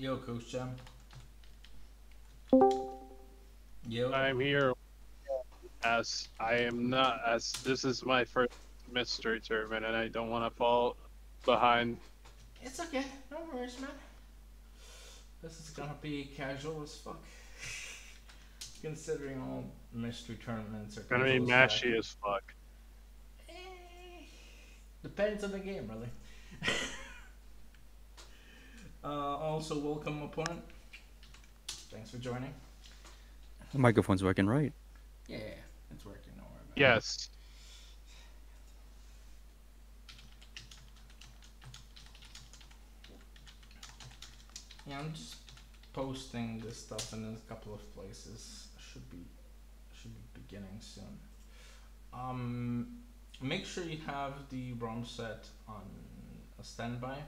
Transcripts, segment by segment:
Yo, Coach Jam. Yo. I'm here as I am not as this is my first mystery tournament and I don't want to fall behind. It's okay. No worries, man. This is gonna be casual as fuck. Considering all mystery tournaments are Gonna be casual as fuck. mashy as fuck. Eh, Depends on the game, really. uh, also, welcome, opponent. Thanks for joining. The microphone's working right. Yeah, it's working. Don't worry about it. Yes. Yeah, I'm just posting this stuff in a couple of places. Should be should be beginning soon. Um, make sure you have the ROM set on a standby.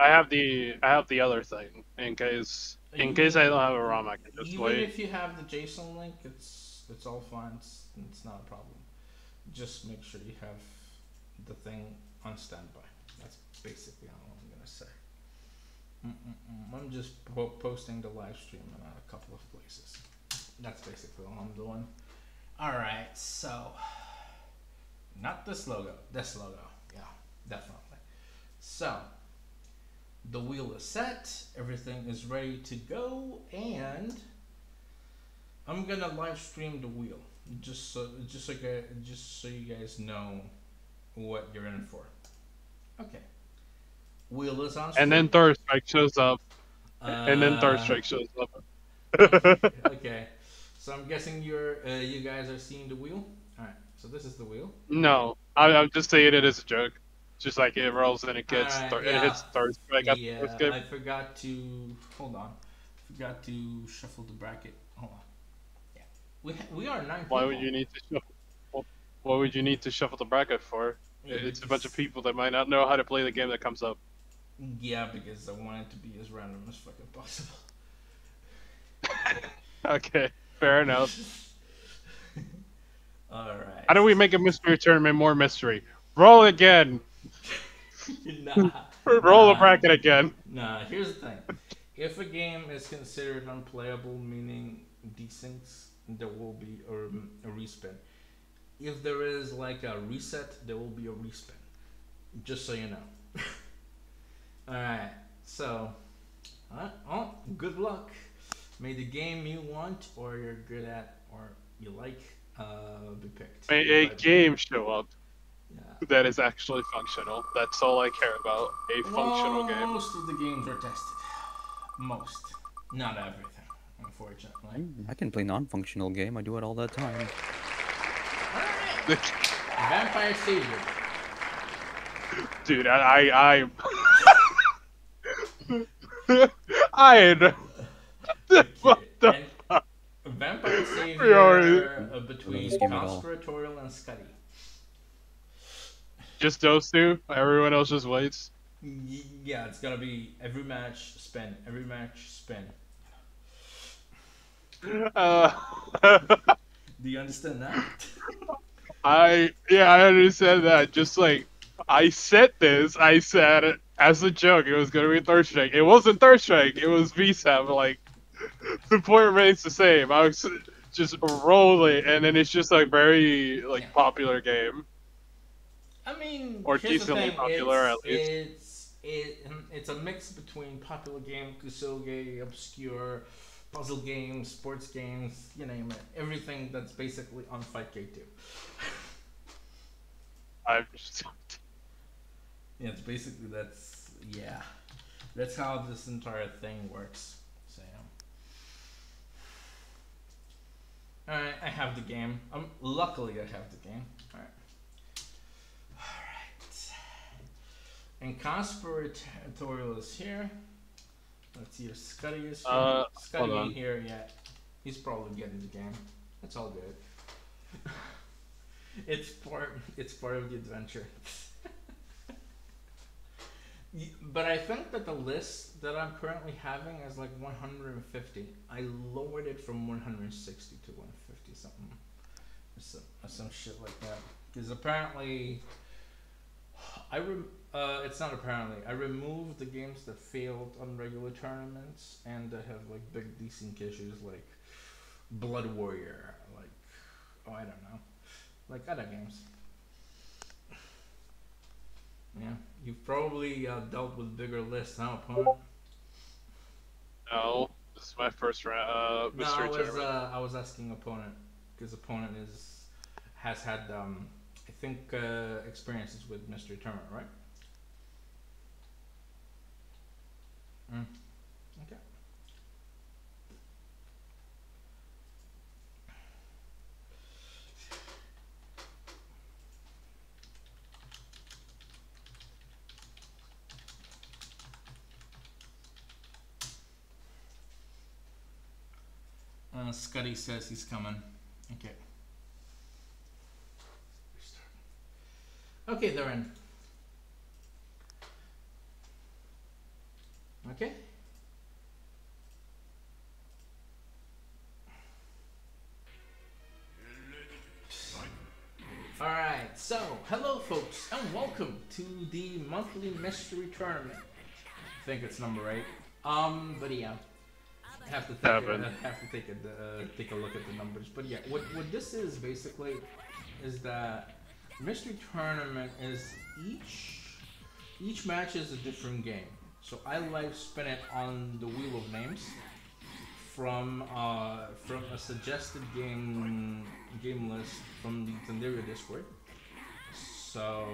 I have the I have the other thing in case in case I don't have a ROM I can just Even wait. if you have the JSON link, it's it's all fine. It's, it's not a problem. Just make sure you have the thing on standby. That's basically all I'm gonna say. Mm-mm-mm. I'm just po- posting the live stream in a couple of places. That's basically all I'm doing. All right, so not this logo, this logo. Yeah, definitely. So the wheel is set, everything is ready to go, and I'm gonna live stream the wheel just so just so just so you guys know what you're in for. Okay. Wheel is on. And then. Third Strike shows up. and then Third Uh, Strike shows up. okay. So I'm guessing you're uh, you guys are seeing the wheel. All right. So this is the wheel. no, I, I'm just saying it as a joke. Just like it rolls and it gets uh, thir- yeah. it hits Third Strike yeah, game. I forgot to hold on. Forgot to shuffle the bracket. Hold on. Yeah, we ha- we are nine. Why people. would you need to shuffle? What would you need to shuffle the bracket for? Yeah, It's a bunch of people that might not know how to play the game that comes up. Yeah, because I want it to be as random as fucking possible. Okay, fair enough. All right. How do we make a mystery tournament more mystery? Roll again. Nah. Roll nah, the bracket again. Nah. Here's the thing. If a game is considered unplayable, meaning desyncs, there will be a, a respin. If there is like a reset, there will be a respin. Just so you know. All right. So, uh, oh, good luck. May the game you want, or you're good at, or you like, uh, be picked. May a game show up. That is actually functional. That's all I care about. A functional well, game. Most of the games are tested. Most, not everything, unfortunately. I can play non-functional game. I do it all the time. Alright. Vampire Savior. Dude, I I I I what the fuck? Vampire Savior uh, between Doesn't give it all. Conspiratorial and Scuddy. Just those two? Everyone else just waits. Yeah, it's gonna be every match spin, every match spin. Uh, Do you understand that? I yeah, I understand that. Just like I said this, I said it as a joke. It was gonna be Third Strike. It wasn't Third Strike. It was VSAV. Like the point remains the same. I was just rolling, and then it's just like very like popular game. I mean, Or decently popular, it's, at least. It's it, it's a mix between popular game, kusoge, obscure, puzzle games, sports games, you name it. Everything that's basically on Fightcade 2. I'm just Yeah, it's basically that's yeah, that's how this entire thing works. So yeah. All right, I have the game. Um, luckily I have the game. All right. All right. And conspiratorial is here. Let's see if Scuddy is here. Uh, Scuddy ain't here yet. He's probably getting the game. That's all good. it's part. It's part of the adventure. But I think that the list that I'm currently having is like 150. I lowered it from 160 to 150 something, or some, or some shit like that. Because apparently, I rem- Uh, it's not apparently. I removed the games that failed on regular tournaments and that have like big desync issues, like Blood Warrior, like oh I don't know, like other games. Yeah, you've probably uh, dealt with bigger lists now, opponent. No, this is my first round. Uh, No, I was uh, I was asking opponent because opponent is has had um I think uh, experiences with mystery tournament, right? Mm. Okay. Uh, Scuddy says he's coming. Okay. Okay, they're in. Okay. Alright, so hello folks and welcome to the monthly mystery tournament. I think it's number eight. Um, but yeah. Have to take Seven. a, have to take a uh, take a look at the numbers. But yeah, what what this is basically is that mystery tournament is each each match is a different game. So I live spin it on the wheel of names from uh, from a suggested game game list from the Thunderia Discord. So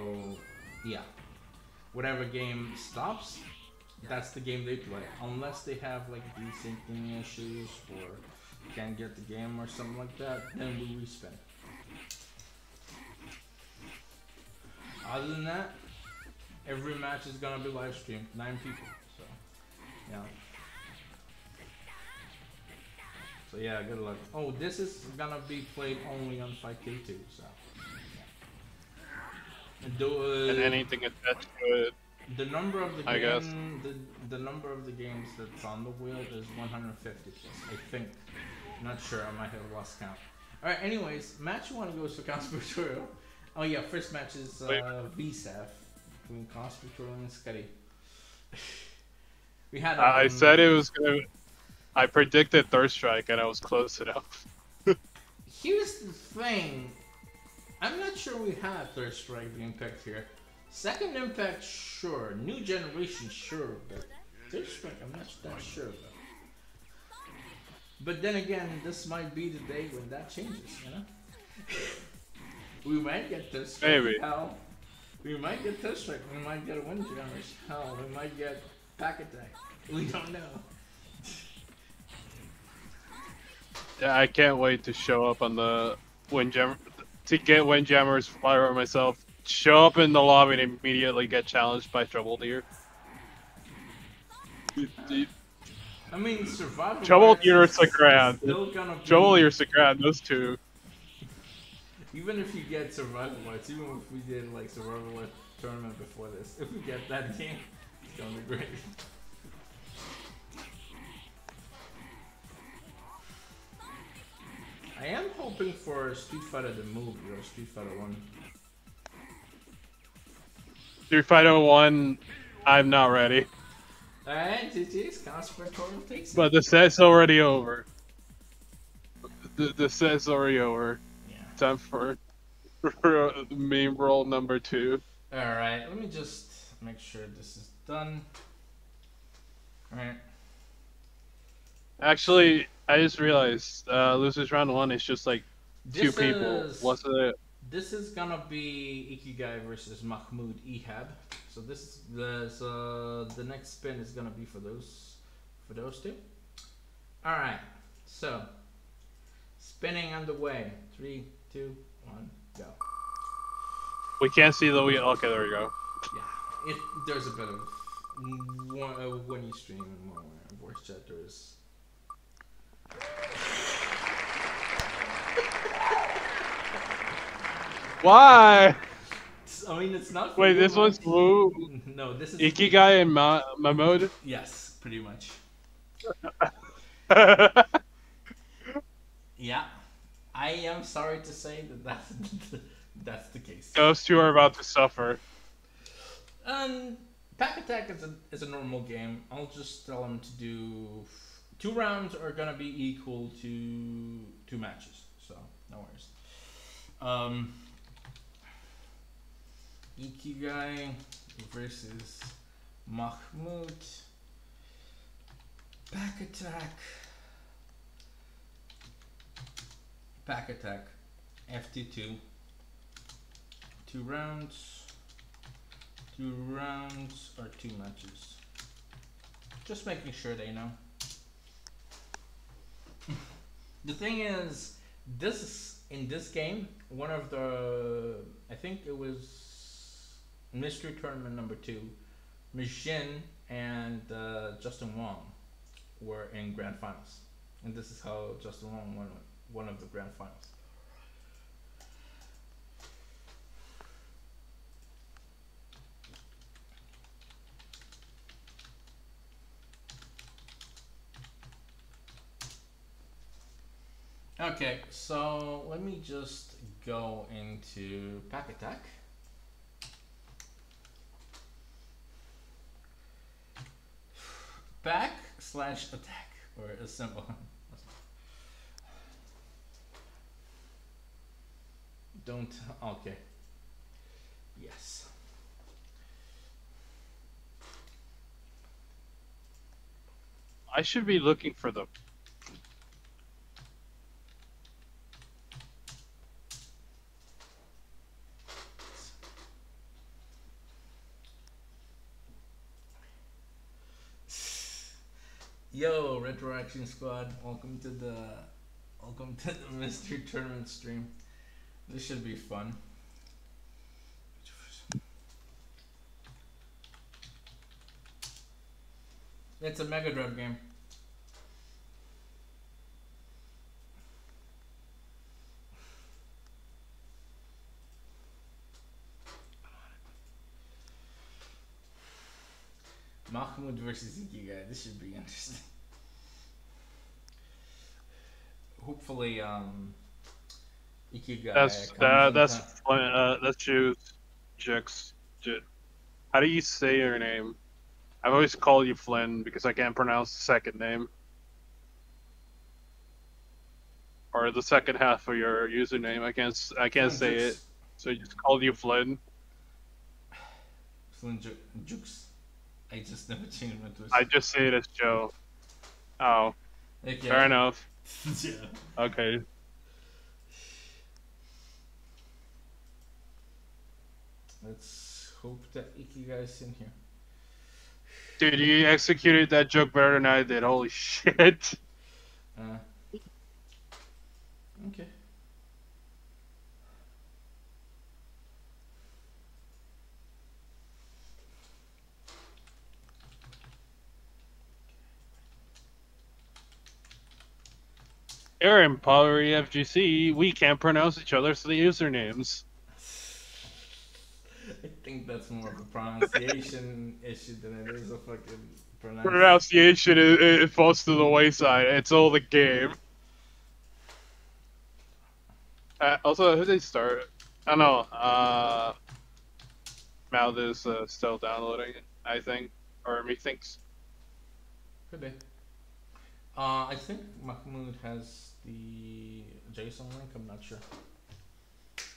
yeah, whatever game stops, that's the game they play. Unless they have like desyncing issues or can't get the game or something like that, then we respin. Other than that, every match is gonna be live streamed. Nine people. So yeah. So yeah, good luck. Oh, this is gonna be played only on Fightcade 2, so yeah. And do, uh, and anything attached to it. the number of the I guess. the the number of the games that's on the wheel is 150 plus. I think. Not sure. I might have lost count. All right. Anyways, match one goes to Conspiratorial. Oh yeah, first match is uh, VSAV between Conspiratorial and Scuddy. we had. I um, said it was gonna. I predicted Third Strike, and I was close enough. Here's the thing. I'm not sure we have Third Strike being picked here. Second Impact, sure. New Generation, sure. But Third Strike, I'm not that sure about. But then again, this might be the day when that changes, you know? we might get Third Strike. Maybe. We might get Third Strike. We might get a Wind. Hell, we might get Pac-Attack. We don't know. Yeah, I can't wait to show up on the Windjammer to get Windjammers fire myself. Show up in the lobby and immediately get challenged by Trouble Deer. I mean, survival. Trouble Deer it's is a grand. Still gonna be Trouble Deer, Sagran, those two. Even if you get survival rights, even if we did like survival right tournament before this, if we get that game, it's gonna be great. I am hoping for Street Fighter the movie or Street Fighter One. Street Fighter 1, I'm not ready. Alright, GG's Conspiratorial takes it. But the set's already over. The, the set's already over. Time for, for meme roll number two. Alright, let me just make sure this is done. Alright. Actually, I just realized uh, losers round one is just like two This people. is- What's it? This is gonna be Ikigai versus Mahmoud Ehab. So this is the so the next spin is gonna be for those for those two. All right. So spinning underway. Three, two, one, go. We can't see the wheel. Okay, there we go. Yeah. It there's a bit of one, uh, when you stream more voice chat there is. Why? I mean, it's not. Wait, this one's Wu, No, this is Ikigai, and Ma- Mahmoud. Yes, pretty much. Yeah, I am sorry to say that that's that's the case. Those two are about to suffer. Um, Pac-Attack is a is a normal game. I'll just tell them to do two rounds are gonna be equal to two matches, so no worries. Um, Ikigai versus Mahmoud. Pac-Attack. Pac-Attack. FT2. Two rounds. Two rounds or two matches. Just making sure they know. the thing is, this is in this game, one of the I think it was mystery tournament number two, Mijin and uh, Justin Wong were in grand finals, and this is how Justin Wong won one of the grand finals. Okay, so let me just go into Pac-Attack. Back slash attack or a symbol. Don't okay. Yes. I should be looking for the. Yo, Retro Action Squad, welcome to the welcome to the mystery tournament stream. This should be fun. It's a Mega Drive game. Mahmoud versus Ikigai. This should be interesting. Hopefully, um, Ikigai. That's that, that's. Flynn, uh, that's you, Jix. How do you say your name? I've always called you Flynn because I can't pronounce the second name. Or the second half of your username. I can't I can't say it, so I just called you Flynn. Flynn Ju- Jukes. I just never changed my twist. I just say it as Joe. Oh, okay. fair enough. yeah. Okay. Let's hope that Ikigai's in here. Dude, you executed that joke better than I did. Holy shit. Uh, okay. Aaron, Power FGC, we can't pronounce each other's usernames. I think that's more of a pronunciation issue than it is a fucking pronunciation. Pronunciation is, it falls to the wayside. It's all the game. Uh, also, who they start? I don't know. Uh, Mouth is uh, still downloading it, I think. Or methinks. Could be. Uh, I think Mahmoud has the JSON link. I'm not sure.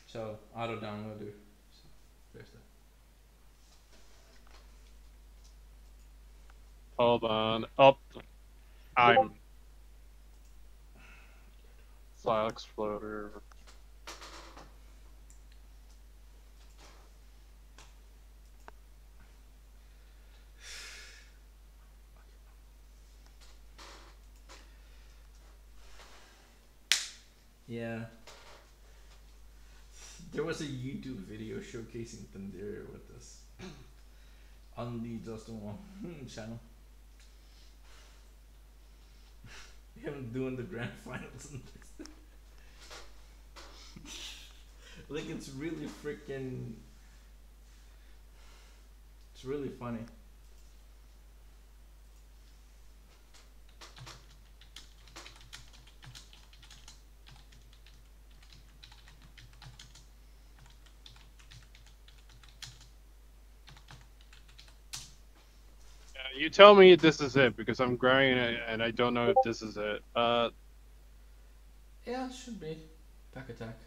So auto downloader. So, there's that. Hold on. Up. I'm. File Explorer. Yeah. There was a YouTube video showcasing Thunderia with this on the Justin Wong channel. Him doing the grand finals like it's really freaking. It's really funny. You tell me this is it because I'm growing it and I don't know if this is it. Uh, Yeah, it should be. Pac-Attack.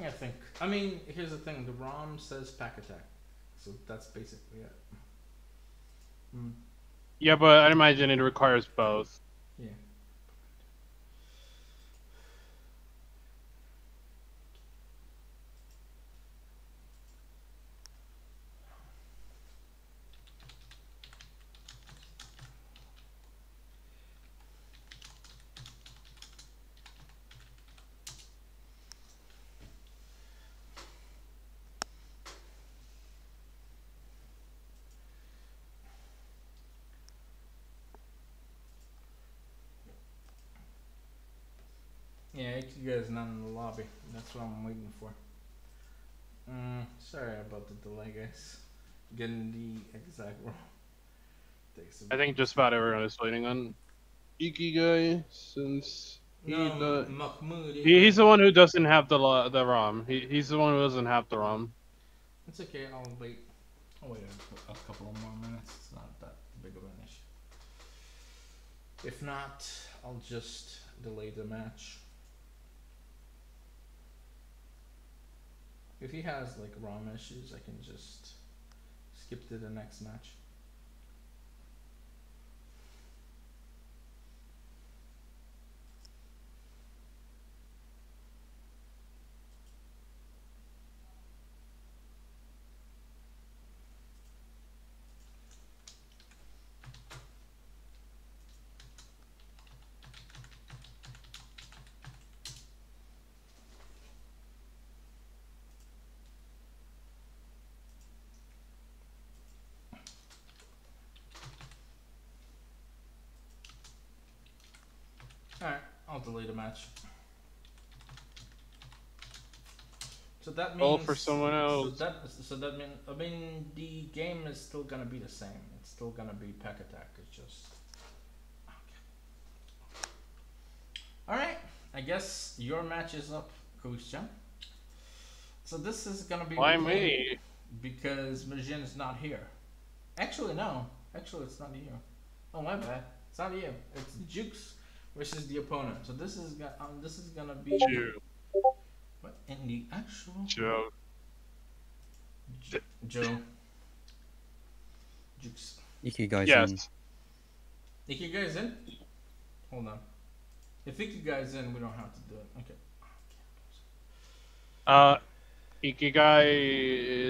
Yeah, I think. I mean, here's the thing. The ROM says Pac-Attack, so that's basically it. Hmm. yeah, but I imagine it requires both. Yeah, you guys not in the lobby. That's what I'm waiting for. Mm, sorry about the delay, guys. Getting the exact roll. Takes a I think just about everyone is waiting on Ikigai since he, no, do- Mahmoud. he he's the one who doesn't have the lo- the ROM. He, he's the one who doesn't have the ROM. It's okay. I'll wait. I'll wait a, a couple of more minutes. It's not that big of an issue. If not, I'll just delay the match. If he has like ROM issues, I can just skip to the next match. Alright, I'll delay the match. So that oh, means Roll for someone else. So that so that mean I mean the game is still gonna be the same. It's still gonna be Pac-Attack. It's just okay. All right. I guess your match is up, Christian. So this is gonna be Why me? Because Majin is not here. Actually, no. Actually, it's not you. Oh my bad. It's not you. It's Jukes versus the opponent. So this is go- um, this is gonna be Joe. what in the actual Joe. J- Joe. Jukes. Ikigai's Yes. in. Ikigai's in? Hold on. If Ikigai's in, we don't have to do it. Okay. Uh, Ikigai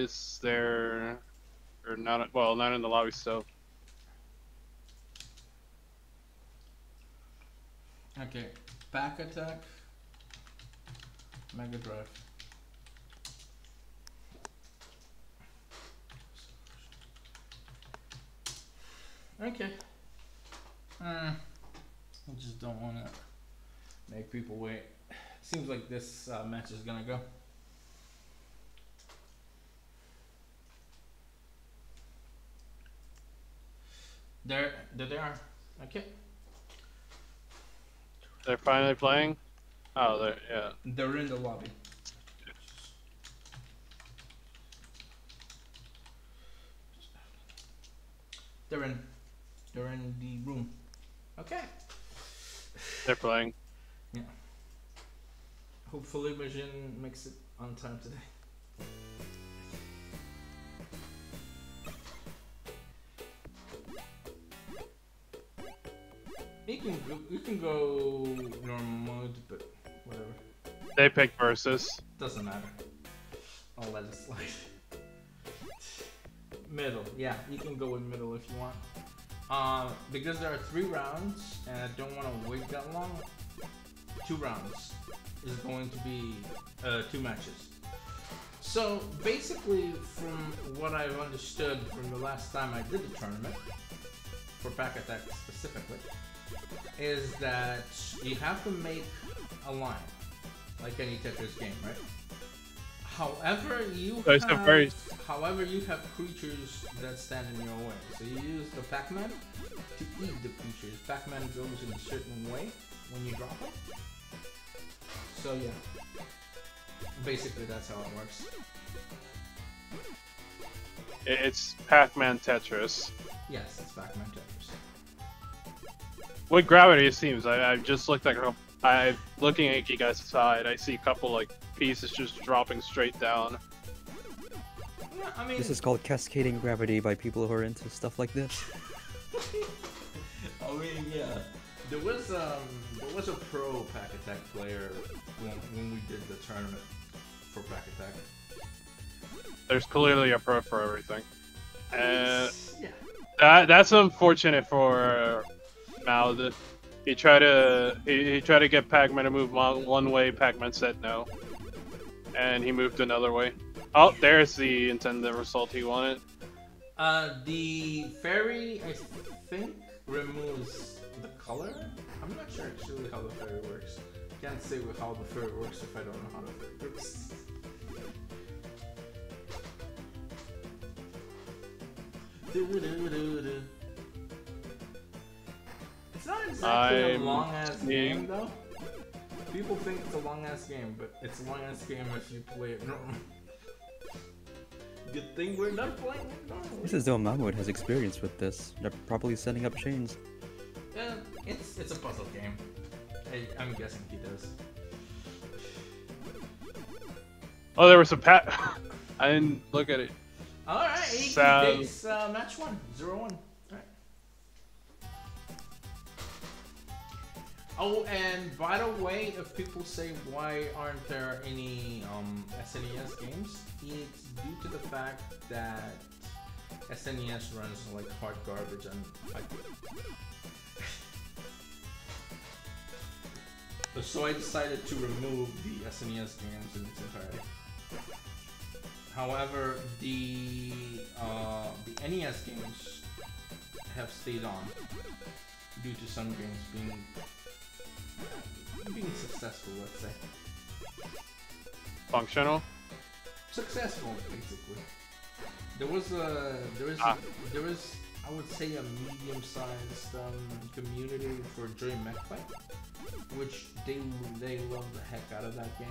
is there, or not? Well, not in the lobby still. Okay. Pac-Attack. Mega Drive. Okay. Uh, I just don't want to make people wait. Seems like this uh, match is gonna go. There, there they are. Okay. They're finally playing. Oh, they're yeah. They're in the lobby. They're in. They're in the room. Okay. They're playing. Yeah. Hopefully, Majin makes it on time today. Can go, you can go normal mode, but whatever. They pick versus. Doesn't matter. I'll let it slide. middle, yeah, you can go with middle if you want. Um, because there are three rounds, and I don't want to wait that long. Two rounds is going to be uh, two matches. So basically, from what I've understood from the last time I did the tournament, for Pac-Attack specifically, is that you have to make a line, like any Tetris game, right? However, you So have, very- however you have creatures that stand in your way. So you use the Pac-Man to eat the creatures. Pac-Man goes in a certain way when you drop it. So yeah, basically that's how it works. It's Pac-Man Tetris. Yes, it's Pac-Man Tetris. With gravity, it seems. I, I just looked at. a- I looking at you guys' side. I see a couple like pieces just dropping straight down. Yeah, I mean, This is called cascading gravity by people who are into stuff like this. I mean, yeah. There was um, there was a pro Pac-Attack player when, when we did the tournament for Pack Attack. There's clearly a pro for everything, and yeah. that that's unfortunate for Mal. The- He tried to he, he tried to get Pac-Man to move one, way. Pac-Man said no, and he moved another way. Oh, there's the intended result he wanted. Uh, the fairy, I think, removes the color. I'm not sure actually how the fairy works. Can't say how the fairy works if I don't know how the fairy works. Do-do-do-do. It's not exactly a I'm long ass seeing- game though. People think it's a long ass game, but it's a long ass game if you play it normal. Good thing we're not playing it normally. This is though Mahmoud has experience with this. They're probably setting up chains. Yeah, it's it's a puzzle game. I, I'm guessing he does. Oh, there was a pat. I didn't look at it. All right, he So- takes uh, match one, zero one. Oh, and by the way, if people say why aren't there any um, SNES games, it's due to the fact that SNES runs like hard garbage on like. so I decided to remove the SNES games in its entirety. However, the uh, the NES games have stayed on due to some games being being successful. Let's say Functional. successful, basically. There was a there was Ah. there was I would say a medium-sized um, community for Joy Mech Fight, which they they love the heck out of that game.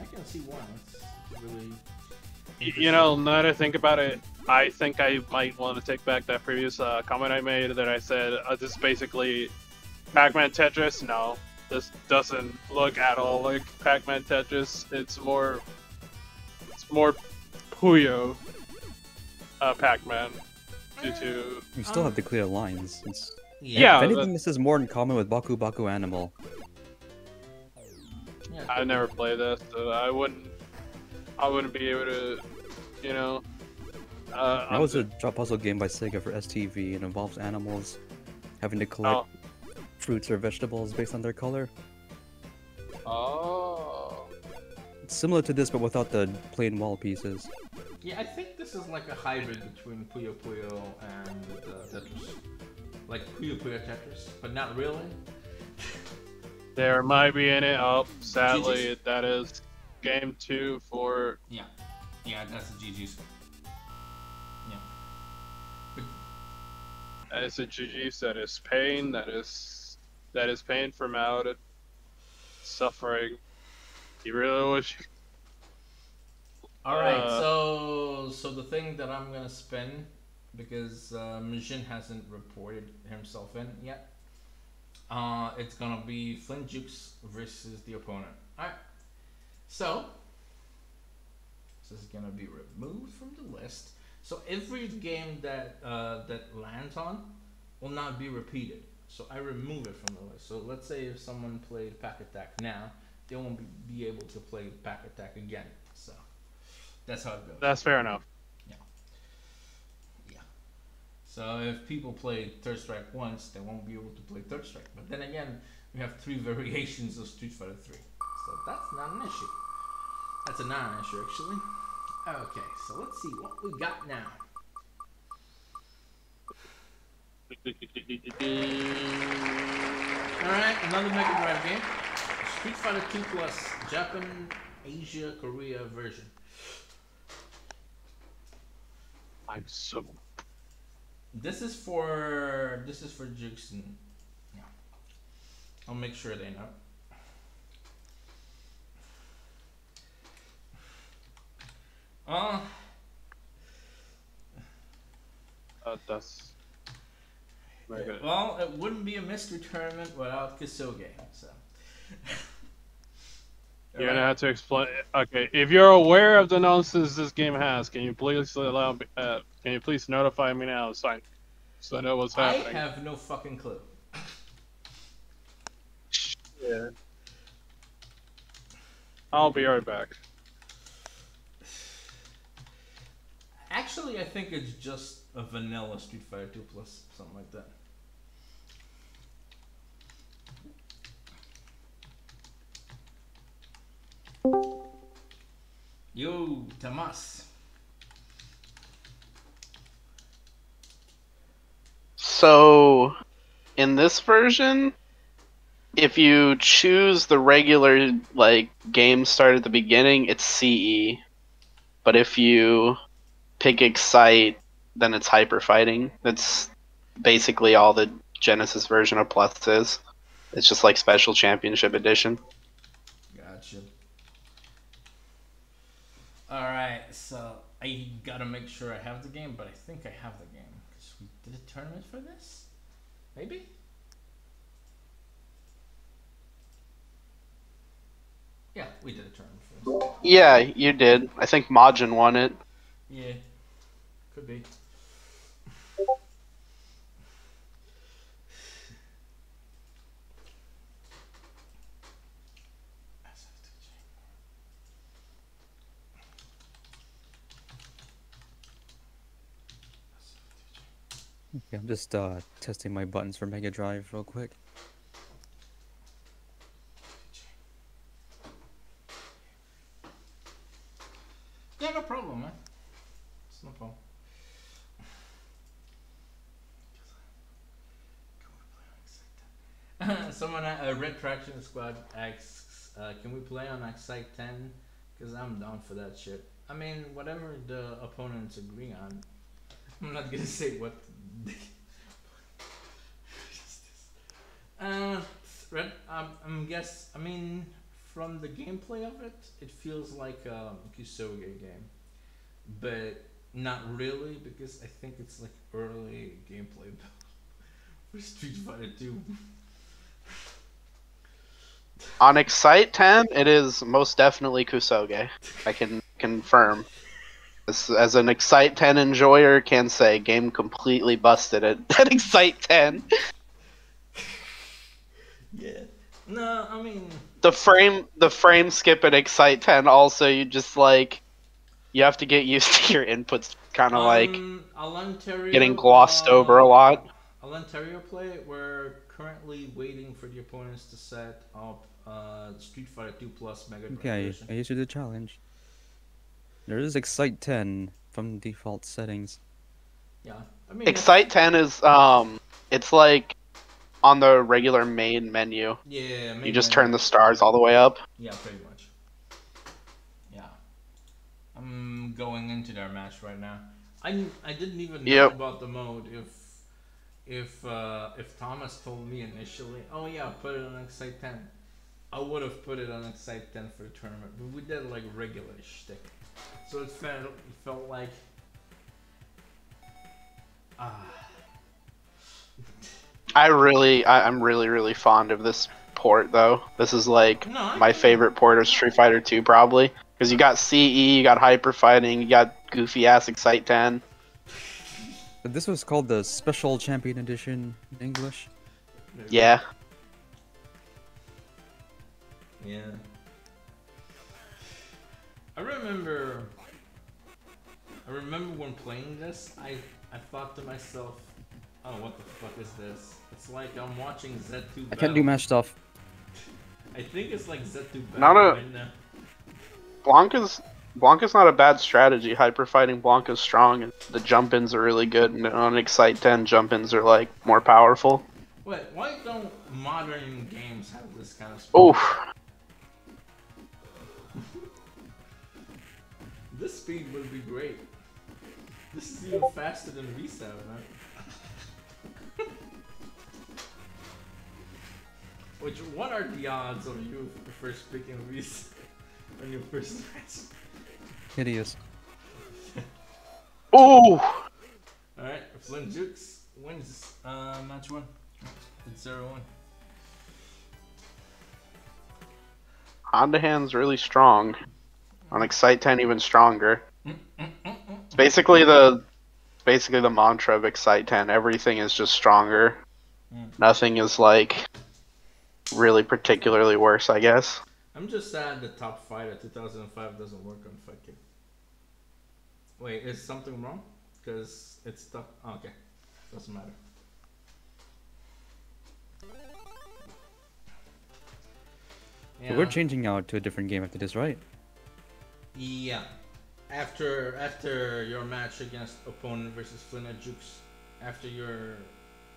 I can see why. It's, it's really You know, now that I think about it, I think I might want to take back that previous uh, comment I made that I said uh, this is basically Pac-Man Tetris. No, this doesn't look at all like Pac-Man Tetris. It's more, it's more Puyo uh, Pac-Man due to You still have the clear lines. It's, Yeah, if but- anything, this is more in common with Baku Baku Animal. I never played this, so I wouldn't, I wouldn't be able to, you know. Uh, That was a drop puzzle game by Sega for STV. and involves animals having to collect oh, fruits or vegetables based on their color. oh. It's similar to this, but without the plain wall pieces. Yeah, I think this is like a hybrid between Puyo Puyo and uh, Tetris. Like Puyo Puyo Tetris, but not really. There might be in it. Oh, sadly, GG's. that is game two for. Yeah. Yeah, that's the GG's. Yeah. But That is a GG's. That is pain. That is that is pain for out it. Suffering. You really wish. Alright, Uh, so so the thing that I'm gonna spin because uh, Mijin hasn't reported himself in yet. Uh, it's gonna be Flint Jukes versus the opponent. Alright. So this is gonna be removed from the list. So every game that uh, that lands on will not be repeated. So I remove it from the list. So let's say if someone played Pac-Attack now, they won't be, able to play Pac-Attack again. So that's how it goes. That's fair enough. Yeah. Yeah. So if people play Third Strike once, they won't be able to play Third Strike. But then again, we have three variations of Street Fighter 3. So that's not an issue. That's a non-issue actually. Okay, so let's see what we got now. Alright, another Mega Drive game. Street Fighter 2 Plus Japan, Asia, Korea version. I'm so. This is for this is for Jukes yeah. I'll make sure they know. Uh Uh, that's. Okay. Well, it wouldn't be a mystery tournament without Kusoge, so. You're gonna have to explain. Okay, if you're aware of the nonsense this game has, can you please allow? me- Uh, can you please notify me now, so I, so I know what's happening? I have no fucking clue. Yeah. I'll be right back. Actually, I think it's just a vanilla Street Fighter 2 plus something like that. Yo, Tomas. So, in this version, if you choose the regular like game start at the beginning, it's CE. But if you pick Excite, then it's Hyper Fighting. That's basically all the Genesis version of Plus is. It's just like Special Championship Edition. Alright, so I gotta make sure I have the game, but I think I have the game. Because we did a tournament for this? Maybe? Yeah, we did a tournament for this. Yeah, you did. I think Majin won it. Yeah, could be. I'm just uh, testing my buttons for Mega Drive real quick. Yeah, no problem, man. It's no problem. Someone, uh, uh, Retro Action Squad asks, uh, can we play on Excite 10? Because I'm down for that shit. I mean, whatever the opponents agree on. I'm not gonna say what. uh, Red, um, I'm guess. I mean, from the gameplay of it, it feels like a Kusoge game, but not really because I think it's like early gameplay for Street Fighter 2. On Excite 10, it is most definitely Kusoge. I can confirm. As, as an Excite 10 enjoyer, can say game completely busted at, at Excite 10. Yeah. No, I mean, The frame, the frame skip at Excite 10. Also, you just like you have to get used to your inputs. Kind of like um, Alantario, getting glossed uh, over a lot. Alantario play, we're currently waiting for the opponents to set up uh, Street Fighter 2 Plus Mega Drive Okay, version. I issued the challenge. There is Excite 10 from default settings. Yeah, I mean, Excite 10 is um, it's like on the regular main menu. Yeah, You just menu. turn the stars all the way up. Yeah, pretty much. Yeah. I'm going into their match right now. I, I didn't even know Yep. about the mode if if uh, if Thomas told me initially, oh yeah, put it on Excite 10. I would have put it on Excite 10 for the tournament, but we did like regular shtick. So it felt it felt like ah I really, I, I'm really, really fond of this port though. This is like no my favorite port of Street Fighter 2 probably because you got CE, you got Hyper Fighting, you got goofy ass Excite 10. But this was called the Special Champion Edition in English. Yeah, Yeah. I remember. I remember when playing this, I I thought to myself, "Oh, what the fuck is this?" It's like I'm watching Z2. I can't do battle. match stuff. I think it's like Z2 battle Not a- right now. Blanka's Blanka's not a bad strategy. Hyper Fighting Blanka's strong, and the jump ins are really good. And on Excite 10, jump ins are like more powerful. Wait, why don't modern games have this kind of? Speed? Oof. This speed would be great. This is even faster than V7, man. Which, what are the odds of you first picking V7 on your first match? Hideous. oh! All right, Flynn Jukes wins uh, match one. It's zero one. Honda Hand's really strong. On Excite 10, even stronger. It's basically the basically the mantra of Excite 10. Everything is just stronger. Mm. Nothing is like really particularly worse, I guess. I'm just sad the top fighter 2005 doesn't work on fucking. Wait, is something wrong? Because it's stuck. Oh, okay, doesn't matter. But we're changing out to a different game after this, right? Yeah. After after your match against opponent versus Flynn and Jukes, after your,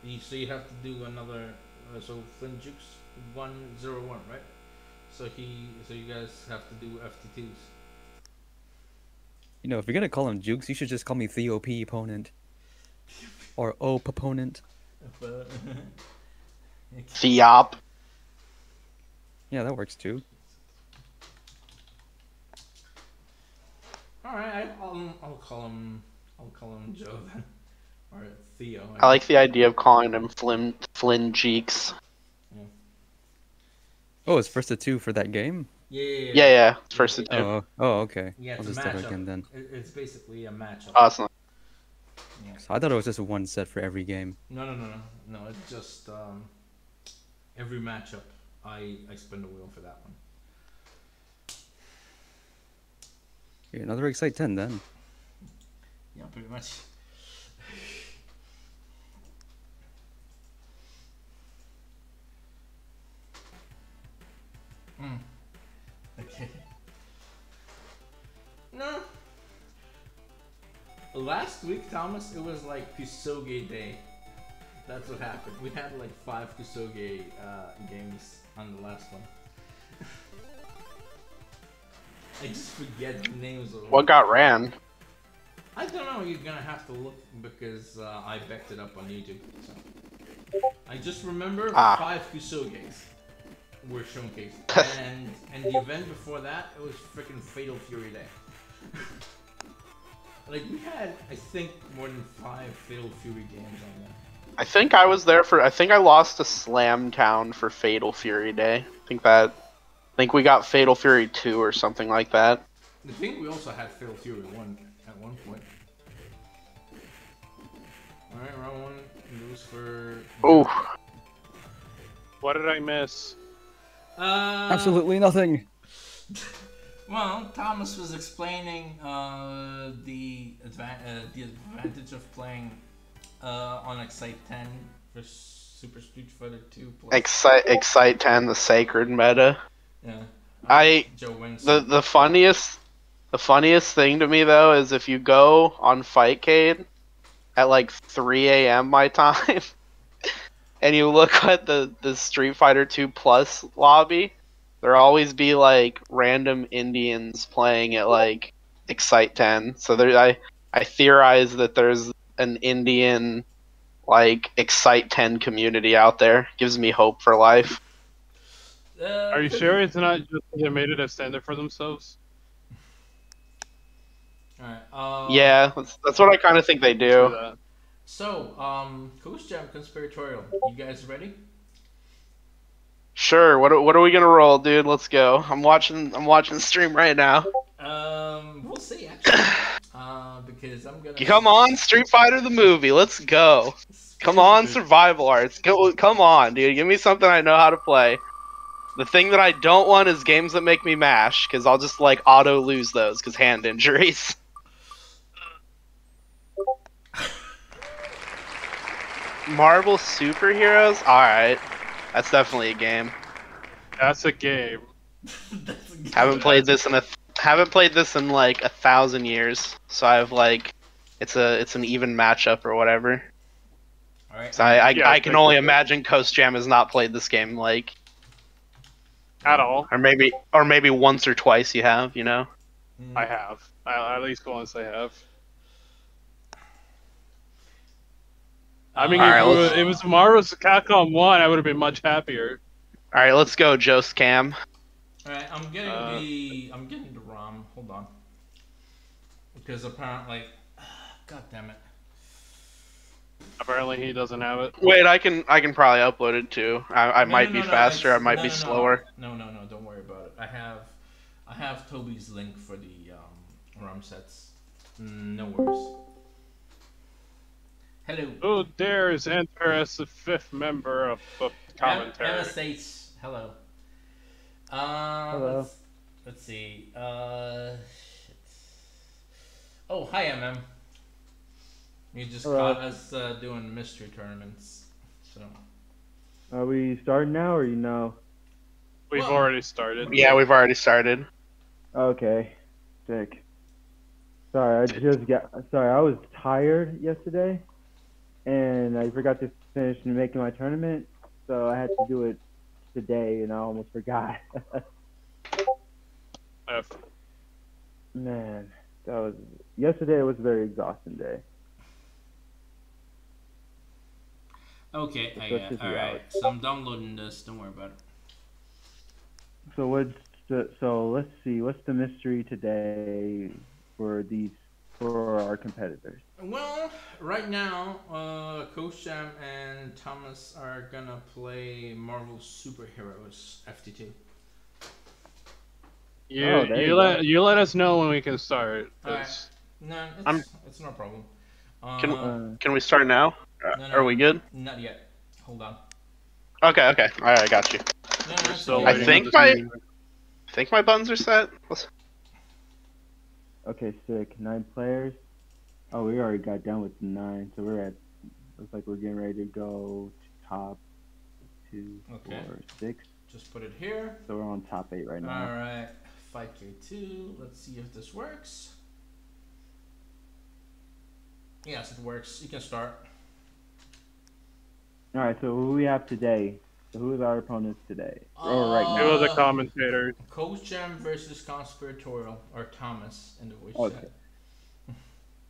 you, so you have to do another. Uh, so Flynn Jukes one zero one, right? So he, so you guys have to do FT2s. You know, if you're gonna call him Jukes, you should just call me Theo P opponent. Or O proponent. Theop. Yeah, that works too. All right, I, I'll I'll call him I'll call him Joe then, or Theo. I like the idea of calling him Flynn Flynn Jeeks. Oh, it's first to two for that game? Yeah, yeah, yeah. Yeah, yeah. It's first to two. Oh, oh, okay. Yeah, I'll it's a just do matchup. again then. It's basically a matchup. Awesome. yeah. So I thought it was just one set for every game. No, no, no, no, no. It's just um, every matchup. I I spin the wheel for that one. Okay, another Excite 10 then. Yeah, pretty much. Hmm. Okay. No. Last week, Thomas, it was like Kusoge Day. That's what happened. We had like five Kusoge uh, games on the last one. I just forget the names of What got ran? I don't know. You're gonna have to look because uh, I backed it up on YouTube. So. I just remember Ah. five Kusoges were showcased, and and the event before that it was freaking Fatal Fury Day. like we had, I think, more than five Fatal Fury games on there. I think I was there for. I think I lost to Slam Town for Fatal Fury Day. I think that. I think we got Fatal Fury 2 or something like that. I think we also had Fatal Fury one at one point. All right, round one goes for. Ooh. What did I miss? Uh, Absolutely nothing. Well, Thomas was explaining uh, the adva- uh, the advantage of playing uh, on Excite 10 for Super Street Fighter 2. Excite, Excite 10, the sacred meta. Yeah. I. The, the funniest. The funniest thing to me, though, is if you go on Fightcade at like 3 a.m. my time, and you look at the, the Street Fighter 2 Plus lobby, there always be like random Indians playing at like Excite 10. So there, I I theorize that there's an Indian like Excite 10 community out there. Gives me hope for life. Uh, Are you sure it's not just they made it a standard for themselves? Alright. Uh, Yeah, that's, that's what I kind of think they do. So, um, Coach Jam Conspiratorial, you guys ready? Sure. What are- what are we gonna roll, dude? Let's go. I'm watching. I'm watching the stream right now. Um, we'll see actually. uh, because I'm gonna. Come on, Street Fighter the movie. Let's go. Come on, survival arts. Go, come on, dude. Give me something I know how to play. The thing that I don't want is games that make me mash, because I'll just like auto lose those because hand injuries. Marvel superheroes. All right, that's definitely a game. That's a game. That's a good Haven't played this in a haven't played this in like a thousand years, so I've like it's a it's an even matchup or whatever. Alright. So I I, Yeah, I I can only imagine Coach Jam has not played this game like At all. or maybe or maybe once or twice you have, you know. Mm. I have. I, at least once I have. I mean, Alright, if, it was, let's- if it was Marvel vs. Capcom 1, I would have been much happier. All right, let's go, Jost Cam. Alright, I'm getting Uh, the I'm getting the ROM. Hold on. Because apparently, God damn it. Apparently, he doesn't have it. Wait, I can I can probably upload it too. I, I No, might no, be no, no, faster. I it's- might no, be no, no. slower. No, no, no, don't worry about it. I have, I have Toby's link for the um, ROM sets. No worries. Hello. Who dares enter as the fifth member of the commentary? Emma States. Hello. Uh, Hello. Let's, let's see. Uh, shit. Oh, hi, MM. You just Hello. caught us uh, doing mystery tournaments. So. Are we starting now, or you know? We've Well- already started. Yeah, we've already started. Okay, sick. Sorry, I just got. Sorry, I was tired yesterday, and I forgot to finish making my tournament, so I had to do it today, and I almost forgot. F. Man, that was yesterday. was a very exhausting day. Okay, I Let's got. just All out. So I'm downloading this. Don't worry about it. So what's the, so let's see. What's the mystery today for these for our competitors? Well, right now, uh, Coach Jam and Thomas are gonna play Marvel Superheroes FT2. You, Oh, you, you let go. you let us know when we can start. Alright. 'cause No, it's, I'm- it's no problem. Can- Uh, Uh, Can we start now? No, no. Are we good? not yet. Hold on. Okay, okay. All right, I got you. No, no, still. I think my- this- I think my buttons are set. Let's- Okay, sick. Nine players. Oh, we already got done with nine, so we're at. Looks like we're getting ready to go to top two, Okay. four, six. Just put it here. So we're on top eight right now. All right. 5K2. Let's see if this works. Yes, it works. You can start. All right, so who we have today? So who is our opponents today? oh, right Uh, now. Two of the commentators. Coach Jam versus Conspiratorial or Thomas in the voice Okay. chat.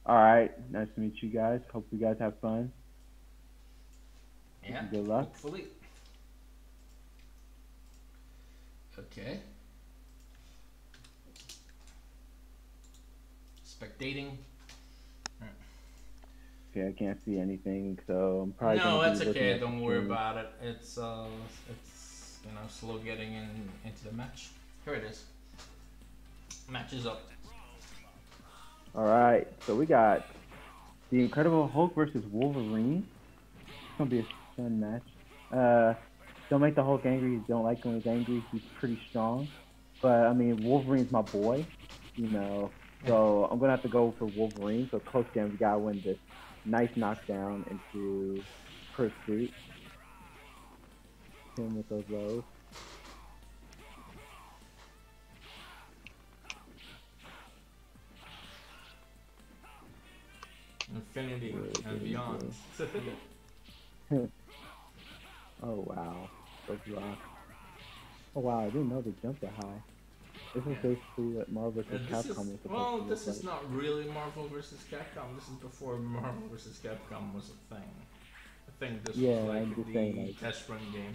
All right, nice to meet you guys. Hope you guys have fun. Yeah. Good luck. Hopefully. Okay. Spectating. Okay, I can't see anything, so I'm probably. no, gonna be okay. Don't worry about it. It's uh, it's you know slow getting in into the match. Here it is. Match is up. All right, so we got the Incredible Hulk versus Wolverine. It's gonna be a fun match. Uh, don't make the Hulk angry. Don't like when he's angry. He's pretty strong, but I mean Wolverine's my boy, you know. So I'm gonna have to go for Wolverine. So close game, we gotta win this. Nice knockdown into Pursuit. Hit him with those lows. Infinity and beyond. Oh wow, those rocks. Oh wow, I didn't know they jumped that high. This is basically what Marvel vs. Capcom is, well, this is like. not really Marvel vs. Capcom. This is before Marvel vs. Capcom was a thing. I think this Yeah, was like I'm the saying, like- test run game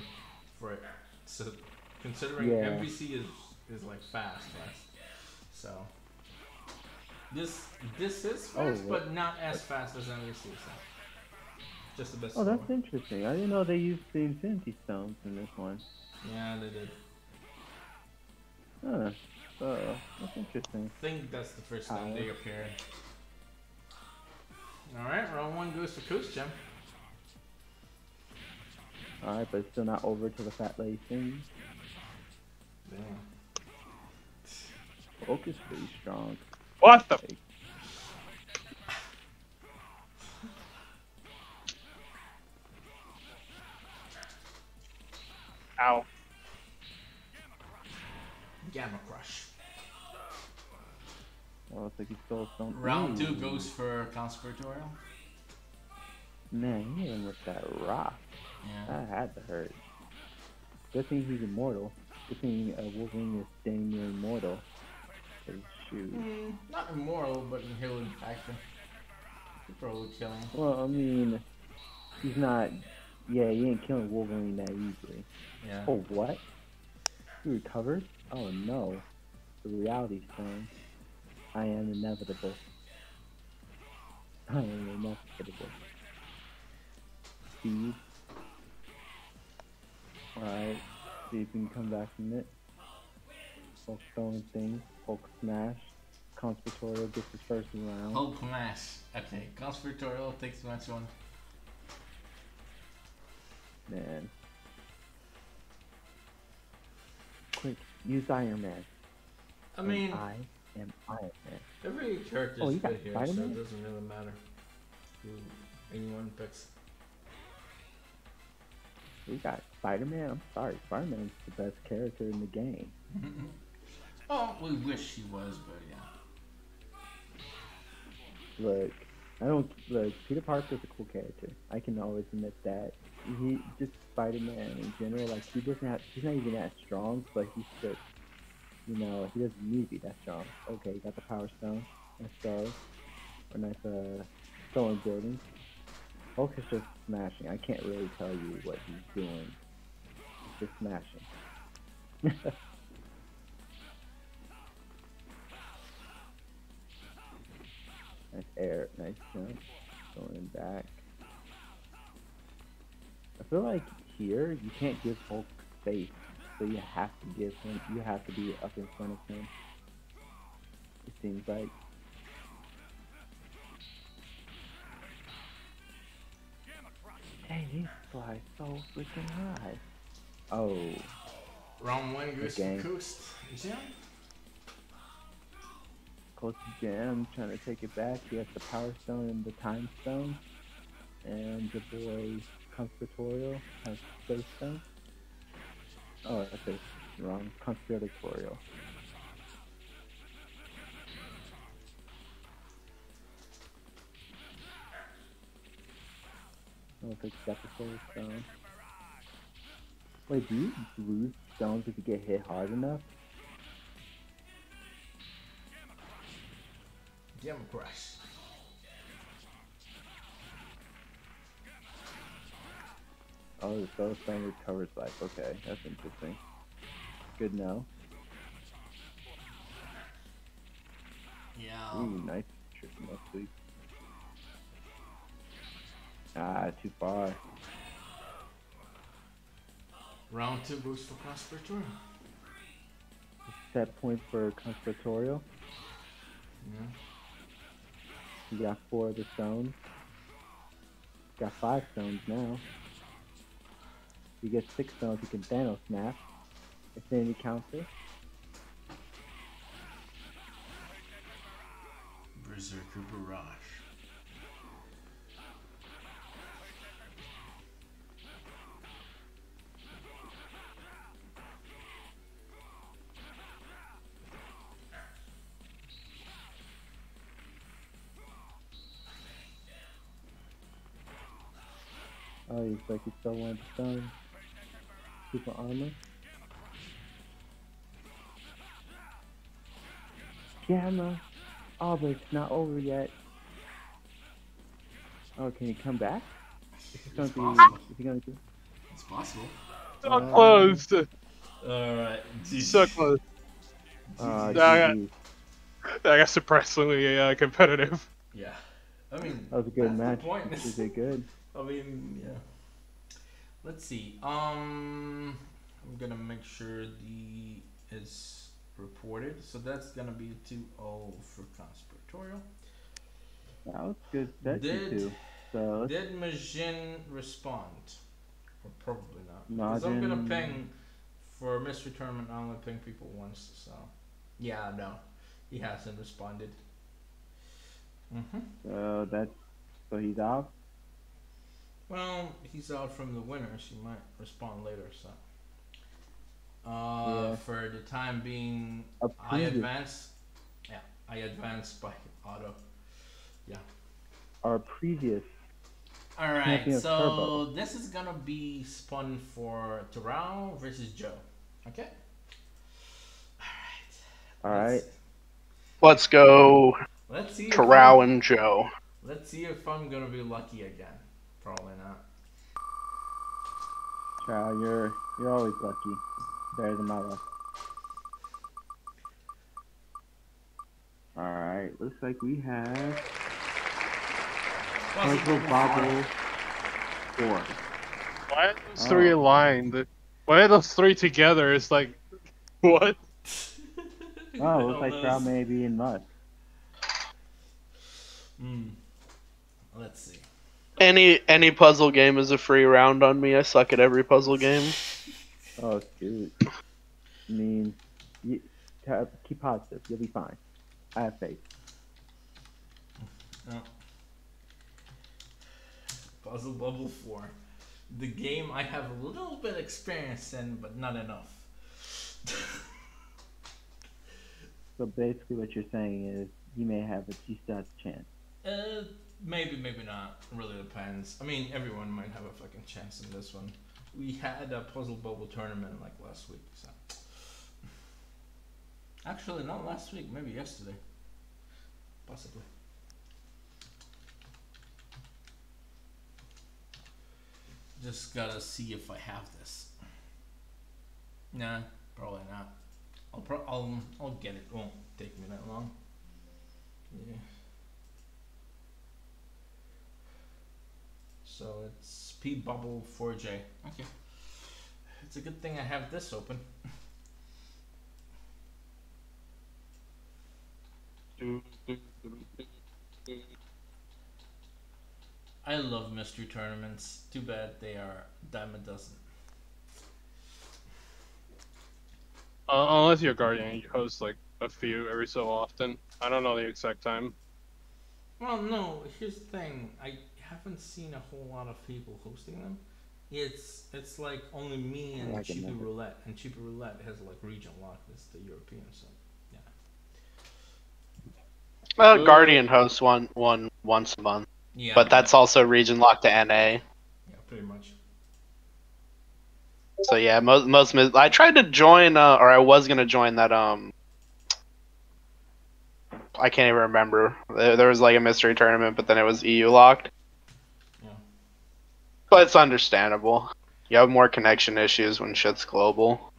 for it. So considering Yeah. MVC is is like fast, fast. So this this is Oh, fast, what- but not as fast as MVC. So just the best. Oh, that's interesting. I didn't know they used the Infinity Stones in this one. Yeah, they did. Huh. Uh, that's interesting. I think that's the first time Tyler. they appeared. Alright, round one goes to Coach Jam. Alright, but it's still not over to the Fat Lady thing. Damn. Hulk is pretty strong. What the? Ow. Gamma Crush. Oh, it's like he stole something. Round two goes for Conspiratorial. Man, he hit him with that rock. Yeah. That had to hurt. Good thing he's immortal. Good thing uh, Wolverine is dang near immortal. shoot. Mm, not immortal, but in healing factor. Could probably kill him. Well, I mean, he's not. Yeah, he ain't killing Wolverine that easily. Yeah. Oh, what? He recovered? Oh no. The reality stone. I am inevitable. I am inevitable. speed. Alright, see if we can come back from it. Hulk throwing things, Hulk smash. Conspiratorial gets his first round. Hulk Smash. Okay, Conspiratorial takes the match one. Man. Use Iron Man. I And mean, I am Iron Man. every character's Oh, you got here, so it doesn't really matter who anyone picks. We got Spider Man. I'm sorry, Spider Man's the best character in the game. oh, we wish he was, but yeah. Look, I don't look. Peter Parker's a cool character. I can always admit that. He just Spider Man in general. Like he doesn't have. He's not even that strong, but he's just. You know, he doesn't need to be that strong. Okay, he got the Power Stone. Nice throw. Or nice uh, throwing building. Hulk is just smashing. I can't really tell you what he's doing. He's just smashing. Nice air, nice jump, going back. I feel like here you can't give Hulk space, so you have to give him. You have to be up in front of him. It seems like. Dang, he flies so freaking high. Oh, Round one goes to Coast. Jim? Close to Jam trying to take it back. He has the Power Stone and the Time Stone. And the boy Conspiratorial has Space Stone. Oh, said wrong. Conspiratorial. I don't think that's the Soul Stone. Wait, do you lose stones if you get hit hard enough? Gamma Crush. Oh, the Soul Stone recovers life. Okay, that's interesting. Good now. Yeah. Ooh, nice trick no sweep. Ah, too far. Round two goes for Conspiratorial. Set point for Conspiratorial. Yeah. You got four of the stones. Got five stones now. You get six stones, you can Thanos snap. Infinity counter. Berserker Barrage. Like he still wants stones. Super armor. Gamma. Oh, but it's not over yet. Oh, can he come back? Is he gonna It's be? possible. Is he gonna do? It's possible. So Uh, close. Alright. So close. Uh, Nah, GG. I got surprisingly uh, competitive. Yeah. I mean, That was a good match. The point. You did good. I mean, yeah. Let's see. Um, I'm gonna make sure the is reported. So that's gonna be 2-0 for conspiratorial. That was good. That Did-. So Did Majin respond? Or probably not. Because I'm gonna ping for mystery tournament. I only ping people once, so yeah, no, he hasn't responded. Mhm. so that's so he's out. Well, he's out from the winners. He might respond later, so. Uh, Yeah. for the time being, A I previous, advance. Yeah, I advance by auto. Yeah. Our previous All right, so Turbo. this is gonna be spun for Terrell versus Joe. Okay. All right. All right. Let's, Let's go, let's see. If and Joe. let's see if I'm gonna be lucky again. Probably not. Child, you're you're always lucky. Better than my luck. Alright, looks like we have Possible Puzzle Bobble four. Why are those three Oh. aligned? Why are those three together? It's like, what? Oh, it looks like Trout may be in mud. Hmm. Let's see. Any any puzzle game is a free round on me. I suck at every puzzle game. Oh, shoot. I mean, you, t- keep positive. You'll be fine. I have faith. Oh. Puzzle Bobble 4. The game I have a little bit experience in, but not enough. So basically, what you're saying is you may have a you still have a chance. uh, maybe, maybe not. Really depends. I mean, everyone might have a fucking chance in this one. We had a Puzzle Bobble tournament like last week, so. Actually, not last week, maybe yesterday. Possibly. Just gotta see if I have this. Nah, probably not. I'll pro- I'll I'll get it. Won't take me that long. Yeah. So it's P bubble 4J. Okay. It's a good thing I have this open. I love mystery tournaments. Too bad they are dime a dozen. Uh, unless you're a Guardian, you host like a few every so often. I don't know the exact time. Well, no. Here's the thing. I haven't seen a whole lot of people hosting them. It's it's like only me and like it Roulette, and Cheapy Roulette has like region lock. It's the European, so Uh, Guardian hosts one one once a month, yeah. but that's also region locked to NA. yeah, pretty much. So yeah, most most I tried to join, uh, or I was gonna join that. Um, I can't even remember. There, there was like a mystery tournament, but then it was EU locked. Yeah. But it's understandable. You have more connection issues when shit's global.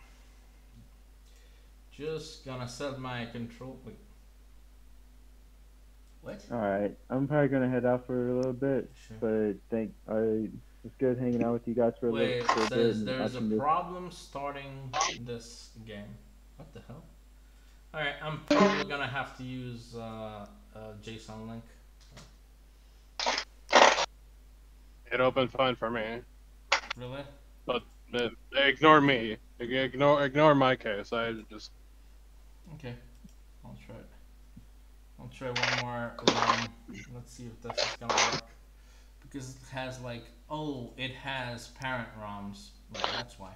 Just gonna set my control. Wait. What? All right, I'm probably gonna head out for a little bit, Sure. but thank. I it's good hanging out with you guys for a Wait, little for a bit. says there's a watching this. problem starting this game. What the hell? Alright, I'm probably gonna have to use uh, a JSON link. It opened fine for me. Really? But uh, ignore me. Ignore ignore my case. I just Okay. I'll try it. I'll try one more. Let's see if this is gonna work. Because it has like, oh, it has parent ROMs. Well, that's why.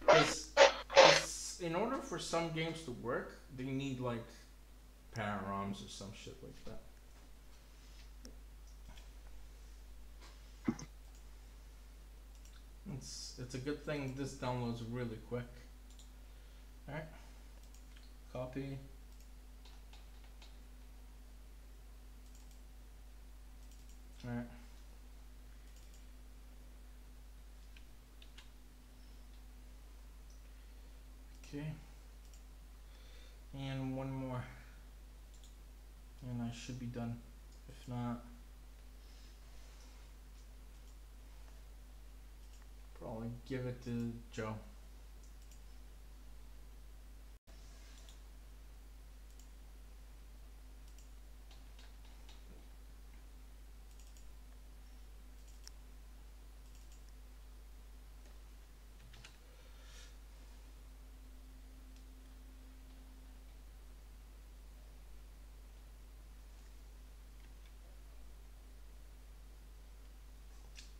Because in order for some games to work, they need like parent ROMs or some shit like that. It's it's a good thing this downloads really quick. Alright. Copy. Alright. Okay. And one more. And I should be done. If not, probably give it to Joe.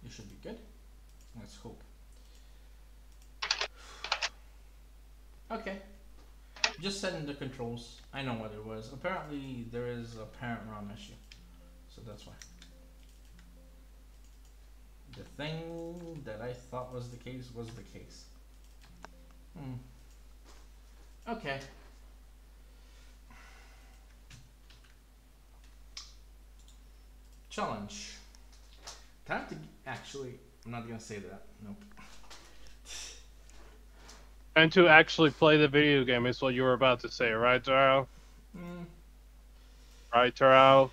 You should be good. Let's hope. Okay. Just setting the controls. I know what it was. Apparently there is a parent ROM issue. So that's why. The thing that I thought was the case was the case. Hmm. Okay. Challenge. Time to actually. I'm not gonna say that. Nope. And to actually play the video game is what you were about to say, right, Taro? Mm, Right, Taro?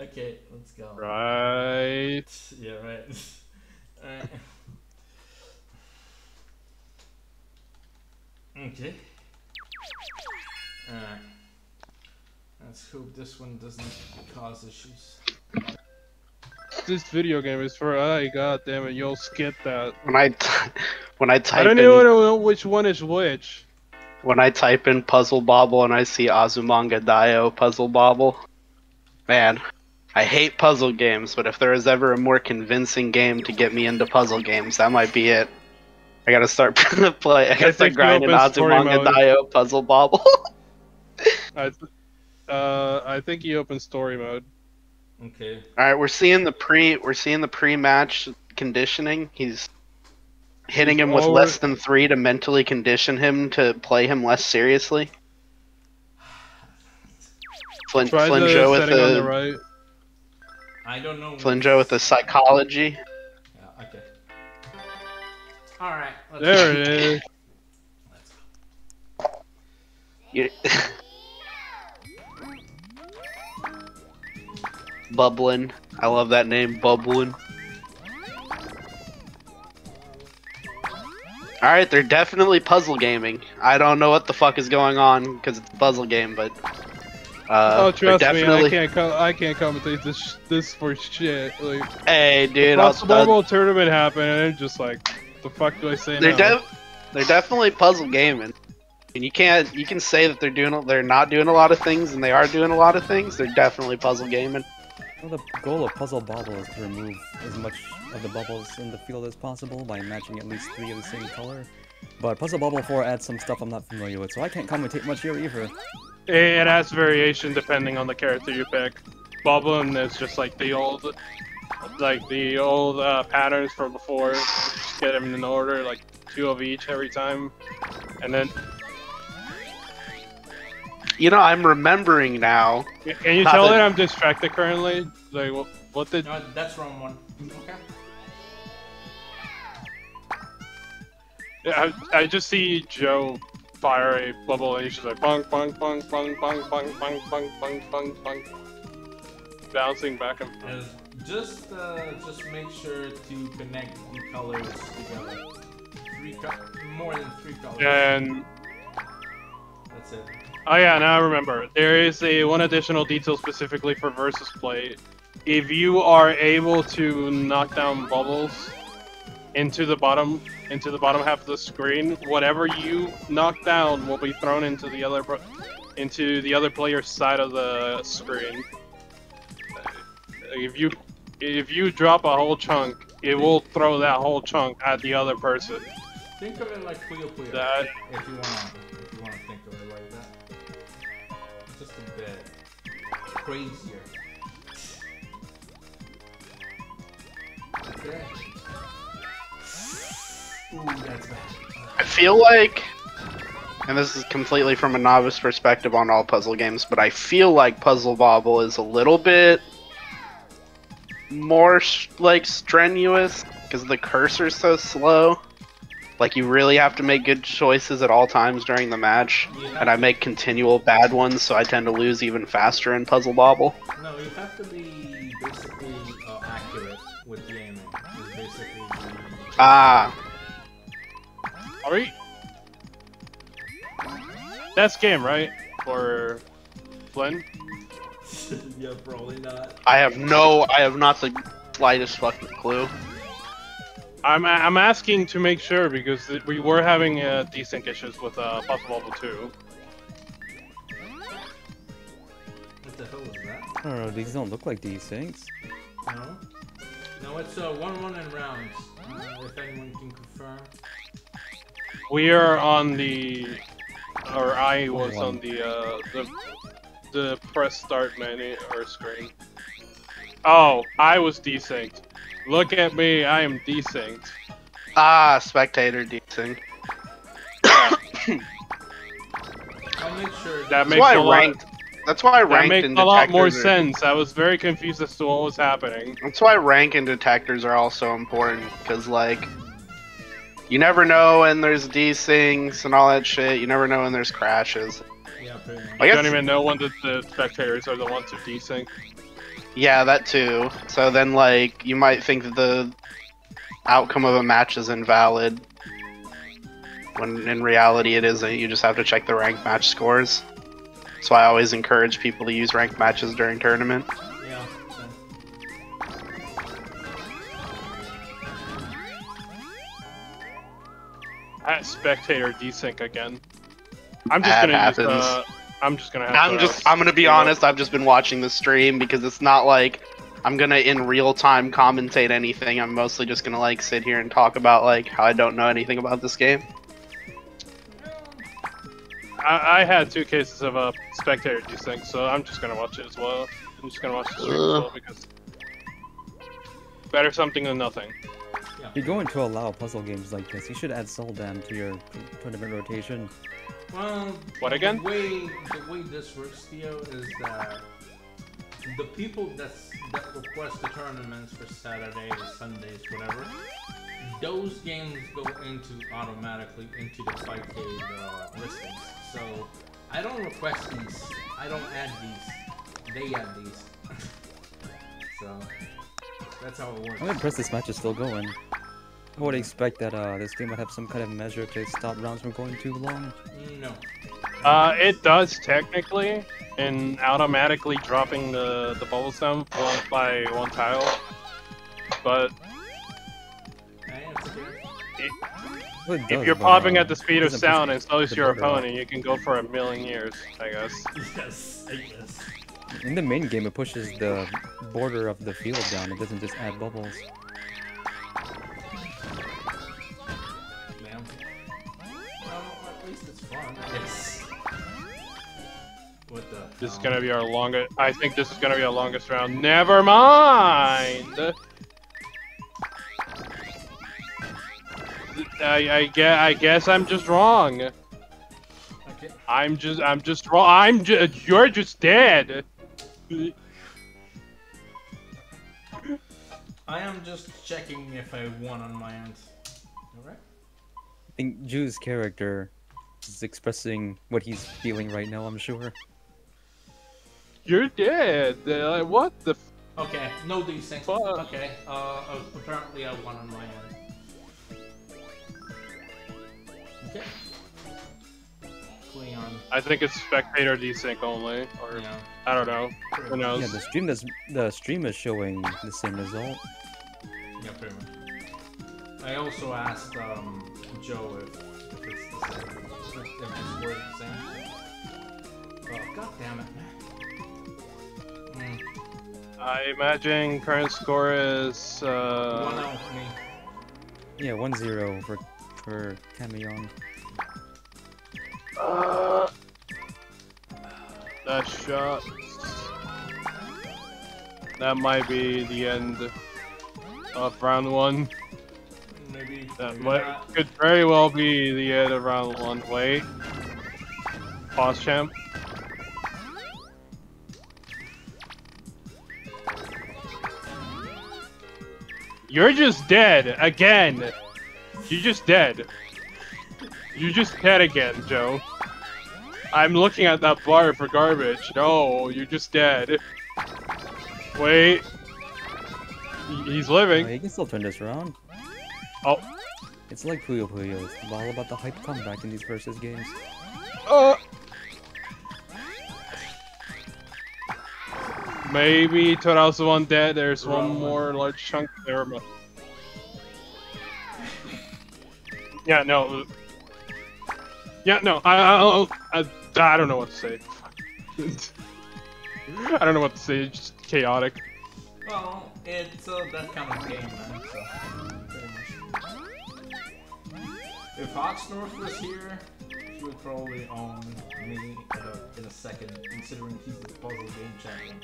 Okay, let's go. Right. Yeah, right. Alright. Okay. Alright. Let's hope this one doesn't cause issues. This video game is for I. God damn it, you'll skip that. When I t- when I type I don't in even know which one is which. when I type in Puzzle Bobble and I see Azumanga Daioh Puzzle Bobble, man, I hate puzzle games. But if there is ever a more convincing game to get me into puzzle games, that might be it. I gotta start play. I gotta start think grinding Azumanga. Daioh Puzzle Bobble. I, uh, I think he opened story mode. Okay. All right, we're seeing the pre we're seeing the pre-match conditioning. He's hitting He's him with over- less than three to mentally condition him to play him less seriously. Flynn, Try Flynn the with setting on the the right. I don't know. Flynn Joe with the psychology. Yeah, okay. Alright. let's There go. it is. Let's go. You... Bubblun. I love that name, Bubblun. Alright, they're definitely puzzle gaming. I don't know what the fuck is going on because it's a puzzle game, but. Uh, oh, trust me, I can't. I can't commentate this. This for shit. Like, Hey, the dude, I'll, Bowl tournament happened, and I'm just like, the fuck do I say they're now? they're definitely puzzle gaming. And you can't you can say that they're doing they're not doing a lot of things and they are doing a lot of things. They're definitely puzzle gaming. Well, the goal of Puzzle Bobble is to remove as much of the bubbles in the field as possible by matching at least three of the same color. But Puzzle Bobble 4 adds some stuff I'm not familiar with, so I can't commentate much here either. It, has variation depending on the character you pick. Bobblun is just like the old, like the old uh, patterns from before. Just get them in order, like two of each every time, and then You know, I'm remembering now. can you Not tell that- that I'm distracted currently? Like what? What did? No, that's wrong one. Okay. I, I just see Joe fire a bubble and he's just like bong bong bong bong bong bong bong bong bong bong bong, bouncing back and forth. Uh, just uh, just make sure to connect the colors together. Three co- more than three colors. And That's it. Oh yeah, now I remember. There is a one additional detail specifically for versus play. If you are able to knock down bubbles into the bottom into the bottom half of the screen, whatever you knock down will be thrown into the other into the other player's side of the screen. If you if you drop a whole chunk, it will throw that whole chunk at the other person. Think of it like Puyo Puyo. That- If you wanna, crazier. I feel like, and this is completely from a novice perspective on all puzzle games, but I feel like Puzzle Bobble is a little bit more like strenuous because the cursor's so slow. Like you really have to make good choices at all times during the match, You and I make continual bad ones, so I tend to lose even faster in Puzzle Bobble. No, you have to be basically uh, accurate with the aiming. Basically Ah, Are we? That's game, right? For Flynn? yeah, probably not. I have no, I have not the slightest fucking clue. I'm I'm asking to make sure because we were having uh, desync issues with uh, Puzzle Bobble 2. What the hell is that? I don't know, these don't look like desyncs. No? No, it's uh, 1 1 in rounds. Uh, if anyone can confirm. We are on the, or I was One. on the uh, the the press start menu or screen. Oh, I was desynced. Look at me, I am desynced. Ah, spectator decent. I'll sure That That's makes why a I lot. ranked. That's why I That makes in a lot more are- sense. I was very confused as to what was happening. That's why rank and detectors are also important, because, like, you never know when there's desyncs and all that shit. You never know when there's crashes. Yeah. I I guess, don't even know when the, the spectators are the ones who desync. Yeah, that too. So then, like, you might think that the outcome of a match is invalid, when in reality it isn't. You just have to check the ranked match scores. So I always encourage people to use ranked matches during tournament. Yeah. same. At spectator desync again. I'm just That gonna use, happens. uh, I'm just gonna have I'm to just I'm gonna be you know, honest, I've just been watching the stream because it's not like I'm gonna in real time commentate anything. I'm mostly just gonna like sit here and talk about like how I don't know anything about this game. I, I had two cases of uh, spectator desync, so I'm just gonna watch it as well. I'm just gonna watch the stream as well because better something than nothing. If you're going to allow puzzle games like this, you should add Soldam to your tournament rotation. Well, What again? The way the way this works, Theo, is that the people that's, that request the tournaments for Saturdays, Sundays, whatever, those games go into automatically into the 5K uh, listings. So I don't request these. I don't add these. They add these. so that's how it works. I'm impressed this match is still going. I would expect that uh, this game would have some kind of measure to stop rounds from going too long. No. Uh, it does technically, in automatically dropping the the bubbles down one, by one tile, but Hey, it's it if you're but, popping uh, at the speed of sound and so is the your opponent, you can go for a million years, I guess. Yes, yes. In the main game, it pushes the border of the field down. It doesn't just add bubbles. Yes. What the? This is gonna be our longest. I think this is gonna be our longest round. Never mind. I, I guess I guess I'm just wrong. Okay. I'm just I'm just wrong. I'm just you're just dead. I am just checking if I won on my end. Alright. I think Ju's character is expressing what he's feeling right now, I'm sure. You're dead. Uh, what the? F- Okay, no these things. Fuck. Okay, uh, uh, apparently I won on my end. Okay. Cleon. I think it's spectator desync only, or Yeah. I don't know. Who knows? Yeah, the stream does. The stream is showing the same result. Yeah, pretty much. I also asked um, Joe if, if it's the same. If, if the score is the same. Oh, god damn it. Mm, I imagine current score is one uh, out for me. Yeah, 1-0 for for Camion. uh that shot. That might be the end of round one. Maybe. That maybe might, could very well be the end of round one. Wait. Pause champ. You're just dead again. You're just dead. You're just dead again, Joe. I'm looking at that bar for garbage. No, you're just dead. Wait. He- He's Oh, living. you can still turn this around. Oh. It's like Puyo Puyo. It's all about the hype comeback in these versus games. Uh, maybe 2001 dead. There's one one. more large chunk there. But... Yeah, no. Yeah, no. I, I, I, I don't know what to say. I don't know what to say. It's just chaotic. Well, it's uh, that kind of game, man. So, pretty much. If Oxnorth was here, he would probably own me uh, in a second, considering he's the puzzle game champion.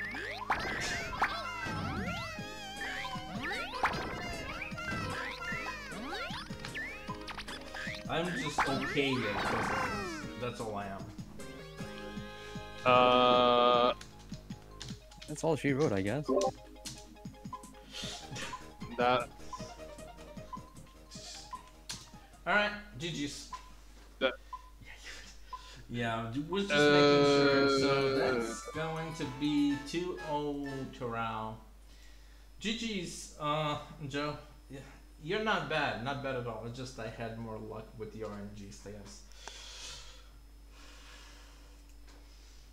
I'm just okay at puzzles. That's all I am. Uh, That's all she wrote, I guess. that Alright, GG's. That- Yeah, we're just making sure. So Uh, that's going to be 2-0 to Rao. GG's, uh, Joe. Yeah, you're not bad, not bad at all. It's just I had more luck with the RNG stance.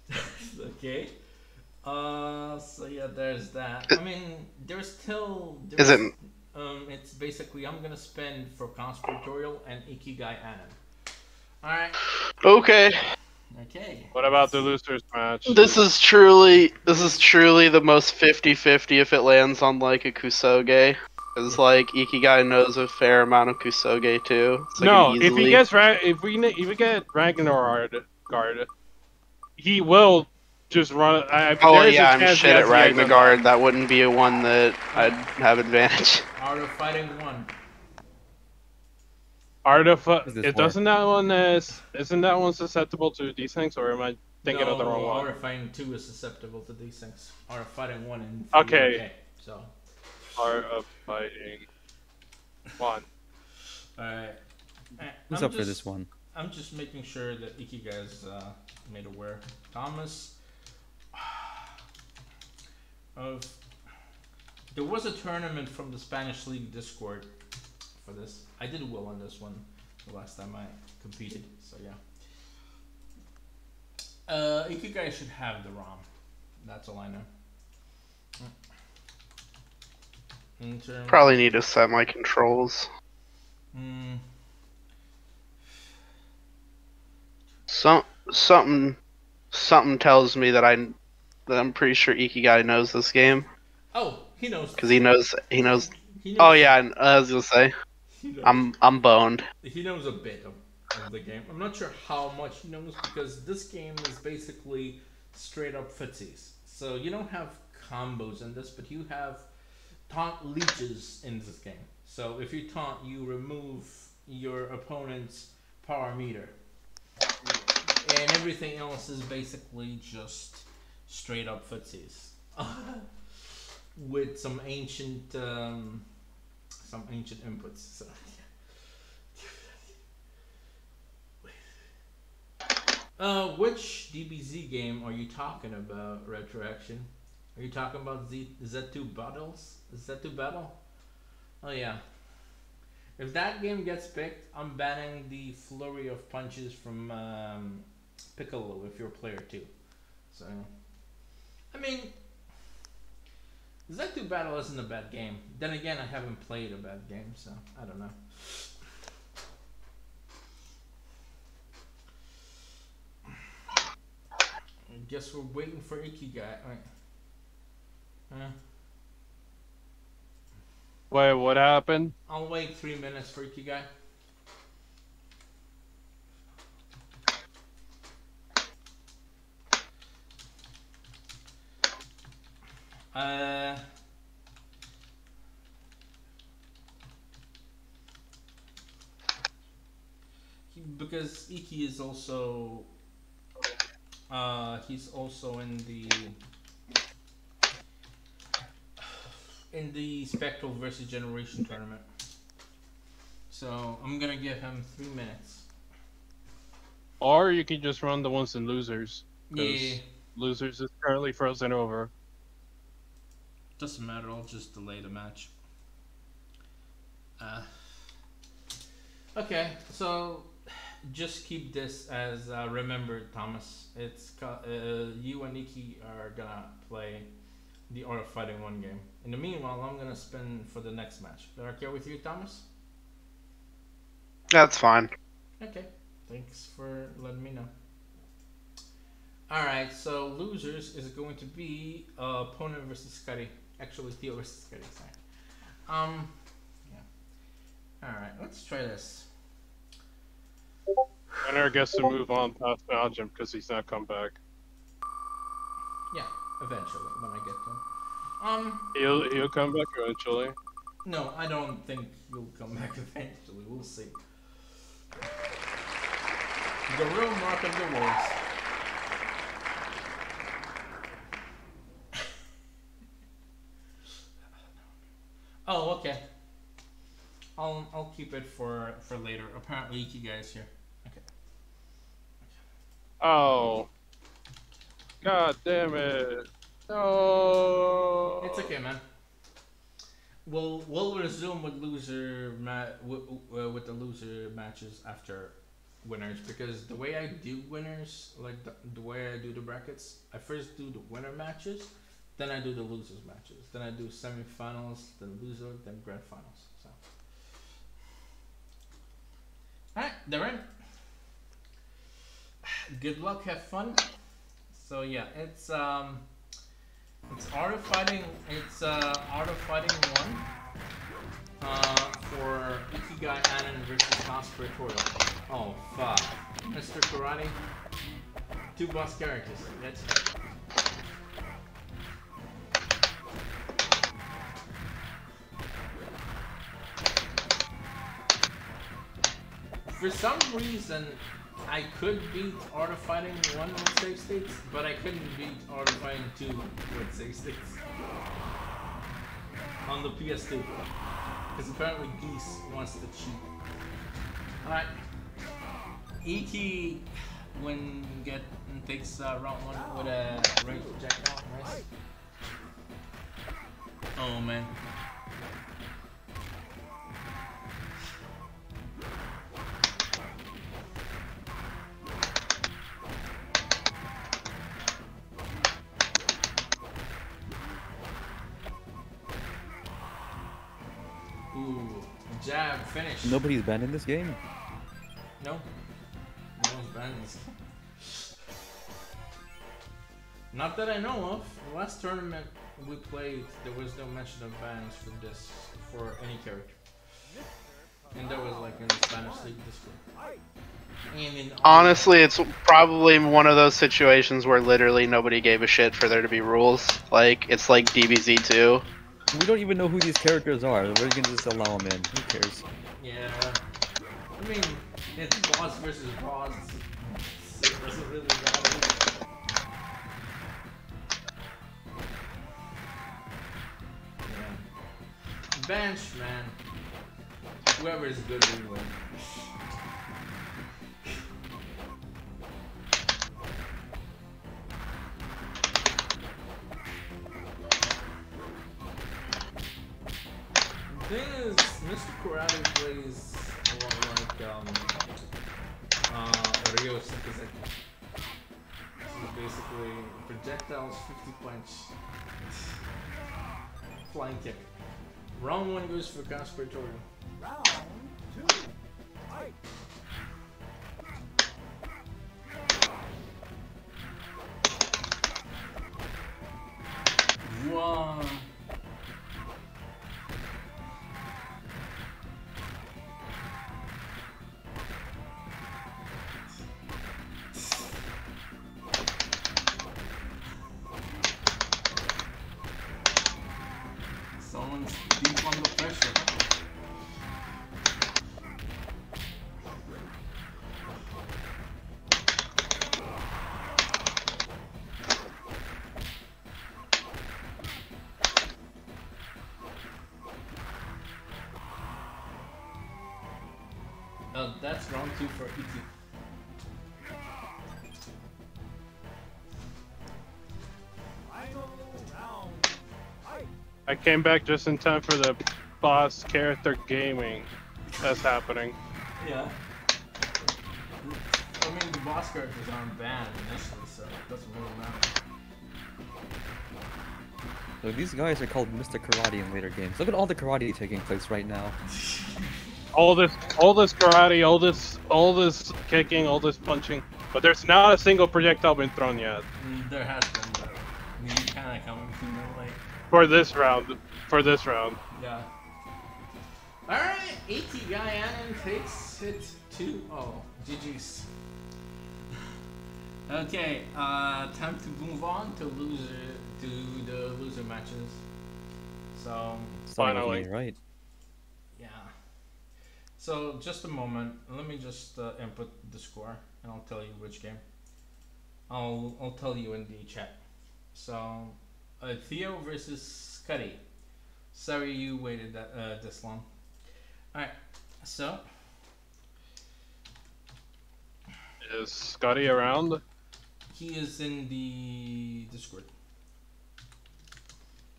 okay. Uh, so yeah, there's that. I mean, there's still. There's, Is it- Um, it's basically I'm gonna spend for conspiratorial and Ikigai Anon. All right. Okay. Okay. What about the losers match? This is truly this is truly the most 50-50 if it lands on like a Kusoge. Cause like Ikigai knows a fair amount of Kusoge too. So no, can if he gets Ra- if we if we get Ragnar guard, he will just run. I, Oh there's yeah, I'm shit at the exit. Ragnagard. That wouldn't be a one that I'd have advantage. Art of Fighting One. Art of uh, it for? doesn't that one is isn't that one susceptible to these things or am I thinking no, of the wrong one? Art of Fighting Two is susceptible to these things. Art of Fighting One and Okay. Okay. So, Art of fighting one. alright. Eh, Who's I'm up for this one? I'm just making sure that Ikigai is uh, made aware. Thomas. Of there was a tournament from the Spanish League Discord for this. I did well on this one the last time I competed, so yeah. Uh, Ikigai should have the ROM. That's all I know. Probably need to set my controls. Mm, Some something something tells me that I that I'm pretty sure Ikigai knows this game oh, he knows. because he knows he knows. He oh, knows Oh yeah, I was gonna say. I'm I'm boned. he knows a bit of, of the game. I'm not sure how much he knows because this game is basically straight up footsies. So you don't have combos in this, but you have taunt leeches in this game. So if you taunt, you remove your opponent's power meter, and everything else is basically just straight up footsies with some ancient um, some ancient inputs. So. Uh, which DBZ game are you talking about, Retroaction? Are you talking about Z Z2 Battles? Z2 Battle? Oh yeah. If that game gets picked, I'm banning the flurry of punches from um, Piccolo if you're player two. So, I mean, Z2 Battle isn't a bad game. Then again, I haven't played a bad game, so I don't know. I guess we're waiting for Ikigai. Alright. Uh, Wait, what happened? I'll wait three minutes for Ikigai. Uh, he- because Iki is also uh, he's also in the in the Spectral versus Generation tournament. So I'm gonna give him three minutes. Or you can just run the ones and losers. Yeah, Losers is currently frozen over. Doesn't matter. I'll just delay the match. Uh, okay, so just keep this as uh, remember, Thomas. It's uh, you and Nikki are gonna play the Art of Fighting one game. In the meanwhile, I'm gonna spin for the next match. Is that okay with you, Thomas? That's fine. Okay, thanks for letting me know. Alright, so losers is going to be uh, opponent versus Scotty. Actually, Theo versus Scotty, sorry. Um, yeah. Alright, let's try this. Winner gets to move on past Belgium because he's not come back. Yeah, eventually, when I get to him. Um, He'll he'll come back eventually. no, I don't think you'll come back eventually. We'll see. The real mark of the wolves. Oh, okay. I'll I'll keep it for for later. Apparently, Ikigai is here. Okay. Oh. God damn it. No. It's okay, man. We'll we'll resume with loser ma- w- w- uh, with the loser matches after winners because the way I do winners, like the, the way I do the brackets, I first do the winner matches, then I do the losers matches, then I do semifinals, then loser, then grand finals. So. Alright, they're in. Good luck, have fun. So yeah, it's um it's Art of Fighting. It's uh, Art of Fighting one uh, for Ikigai Anon versus Conspiratorial. Oh fuck, Mr. Karate. Two boss characters. That's For some reason, I could beat Art of Fighting 1 with save states, but I couldn't beat Art of Fighting 2 with save states. On the PS2. Because apparently Geese wants to cheat. Alright. Iki, when get takes uh, round 1 with a range projectile, nice. Oh man. Ooh, jab, finish. Nobody's banned in this game. No. No one's banned this. Not that I know of. The last tournament we played, there was no mention of bans for this, for any character. And that was like in the Spanish League Discord. And in Honestly, it's probably one of those situations where literally nobody gave a shit for there to be rules. Like it's like DBZ two. We don't even know who these characters are. We're gonna just allow them in. Who cares? Yeah. I mean, it's boss versus boss. Bench, man. Whoever is good will win. Thing is, Mr. Karate plays a lot like um, uh, Ryo. So basically, projectiles, 50 punch, flying kick. Round one goes for Conspiratorial. Wow. I came back just in time for the boss character gaming that's happening. Yeah. I mean, the boss characters aren't banned initially, so it doesn't really matter. So these guys are called Mr. Karate in later games. Look at all the karate taking place right now. All this, all this karate, all this, all this kicking, all this punching, but there's not a single projectile been thrown yet Mm, There has been, for this round. For this round, Yeah. Alright, Ikigai Anon takes it to. Oh, GG's. Okay, uh, time to move on to loser to the loser matches. So Starting Finally. right? yeah. So just a moment. Let me just uh, input the score, and I'll tell you which game. I'll I'll tell you in the chat. So, uh, Theo versus Scotty. Sorry you waited that uh, this long. All right. So is Scotty around? he is in the Discord.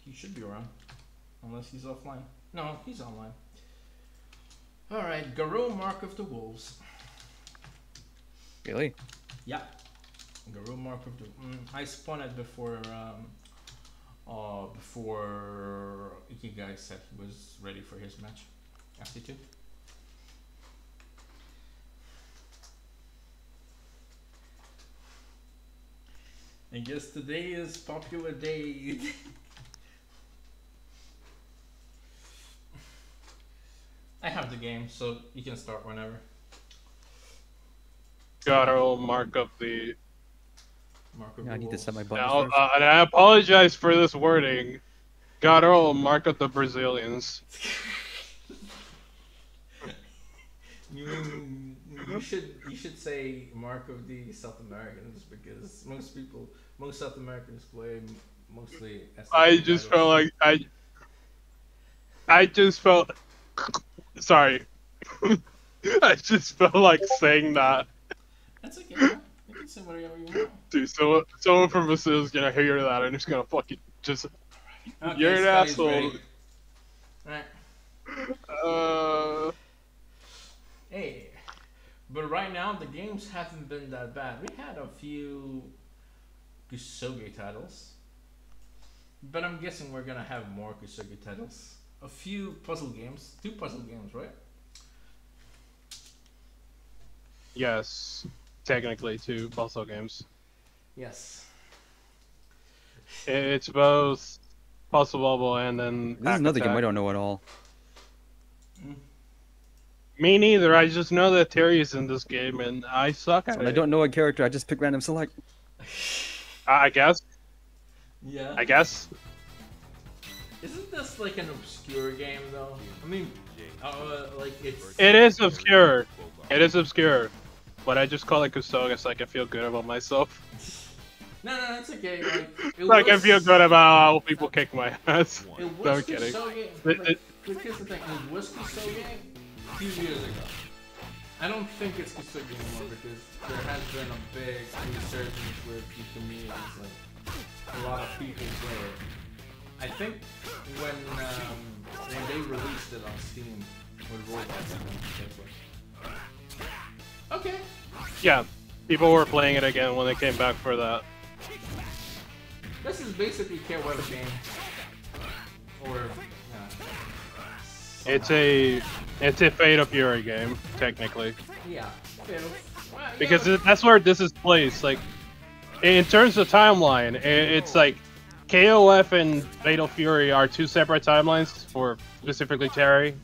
He should be around, unless he's offline. No, he's online. All right, Garou Mark of the Wolves. Really? Yeah. Garou Mark of the. Mm, I spun it before. Um, uh, before Ikigai said he was ready for his match. FT2. I guess today is popular day. I have the game, so you can start whenever. Garou mark of the. Mark of Yeah, I need to set my Wolves. buttons Now, uh, and I apologize for this wording. Garou mark up the Brazilians. You, you should you should say mark of the South Americans because most people most South Americans play mostly. SNL I just felt like I. I just felt. Sorry. I just felt like saying that. that's okay. Man. You can say whatever you want. Dude, so someone from Brazil is gonna hear that and it's gonna fucking just. Okay, You're an asshole. Alright. Uh. Hey, but right now the games haven't been that bad. We had a few Kusoge titles, but I'm guessing we're gonna have more Kusoge titles. A few puzzle games, two puzzle games, right? Yes. Technically, two puzzle games. Yes. It's both Puzzle Bobble and then. This Hack is another game I don't know at all. Me neither. I just know that Terry's in this game and I suck at When I don't know a character, I just pick random select. I I guess. Yeah. I guess. Isn't this like an obscure game though? I mean, uh, like it's. It is obscure. It is obscure. But I just call it Kusoge so I can feel good about myself. No, no, it's okay. Like, it So I can feel good about how people kick my ass. It No, was I'm kidding. Kusoge. It- Like, it- but here's the thing: it was Kusoge a few years ago. I don't think it's Kusoge anymore because there has been a big resurgence with the communities. Like a lot of people play it. I think when um, when they released it on Steam with rollback, I think that's what- Okay. Yeah. People were playing it again when they came back for that. This is basically KOF game. Or yeah. It's a it's a Fatal Fury game, technically. Yeah. Fatal. Well, yeah, Because that's where this is placed. Like in terms of timeline, it's like KOF and Fatal Fury are two separate timelines for specifically Terry.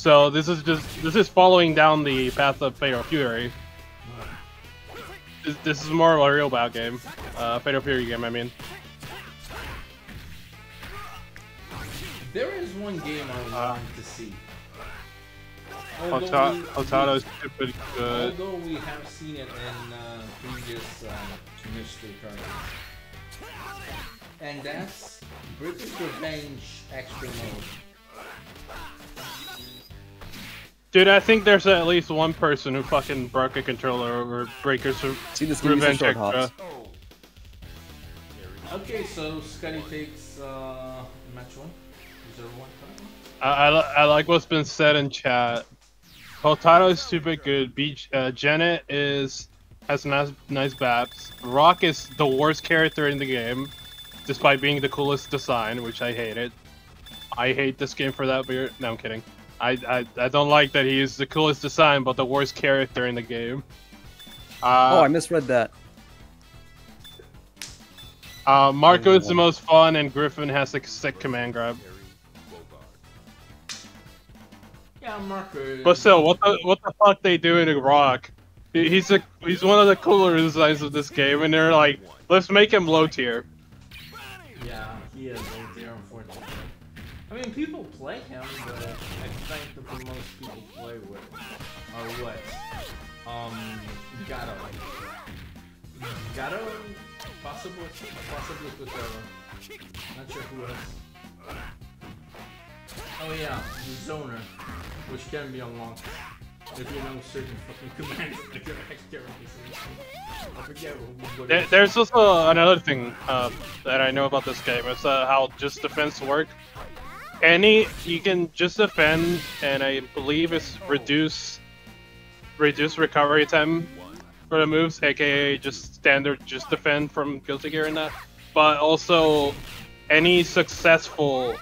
So this is just this is following down the path of Fatal Fury. This, this is more of a real bout game, uh, Fatal Fury game. I mean, There is one game I Uh, want to see. Hotaru is stupid good. Although we have seen it in uh, previous uh, mystery cards. And that's Breakers Revenge Extra Mode. Dude, I think there's at least one person who fucking broke a controller over Breakers Re- See, this game uses Revenge Extra. hops. Okay, so Scotty takes uh, match one. Zero one card. I, I, I like what's been said in chat. Hotaru is stupid good. Beach uh, Janet is has nice nice baps. Rock is the worst character in the game, despite being the coolest design, which I hated. I hate this game for that. But you're- no, I'm kidding. I, I I don't like that he is the coolest design, but the worst character in the game. Oh, Uh, I misread that. uh, Marco is the most fun, and Griffon has a sick command grab. Yeah, Marco. But still, what the what the fuck they doing to Rock? He's a he's one of the cooler designs of this game, and they're like, let's make him low tier. Yeah, he is low tier, unfortunately. I mean, people play him, but I think most people play with are what? Um, Gato. Gato? Possibly, possibly Kotaro. Not sure who else. Oh yeah, Zoner, which can be unlocked if you know certain fucking commands There, there's also another thing uh, that I know about this game. It's uh, how just defense work. Any you can just defend, and I believe it's reduce reduce recovery time for the moves, aka just standard just defend from Guilty Gear and that. But also, any successful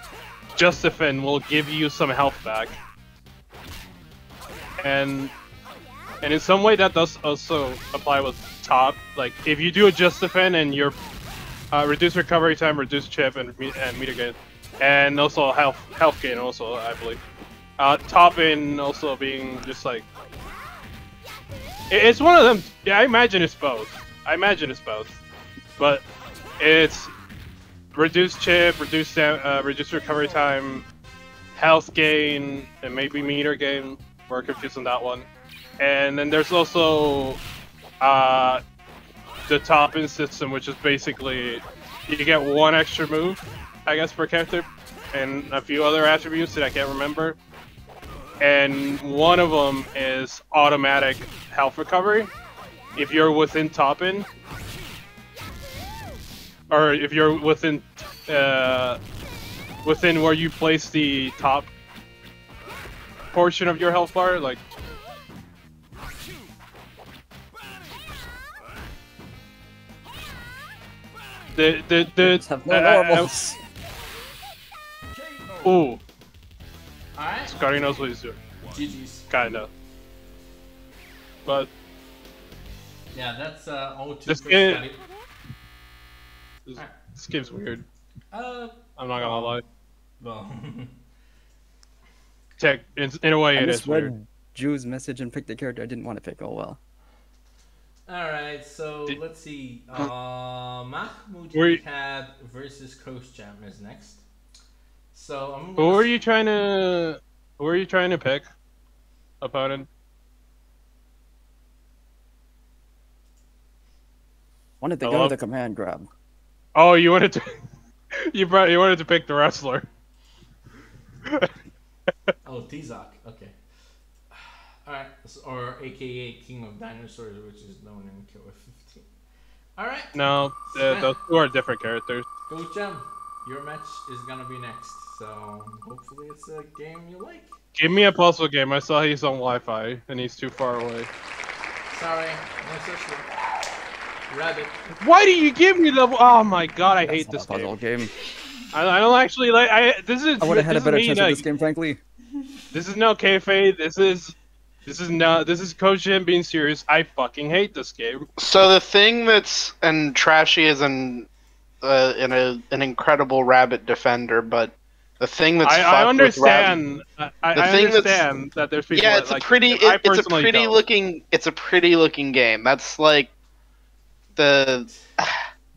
just defend will give you some health back. And and in some way that does also apply with top. Like if you do a just defend and you're uh, reduce recovery time, reduce chip and and meter and also health health gain also I believe. Uh, top in also being just like it's one of them. Yeah, I imagine it's both. I imagine it's both, but it's reduced chip, reduced uh, reduced recovery time, health gain, and maybe meter gain. We're confused on that one. And then there's also uh, the top in system, which is basically you get one extra move, I guess, per character, and a few other attributes that I can't remember. And one of them is automatic health recovery. If you're within top in, or if you're within uh, within where you place the top portion of your health bar, like the the the no uh. ooh, Alright, Scotty knows what he's doing, GG's. kinda. But Yeah, that's uh, 0 2 This game- Scotty. this, this game's weird. Uh, I'm not gonna lie. well. Tech, in, in a way, I it is misread weird. Drew's message and picked the character I didn't want to pick. Oh well. Alright, so Did- let's see. Uh, Mahmoud Were you- versus Coach Jam is next. So I'm Who gonna were you trying to? Who were you trying to pick? Opponent. Wanted to I go love- with the command grab. Oh, you wanted to. you brought. You wanted to pick the wrestler. Oh, Tizoc. Okay. Alright, or AKA King of Dinosaurs, which is known in KOF 15. Alright, no, uh, those two are different characters. Coach Jam, your match is gonna be next. So hopefully it's a game you like. Give me a puzzle game. I saw he's on Wi-Fi and he's too far away. Sorry, no such thing. Rabbit. Why do you give me the? Oh my god, I hate That's this a puzzle game. game. I, I don't actually like. I this is. I would have had a better me, chance like, with this game, frankly. This is no kayfabe. This is. This is not. This is Coach Jam being serious. I fucking hate this game. So the thing that's and Trashy is an uh, in a an incredible rabbit defender, but the thing that's I, I understand. I, I The I thing that's- understand that there's people. yeah, that it's a pretty this game. I it, it's a pretty don't. looking it's a pretty looking game. That's like the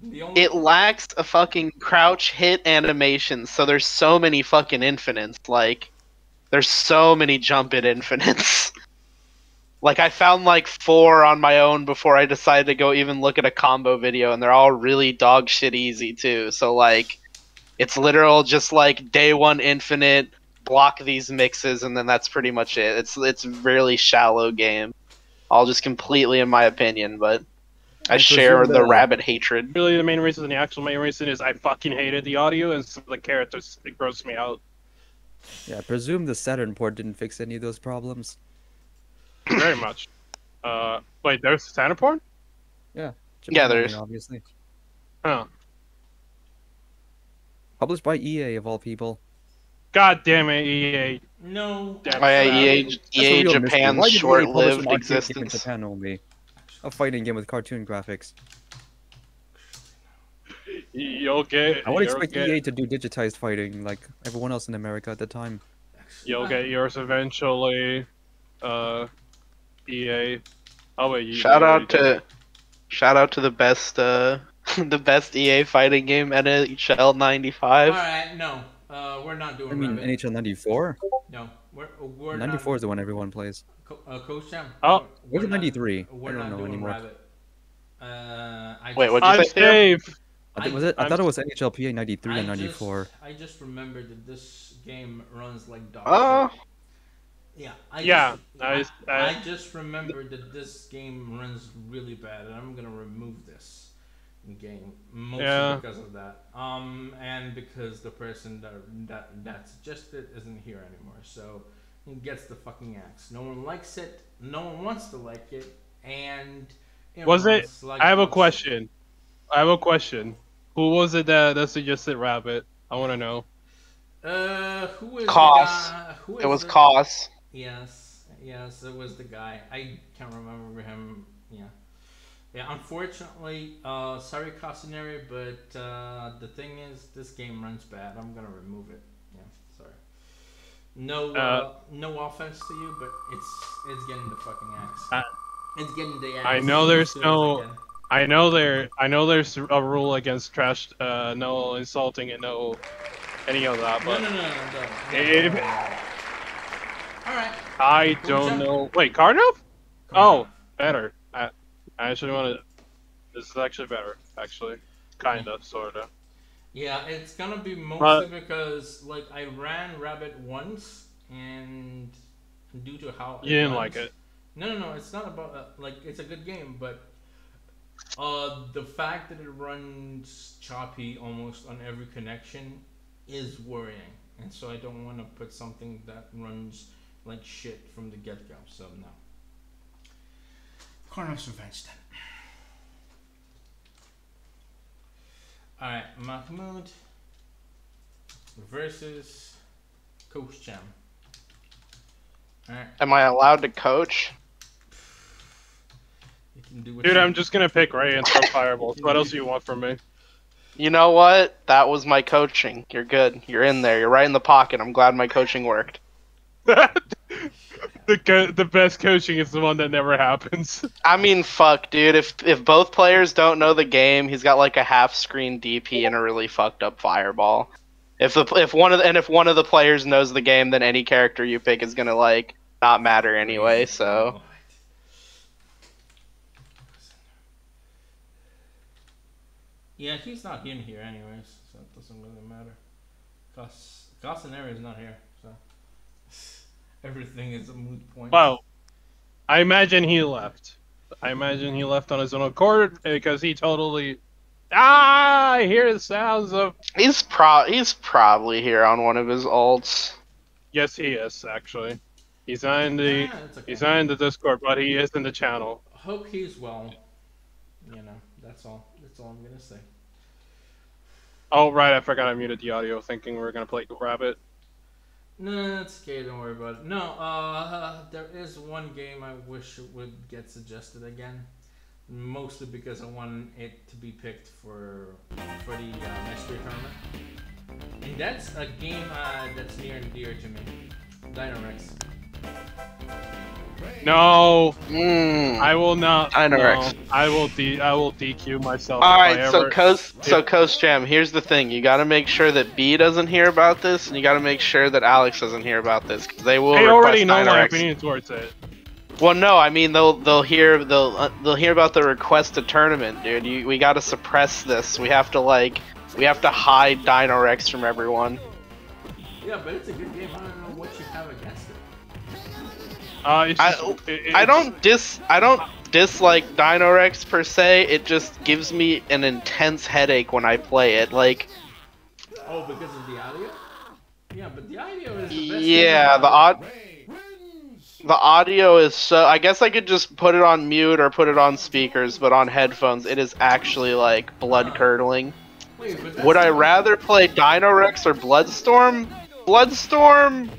The only it lacks a fucking crouch hit animation, so there's so many fucking infinites. Like, there's so many jump it infinites. like, I found like four on my own before I decided to go even look at a combo video, and they're all really dog shit easy too. So like, it's literal just like day one infinite, block these mixes, and then that's pretty much it. It's it's a really shallow game, all just completely in my opinion, but. I, I share the that- rabbit hatred. Really, the main reason, the actual main reason is I fucking hated the audio and some of the characters. It grossed me out. Yeah, I presume the Saturn port didn't fix any of those problems. Very much. Uh, wait, there's Saturn port? Yeah, Japan there only, is. Obviously. Huh. Published by EA of all people. God damn it, EA. no. Damn. Oh. EA, EA a real mystery. Japan's EA publish short-lived arcade in existence. Japan only. A fighting game with cartoon graphics. You'll get. I would you'll expect get, EA to do digitized fighting like everyone else in America at the time. You'll get yours eventually. Uh, EA. Oh wait, you Shout you out to, shout out to the best, uh, the best EA fighting game, NHL '95. Alright, no. Uh, we're not doing I mean, Rabbit. NHL 94? No, we're, we're 94 is the one everyone plays. not. Co- uh, Coach Jam. Oh. we're Was it not- 93? We're I don't not know doing anymore. Rabbit. Uh, I Wait, what'd you I'm say, Dave. I think, was it? I I'm- thought it was NHLPA 93 and 94. Just, I just remembered that this game runs like dog Oh. shit. Yeah. I Yeah, Just, I- I, I- I just remember that this game runs really bad, and I'm gonna remove this game mostly Yeah. because of that. Um, and because the person that that that suggested it isn't here anymore, so he gets the fucking axe. No one likes it. No one wants to like it, and Was it- like, I have a "Oh, shit." question. I have a question. Who was it that, that suggested Rabbit? I want to know. Uh, who is Cos. The guy? Who It is was the- Cos. Yes, yes, it was the guy. I can't remember him. Yeah, yeah. Unfortunately, uh, sorry, Casaneri, but uh, the thing is, this game runs bad. I'm gonna remove it. Yeah, sorry. No, uh, Uh, no offense to you, but it's it's getting the fucking axe. It's getting the axe. I know there's as soon as no- I know there. I know there's a rule against trash, uh, no insulting and no any of that, but no, no, no, no. no, no. All right. I don't know. Wait, come Oh, better. I, actually want to. This is actually better, actually. Kinda, sorta. Yeah, it's gonna be mostly because like I ran Rabbit once, and due to how You didn't runs- like it. No, no, no. It's not about uh, like it's a good game, but uh, the fact that it runs choppy almost on every connection is worrying, and so I don't want to put something that runs like shit from the get go. So no. Breakers Revenge then. Alright, Mahmoud versus Coach Jam. Alright, Am I allowed to coach? you can do Dude, I'm just gonna pick Ray and throw fireballs. What else do you want from me? You know what? That was my coaching. You're good. You're in there. You're right in the pocket. I'm glad my coaching worked. the co- the best coaching is the one that never happens. I mean, fuck, dude. If if both players don't know the game, he's got like a half screen DP and a really fucked up fireball. If the if one of the, and if one of the players knows the game, then any character you pick is gonna like not matter anyway. So Yeah, he's not in here anyways, so it doesn't really matter. Cos Casaneri is not here, so everything is a moot point. Well, I imagine he left. I imagine he left on his own accord because he totally. Ah, I hear the sounds of. he's pro he's probably here on one of his alts. Yes, he is actually. He's not in the. Yeah, it's okay. He's not in the Discord, but he is in the channel. Hope he's well. You know, that's all. That's all I'm gonna say. Oh right, I forgot I muted the audio, thinking we were gonna play Rabbit. No, it's okay. Don't worry about it. No, uh, there is one game I wish would get suggested again. Mostly because I want it to be picked for for the uh, mystery tournament, and that's a game uh, that's near and dear to me. Dinorex. No, Mm. I will not. Dinorex. no, I will d. I will DQ myself. All if I right, so ever- Coast, so Coach Jam. Here's the thing: you got to make sure that B doesn't hear about this, and you got to make sure that Alex doesn't hear about this because they will They request already know my Dinorex. opinion towards it. Well, no, I mean they'll they'll hear they'll uh, they'll hear about the request to tournament, dude. You, we got to suppress this. We have to like we have to hide Dinorex from everyone. Yeah, but it's a good game. Uh, it's I- just, it- I don't dis I don't dislike Dinorex per se. It just gives me an intense headache when I play it. Like Oh, because of the audio? Yeah, but the audio is the best. yeah, thing the about odd the audio is so. I guess I could just put it on mute or put it on speakers, but on headphones, it is actually like blood curdling. it. Wait, but that's Would I rather play Dinorex or Bloodstorm? Bloodstorm,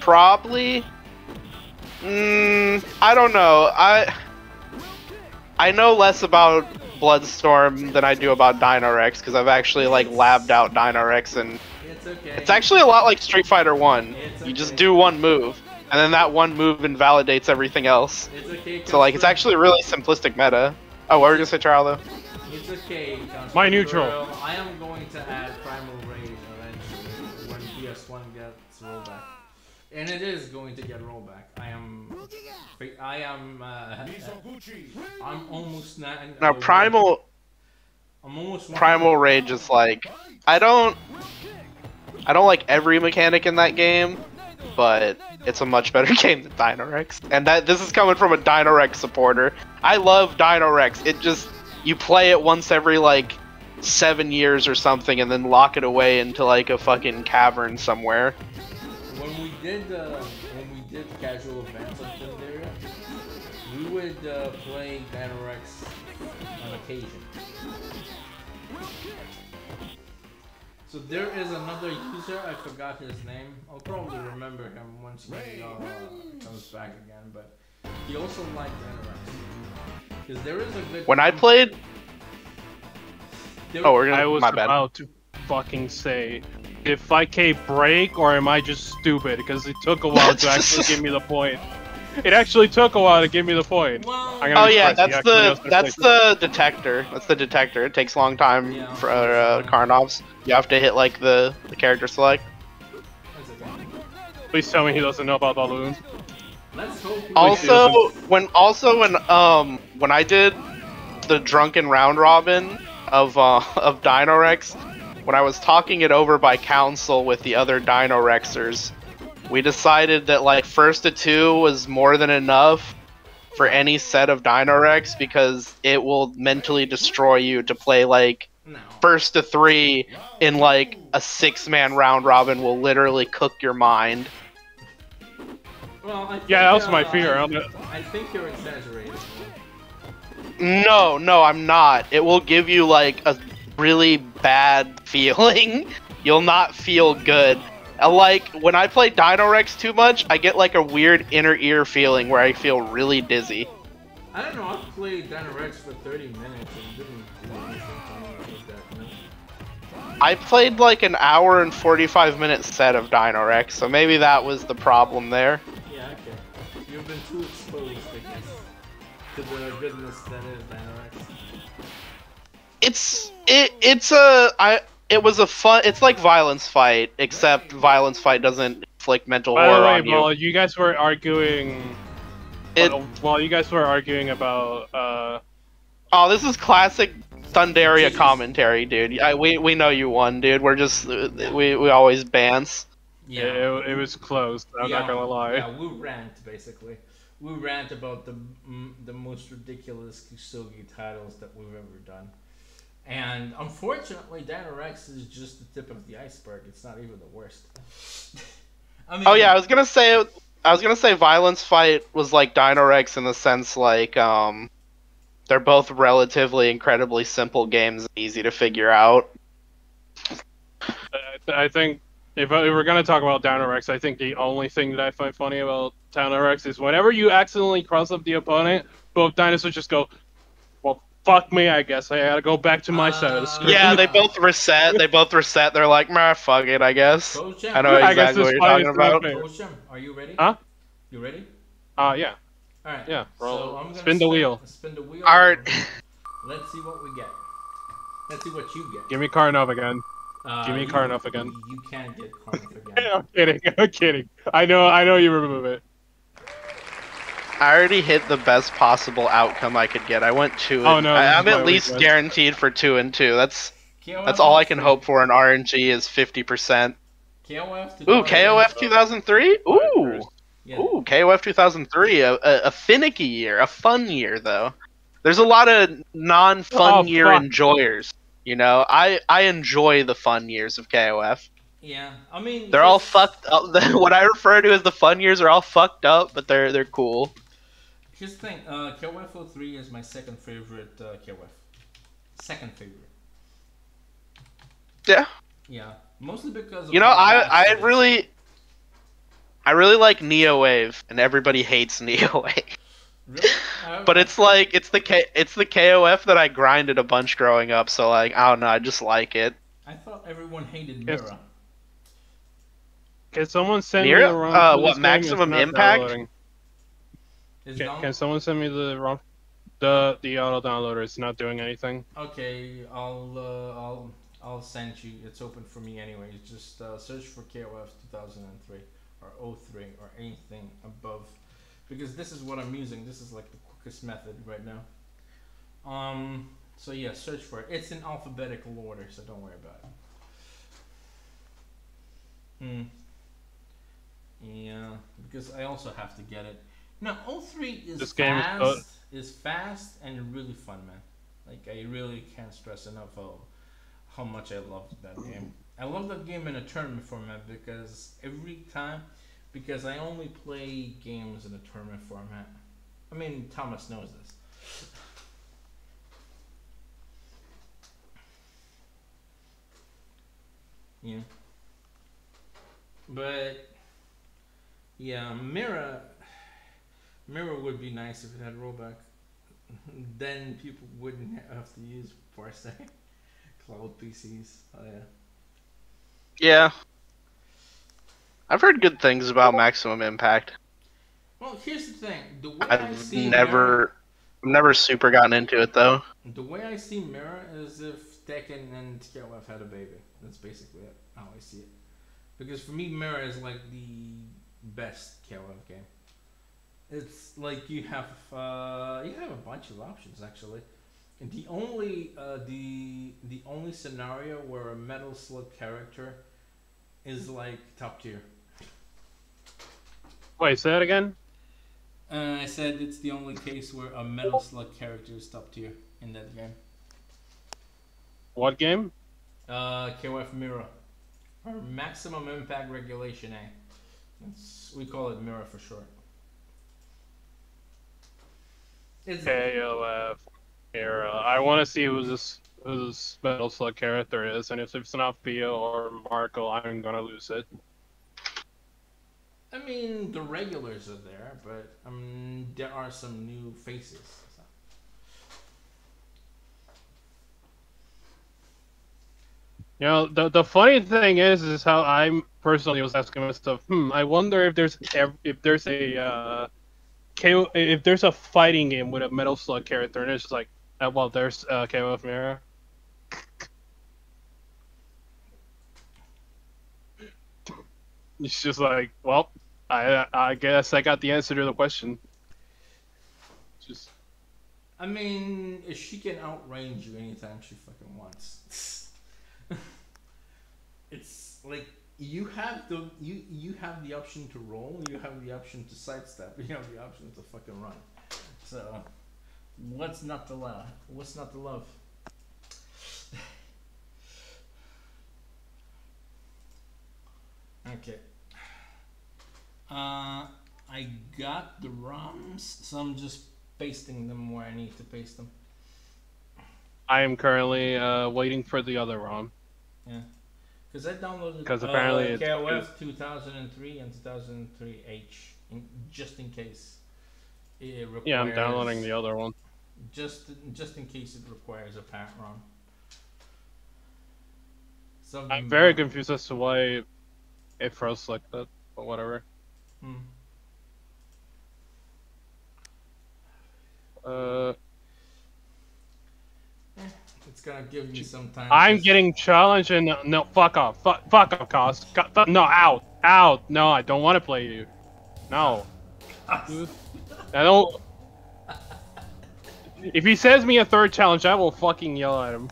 probably. Mm, I don't know. I I know less about Bloodstorm than I do about Dinorex because I've actually like labbed out Dinorex and It's okay. it's actually a lot like Street Fighter One. It's You just do one move, and then that one move invalidates everything else. It's okay. So like it's actually a really simplistic meta. Oh, what were you gonna say, Charlo? It's okay. Counselor My neutral. I am going to add Primal Rage eventually when PS1 gets rollback, and it is going to get rollback. I am. Uh, I'm almost not. Now Primal I'm almost. Primal Rage is like I don't I don't like every mechanic in that game, but it's a much better game than Dinorex. And that this is coming from a Dinorex supporter. I love Dinorex. It just you play it once every like seven years or something, and then lock it away into like a fucking cavern somewhere. When we did uh, when we did casual events on Thunderia, we would uh, play Dinorex on occasion. So there is another user, I forgot his name. I'll probably remember him once he uh, comes back again, but he also liked Dinorex. Because there is a good When I played, there- oh, we're gonna. I was my bad. about to fucking say, did Fightcade break or am I just stupid? Because it took a while to actually give me the point. It actually took a while to give me the point. Well, I'm Oh yeah, that's the that's play. the detector. That's the detector. It takes a long time Yeah. for uh, Karnovs. You have to hit like the the character select. Please tell me he doesn't know about balloons. Let's hope he Also, when also when um when I did the drunken round robin of uh of Dinorex, when I was talking it over by council with the other Dinorexers, we decided that like first to two was more than enough for any set of Dinorex because it will mentally destroy you to play like No. first to three in like a six man round robin will literally cook your mind. Well, I think, Yeah, that was my uh, fear. I, I'm I think you're exaggerating. No, no, I'm not. It will give you like a really bad feeling. You'll not feel good. Like when I play Dinorex too much, I get like a weird inner ear feeling where I feel really dizzy. I don't know. I played Dinorex for 30 minutes and didn't do anything to me with that. I played like an hour and 45 minute set of Dinorex, so maybe that was the problem there. Yeah, okay. You've been too exposed, I guess, to the goodness that is Dinorex. It's it it's a I it was a fun it's like violence fight except violence fight doesn't inflict mental By the way, on you. while you guys were arguing, It- while, while you guys were arguing about, uh, Oh, this is classic Thunderia Jesus. commentary, dude. I, we we know you won, dude. We're just we we always bans. it, it was closed. I'm not gonna lie. Yeah, we rant basically. We rant about the the most ridiculous Kusoge titles that we've ever done. And unfortunately, Dinorex is just the tip of the iceberg. It's not even the worst. I mean, Oh yeah, I was gonna say I was gonna say Violence Fight was like Dinorex in the sense like um they're both relatively incredibly simple games, easy to figure out. I- I think if, I- if we're gonna talk about Dinorex, I think the only thing that I find funny about Dinorex is whenever you accidentally cross up the opponent, both dinosaurs just go, "Well, fuck me, I guess I gotta go back to my side of the Uh, screen." Yeah, they both reset. They both reset. They're like, "Meh, fuck it, I guess." Coach Jam, I know I guess exactly it's what you're talking about. fair. Coach Jam, are you ready? Huh? You ready? Uh, yeah. All right. Yeah, So I'm gonna spin the wheel. Spin the wheel. Art. Let's see what we get. Let's see what you get. Give me Karnov again. Uh, give me you- Karnov again. You can't get Karnov again. I'm kidding. I'm kidding. I know. I know you remove it. I already hit the best possible outcome I could get. I went two. Oh, and- no, I, I'm at least guaranteed for two and two. That's KOF that's all I can 03. hope for in RNG is fifty percent. KOF. Ooh, KOF 2003. Ooh, Yeah. ooh, KOF 2003. A, a, a finicky year, a fun year though. There's a lot of non-fun Oh, year fuck. enjoyers. You know, I I enjoy the fun years of KOF. Yeah. I mean. They're all fucked up. what I refer to as the fun years are all fucked up, but they're they're cool. Here's the thing. Uh, KOF 03 is my second favorite uh, KOF. Second favorite. Yeah. Yeah. Mostly because. Of You know, I I really I really like Neo Wave, and everybody hates Neo Wave. Really? But it's like it's the K it's the KOF that I grinded a bunch growing up, so like I don't know, I just like it. I thought everyone hated Yes. Mira. Can someone send Near- me the ROM? uh, what. Maximum It's not Impact? Is Can, down- can someone send me the ROM? The the auto downloader It's not doing anything. Okay, I'll uh, I'll I'll send you. It's open for me anyway. Just uh, search for KOF 2003 or 03 or anything above, because this is what I'm using. This is like the quickest method right now. Um. So yeah, search for it. It's in alphabetical order, so don't worry about it. Hmm. Yeah, because I also have to get it. No, 03 is This game is fast. fun. Is, fast and really fun, man. Like I really can't stress enough how, how much I loved that game. I love that game in a tournament format because every time, because I only play games in a tournament format. I mean, Thomas knows this. Yeah. But yeah, Mirror Mirror would be nice if it had rollback. then people wouldn't have to use Parsec cloud PCs. Oh yeah. Yeah. I've heard good things about Maximum Impact. Well, here's the thing. The way I I've Mirror, never, I've never super gotten into it though. the way I see Mirror is if Tekken and TKOF had a baby. That's basically it, how I see it. Because for me, Mirror is like the best KOF game. It's like you have uh, you have a bunch of options actually. And the only uh, the the only scenario where a Metal Slug character is like top tier. Wait, say that again. Uh, I said it's the only case where a Metal Slug character is top tier in that game. What game? Uh, KOF Mirror. Or Maximum Impact Regulation A. It's, we call it Mirror for short. It's, KOF era. I want to see who this who this Metal Slug character is, and if it's not Theo or Marco, I'm gonna lose it. I mean, the regulars are there, but um, there are some new faces. so. You know, the the funny thing is, is how I'm personally was asking myself, hmm, I wonder if there's if there's a uh, KO, if there's a fighting game with a Metal Slug character, and it's just like, uh, well, there's uh, KOF Mirror. It's just like, well, I I guess I got the answer to the question. Just I mean, if she can outrange you anytime she fucking wants. it's like you have the you you have the option to roll, you have the option to sidestep, you have the option to fucking run. So, what's not to love? What's not to love? okay. Uh, I got the ROMs, so I'm just pasting them where I need to paste them. I am currently uh, waiting for the other ROM. Because I downloaded 'Cause apparently uh, it's KOF 2003 and 2003H in, just in case it requires. Yeah, I'm downloading the other one. Just just in case it requires a parent ROM. Some of I'm very don't. confused as to why it froze like that, but whatever. Hmm. Uh, It's gonna give me some time. I'm getting challenged and no, fuck off, fuck, fuck off, cos. No, out, out. No, I don't want to play you. No. I don't. If he sends me a third challenge, I will fucking yell at him.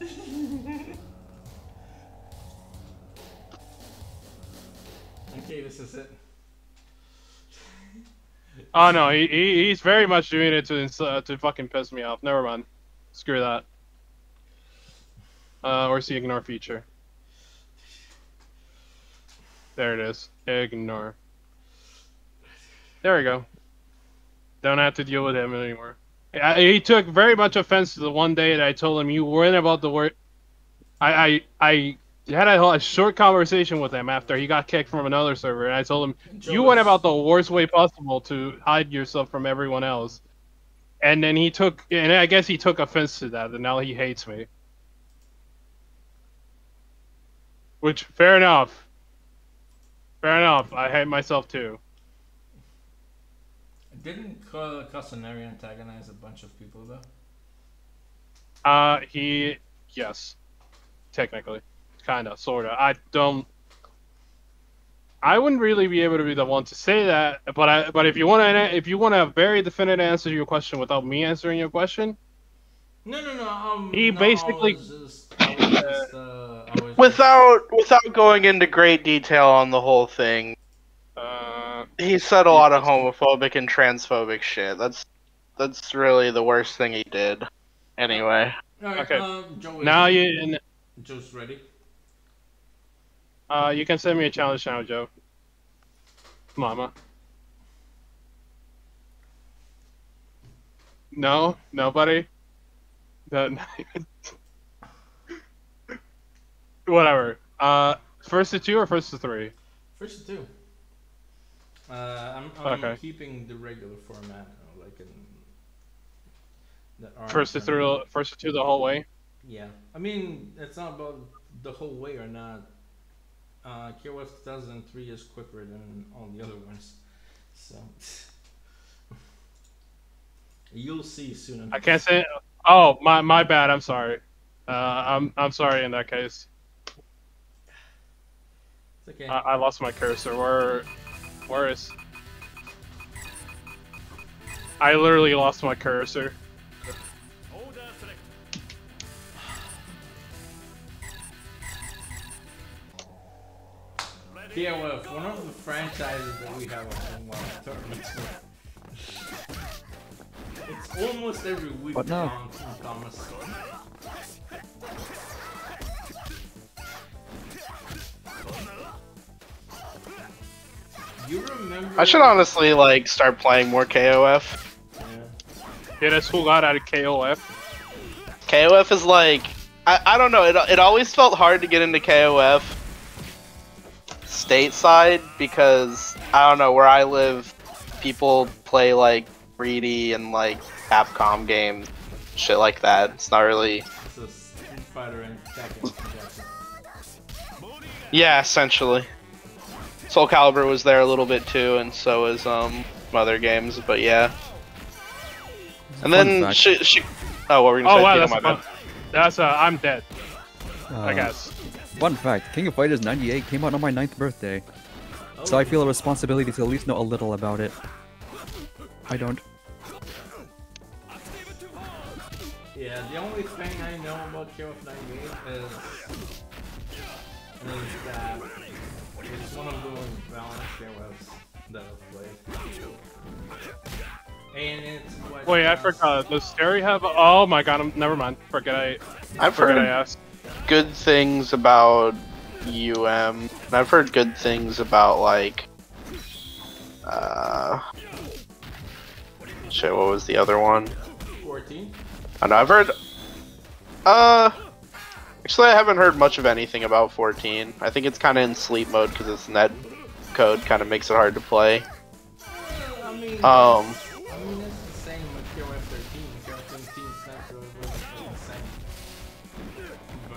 Okay, this is it. Oh no, he, he he's very much doing it to uh, to fucking piss me off. Never mind. Screw that. Uh, where's the ignore feature? There it is. Ignore. There we go. Don't have to deal with him anymore. I, he took very much offense to the one day that I told him you weren't about the word. I I I had a, a short conversation with him after he got kicked from another server, and I told him you Joe went about the worst way possible to hide yourself from everyone else. And then he took, and I guess he took offense to that, and now he hates me. Which, fair enough. Fair enough. I hate myself too. Didn't Ca- Casanari antagonize a bunch of people though? Uh, he, yes, technically, kinda, sorta. I don't. I wouldn't really be able to be the one to say that, but I, but if you want to, if you want a very definite answer to your question without me answering your question, No, no, no. Um, He no, basically- I was just, I was just, uh, I was just- Without without going into great detail on the whole thing, that. He said a lot of homophobic and transphobic shit. That's that's really the worst thing he did. Anyway, Alright, Okay. um, Joe is Now you Joe's ready. uh you can send me a challenge now, Joe. Mama. No, nobody. No, Whatever. Uh, first to two or first to three? First to two. Uh, I'm, I'm Okay. keeping the regular format, like in. The First to three, first to two the whole way. Yeah, I mean it's not about the whole way or not. Uh, KOF 2003 is quicker than all the other ones, so you'll see soon enough. I can't say. Oh, my my bad. I'm sorry. Uh, I'm I'm sorry in that case. It's okay. I, I lost my cursor. Where where is? I literally lost my cursor. KOF, one of the franchises that we have on one tournaments with. It's almost every week. What now? Tom- Thomas. I should honestly like start playing more KOF. Yeah. Yeah, that's who got out of KOF. KOF is like I, I don't know, it, it always felt hard to get into KOF stateside because I don't know, where I live people play like 3D and like Capcom games, shit like that. It's not really It's a Street Fighter and Yeah, essentially. Soul Calibur was there a little bit too, and so is um other games, but yeah. And then she, she Oh, what were you gonna Oh say? wow, that's my fun. bad. That's uh, I'm dead. I Uh, guess. Fun fact: King of Fighters '98 came out on my ninth birthday, so I feel a responsibility to at least know a little about it. I don't. Yeah, the only thing I know about KOF 98 is, is that it's one of those And it's quite Wait, I forgot. Does Scary have? Oh my god, I'm, never mind. Forget I. I've Forget I asked. good things about UM. I've heard good things about like uh shit, what was the other one? 14? I know I've heard uh actually I haven't heard much of anything about 14. I think it's kind of in sleep mode because its net code kind of makes it hard to play. I mean, Um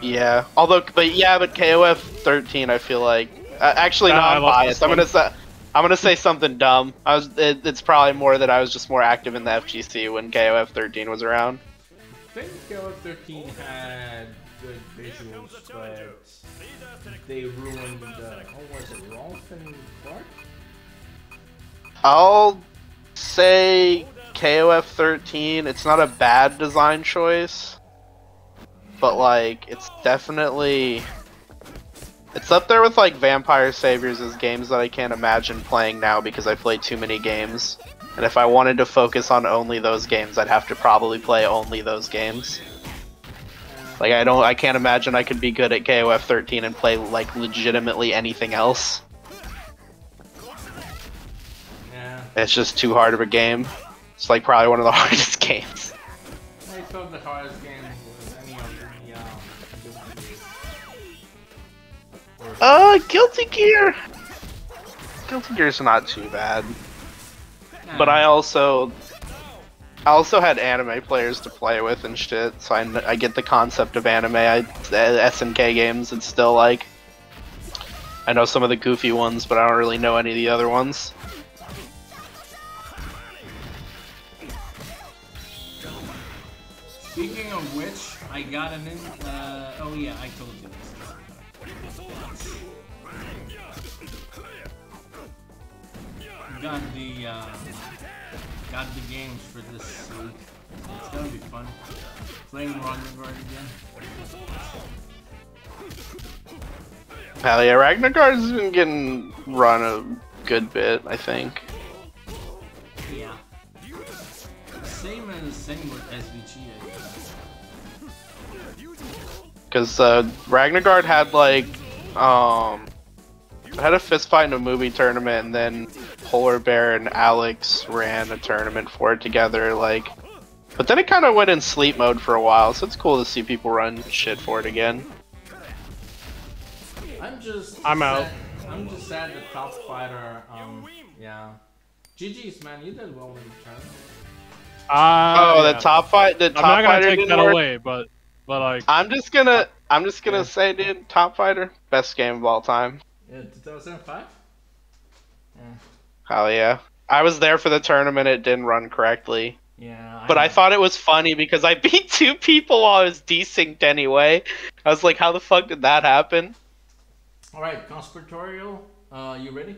Yeah, although, but yeah, but KOF 13, I feel like. Uh, actually, no, I I'm biased. I'm gonna say, I'm gonna say something dumb. I was. It, it's probably more that I was just more active in the FGC when KOF 13 was around. I think KOF 13 had good visuals, but they ruined the. Oh, was it Ralf and Clark? I'll say KOF 13. It's not a bad design choice, but like, it's definitely. It's up there with like Vampire Saviors as games that I can't imagine playing now because I play too many games. And if I wanted to focus on only those games, I'd have to probably play only those games. Like I don't I can't imagine I could be good at KOF 13 and play like legitimately anything else. Yeah. It's just too hard of a game. It's like probably one of the hardest games. I thought the hardest Uh Guilty Gear. Guilty Gear's not too bad. But I also I also had anime players to play with and shit, so I, I get the concept of anime. I uh, SNK games. It's still like I know some of the goofy ones, but I don't really know any of the other ones. Speaking of which, I got an in. Uh, oh yeah, I told you Got the uh, got the games for this week. It's gonna be fun. Playing Ragnarok again. Hell yeah, Ragnar's been getting run a good bit, I think. Yeah. Same as same with SVG. Because uh, Ragnagard had like, um, had a fist fight in a movie tournament, and then Polar Bear and Alex ran a tournament for it together. Like, but then it kind of went in sleep mode for a while, so it's cool to see people run shit for it again. I'm just. I'm out. I'm just sad the top fighter. Um. Yeah. GG's man, you did well in the tournament. Uh, oh, yeah. the top fight, the I'm top not gonna fighter take that work. away, but but like I'm just gonna, I'm just gonna Yeah. say, dude, top fighter, best game of all time. Yeah, 2005. Yeah. Hell yeah. I was there for the tournament. It didn't run correctly. Yeah. But I thought it was funny because I beat two people while I was desynced anyway. I was like, how the fuck did that happen? All right, conspiratorial. Uh, you ready?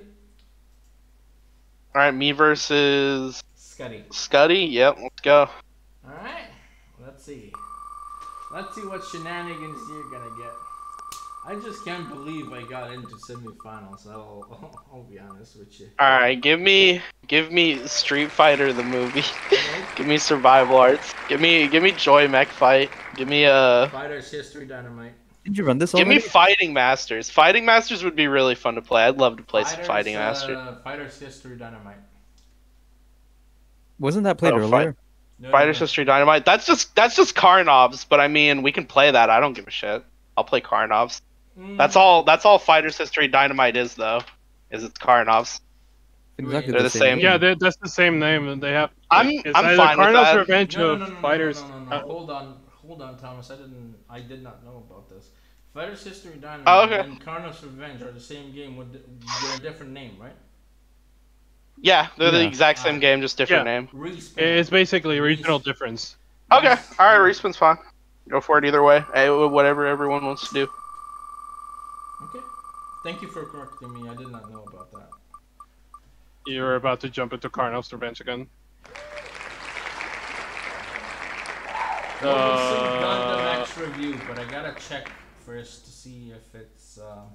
Alright, me versus Scotty. Scuddy. Yep, let's go. All right. Let's see. Let's see what shenanigans you're gonna get. I just can't believe I got into semifinals. I'll, I'll be honest with you. Alright, give me give me Street Fighter the movie. give me Survival Arts. Give me give me Joy Mech Fight. Give me uh Fighters History Dynamite. Did you run this give me? Fighting Masters. Fighting Masters would be really fun to play. I'd love to play some Fighters, Fighting Masters. Uh, Fighters History Dynamite. Wasn't that played Oh, earlier? No, no, Fighters no. History Dynamite. That's just that's just Karnovs, but I mean we can play that. I don't give a shit. I'll play Karnovs. Mm, That's all that's all Fighters History Dynamite is though. Is it's Karnovs. Exactly They're the same. yeah, they, that's the same name, and they have. I'm- it's I'm either fine with that. Revenge No, no, of no, no, no, Fighters. No, no, no, no. uh, hold on, hold on, Thomas. I didn't, I did not know about this. Fighters History Dynamite Oh, okay. and Karnov's Revenge are the same game with they're a different name, right? Yeah, they're the exact same Ah. game, just different Yeah. name. Respin. it's basically regional difference. Okay, alright, Respawn's fine. Go for it either way. Hey, whatever everyone wants to do. Okay. Thank you for correcting me. I did not know about that. You're about to jump into Karnov's Revenge again. Mobile Suit Gundam Uh, EX Revue, but I gotta check first to see if it's um,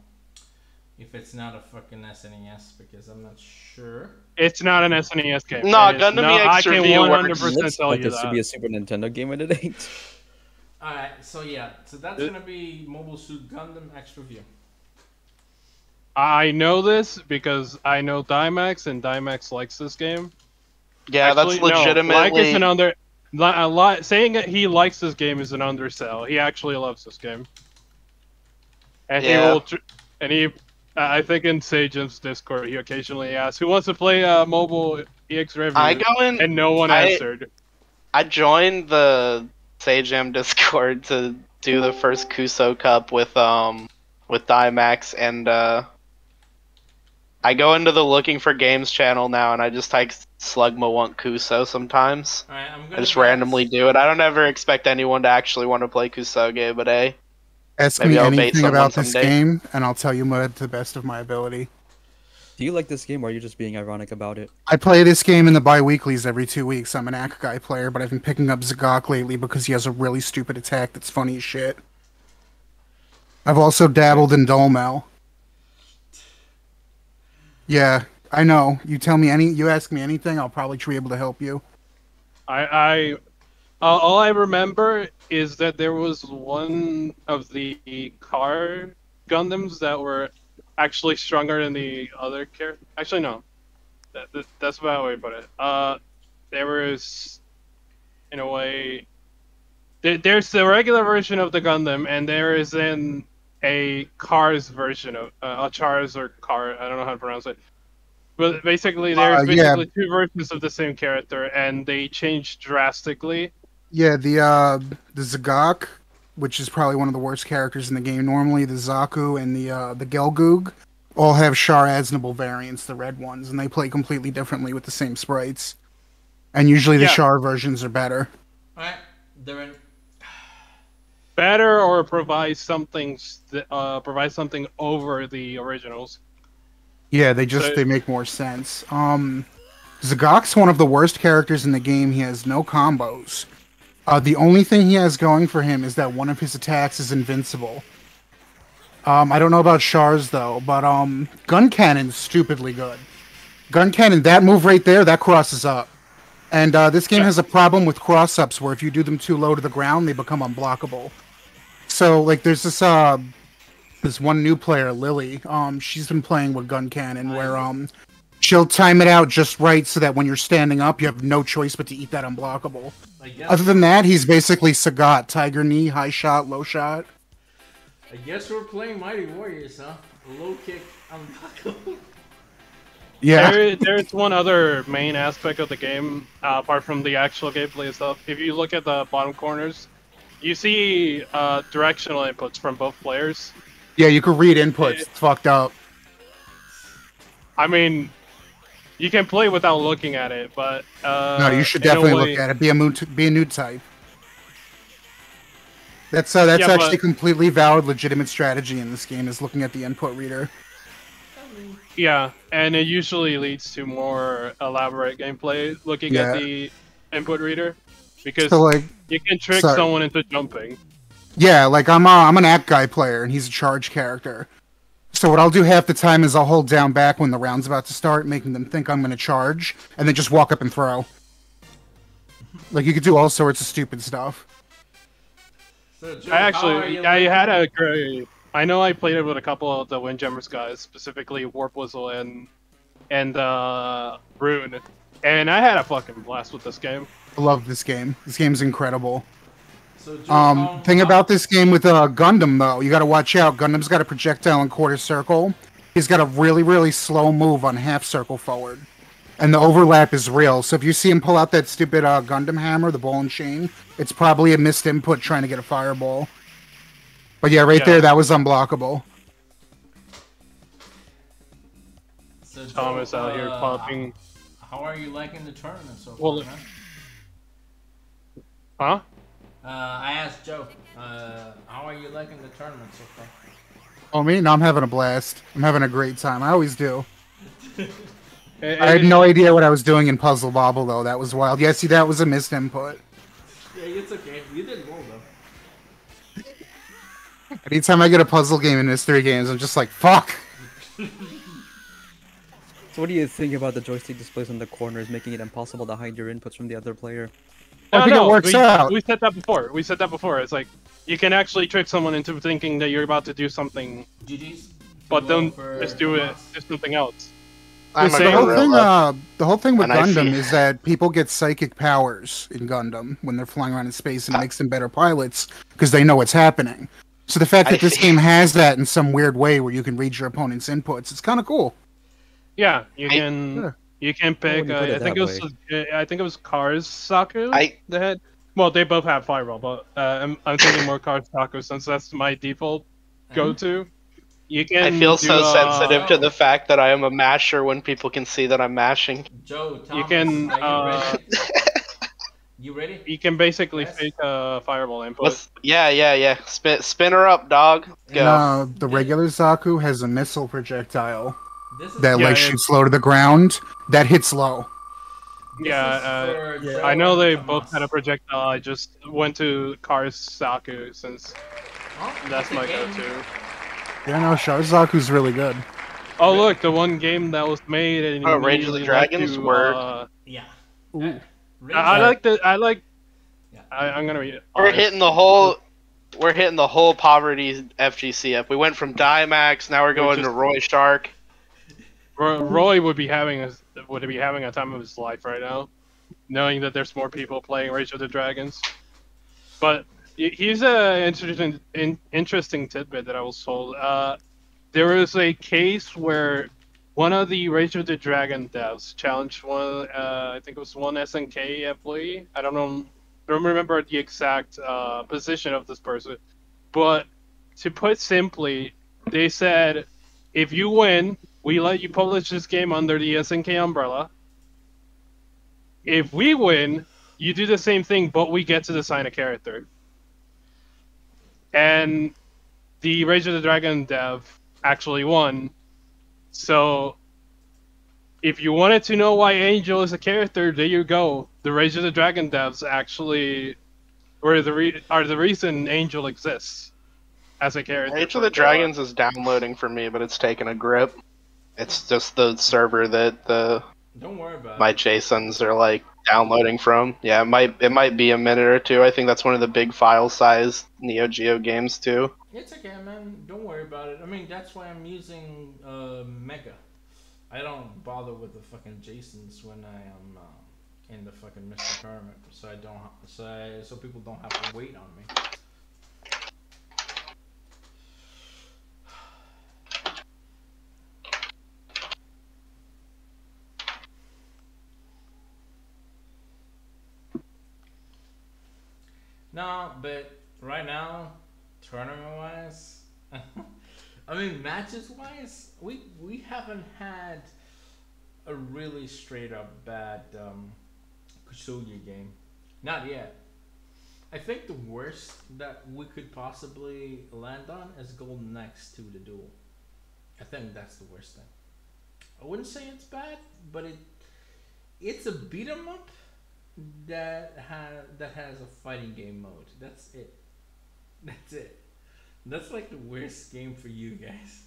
if it's not a fucking SNES because I'm not sure. It's not an SNES game. No, It is- Gundam no, I EX can review 100% Looks tell like you it should that. be a Super Nintendo game, and it ain't. All right, so yeah, so that's Uh, gonna be Mobile Suit Gundam EX Revue. I know this because I know Dymax, and Dymax likes this game. Yeah, Actually, that's no, legitimately. like is an under. A lot, saying that he likes this game is an undersell. He actually loves this game, and Yeah. he will. Tr- and he, I think in Sagem's Discord, he occasionally asks, "Who wants to play uh, mobile EX Revue?" I go in. and no one I- answered. I joined the Sagem Discord to do the first Kuso Cup with um with Dymax and uh I go into the looking for games channel now and I just type Slugma want Kuso sometimes. All right, I'm gonna I just guess- randomly do it. I don't ever expect anyone to actually want to play Kusoge, but hey. Ask Maybe me I'll bait anything someone about this someday. game, and I'll tell you more to the best of my ability. Do you like this game, or are you just being ironic about it? I play this game in the bi-weeklies every two weeks. I'm an Acguy player, but I've been picking up Z'Gok lately because he has a really stupid attack that's funny as shit. I've also dabbled in Dolmel. Yeah, I know. You tell me any, you ask me anything, I'll probably be able to help you. I, I, uh, all I remember is that there was one of the car Gundams that were actually stronger than the other character. Actually, no, that, that, that's about how I put it. Uh, there was, in a way, there, there's the regular version of the Gundam, and there is an a Cars version of uh, a Chars or Car. I don't know how to pronounce it. But basically, there's Uh, yeah. basically two versions of the same character, and they change drastically. Yeah, the uh, the Z'Gok, which is probably one of the worst characters in the game. Normally, the Zaku and the uh, the Gelgoog all have Char Aznable variants, the red ones, and they play completely differently with the same sprites. And usually, the Yeah. Char versions are better. All right, they're in. Better or provide something uh, provide something over the originals. Yeah, they just So- they make more sense. Um, Z'Gok's one of the worst characters in the game. He has no combos. Uh, the only thing he has going for him is that one of his attacks is invincible. Um, I don't know about Char's though, but um, Guncannon's stupidly good. Guncannon, that move right there, that crosses up. And uh, this game has a problem with cross ups where if you do them too low to the ground, they become unblockable. So like, there's this uh, this one new player, Lily. Um, she's been playing with Guncannon where um, she'll time it out just right so that when you're standing up, you have no choice but to eat that unblockable. Other than that, he's basically Sagat, tiger knee, high shot, low shot. I guess we're playing Mighty Warriors, huh? Low kick, unblockable. Yeah. There, there's one other main aspect of the game, uh, apart from the actual gameplay stuff. If you look at the bottom corners, you see uh, directional inputs from both players. Yeah, you can read inputs. It's fucked up. I mean, you can play without looking at it, but uh, No, you should definitely way- look at it. Be a mood, be a nude type. That's uh, that's Yeah, actually but- completely valid, legitimate strategy in this game is looking at the input reader. Yeah, and it usually leads to more elaborate gameplay looking Yeah. at the input reader because So like, you can trick sorry. someone into jumping. yeah, like I'm uh, I'm an Acguy player and he's a charge character. So what I'll do half the time is I'll hold down back when the round's about to start, making them think I'm gonna charge, and then just walk up and throw. Like you could do all sorts of stupid stuff. So, Joe, I actually, I liking- had a great. I know I played it with a couple of the Windjammers guys, specifically Warp Whistle and and uh, Rune, and I had a fucking blast with this game. I love this game. This game's incredible. So, Um, thing about this game with uh, Gundam though, you got to watch out. Gundam's got a projectile in quarter circle. He's got a really, really slow move on half circle forward, and the overlap is real. So if you see him pull out that stupid uh, Gundam hammer, the ball and chain, it's probably a missed input trying to get a fireball. But yeah, right Yeah. there, that was unblockable. So, Joe, Thomas out here uh, popping, How are you liking the tournament so far, Well, man? Huh? Uh, I asked Joe, uh, how are you liking the tournament so far? Oh me? No, I'm having a blast. I'm having a great time. I always do. I had no idea what I was doing in Puzzle Bobble though. That was wild. Yeah, see, that was a missed input. Yeah, it's okay. You did well though. Anytime I get a puzzle game in this three games, I'm just like, fuck. So what do you think about the joystick displays on the corners, making it impossible to hide your inputs from the other player? I No, think it works we, out. We said that before. We said that before. It's like you can actually trick someone into thinking that you're about to do something, GG's. But low then for just do it, Thomas. just something else. I'm the whole thing, uh, the whole thing with And Gundam is that people get psychic powers in Gundam when they're flying around in space, and it makes them better pilots because they know what's happening. So the fact I that this feel- game has that in some weird way where you can read your opponent's inputs, it's kind of cool. Yeah, you I- can Yeah. You can pick. you Uh, I think it was uh, I think it was Char's Zaku. I- that had. Well, they both have Fireball, but uh, I'm, I'm thinking more Char's Zaku since that's my default go-to. You can. I feel do, so uh, sensitive to the fact that I am a masher when people can see that I'm mashing. Joe, Thomas, You can, are you uh, ready? you ready? You can basically Yes. fake a Fireball input. Let's, yeah, yeah, yeah. Spin, spin her up, dog. Go. And, uh, the regular Zaku has a missile projectile This is that Yeah, like yeah. shoots low to the ground. That hits low. Yeah, uh, for Joe I know they both had a projectile. I just went to Char's Zaku since that's my game. go-to. Yeah, no, Char Zaku's really good. Oh look, the one game that was made and Oh, Rage of the Dragons? to, Word. uh, Yeah. Ooh. I, I like the I like. Yeah. I, I'm gonna read it. We're hitting the whole. We're hitting the whole poverty FGC up. We went from Dymax, now we're going just- to Roy Shark. Ro- Roy would be having a would be having a time of his life right now, knowing that there's more people playing Rage of the Dragons. But he- here's a interesting in, interesting tidbit that I was told. Uh, there was a case where one of the Rage of the Dragon devs challenged one. Uh, I think it was one SNK employee. I don't know. Don't remember the exact uh, position of this person, but to put simply, they said, if you win, we let you publish this game under the SNK umbrella. If we win, you do the same thing, but we get to design a character. And the Rage of the Dragon dev actually won. So, if you wanted to know why Angel is a character, there you go. The Rage of the Dragon devs actually were the re- are the reason Angel exists as a character. Age for of the Dragons is downloading for me, but it's taking a grip. It's just the server that the Don't worry about my it. JSONs are like downloading from. Yeah, it might it might be a minute or two. I think that's one of the big file size Neo Geo games too. It's okay, man. Don't worry about it. I mean, that's why I'm using uh, Mega. I don't bother with the fucking JSONs when I am uh, in the fucking Mr. Tournament, so I don't, ha- so I, so people don't have to wait on me. No, but right now, tournament wise, I mean matches wise, we we haven't had a really straight up bad um, Kusoge game. Not yet. I think the worst that we could possibly land on is Golden Axe to the duel. I think that's the worst thing. I wouldn't say it's bad, but it it's a beat 'em up that ha- that has a fighting game mode. That's it. That's it. That's like the worst game for you guys.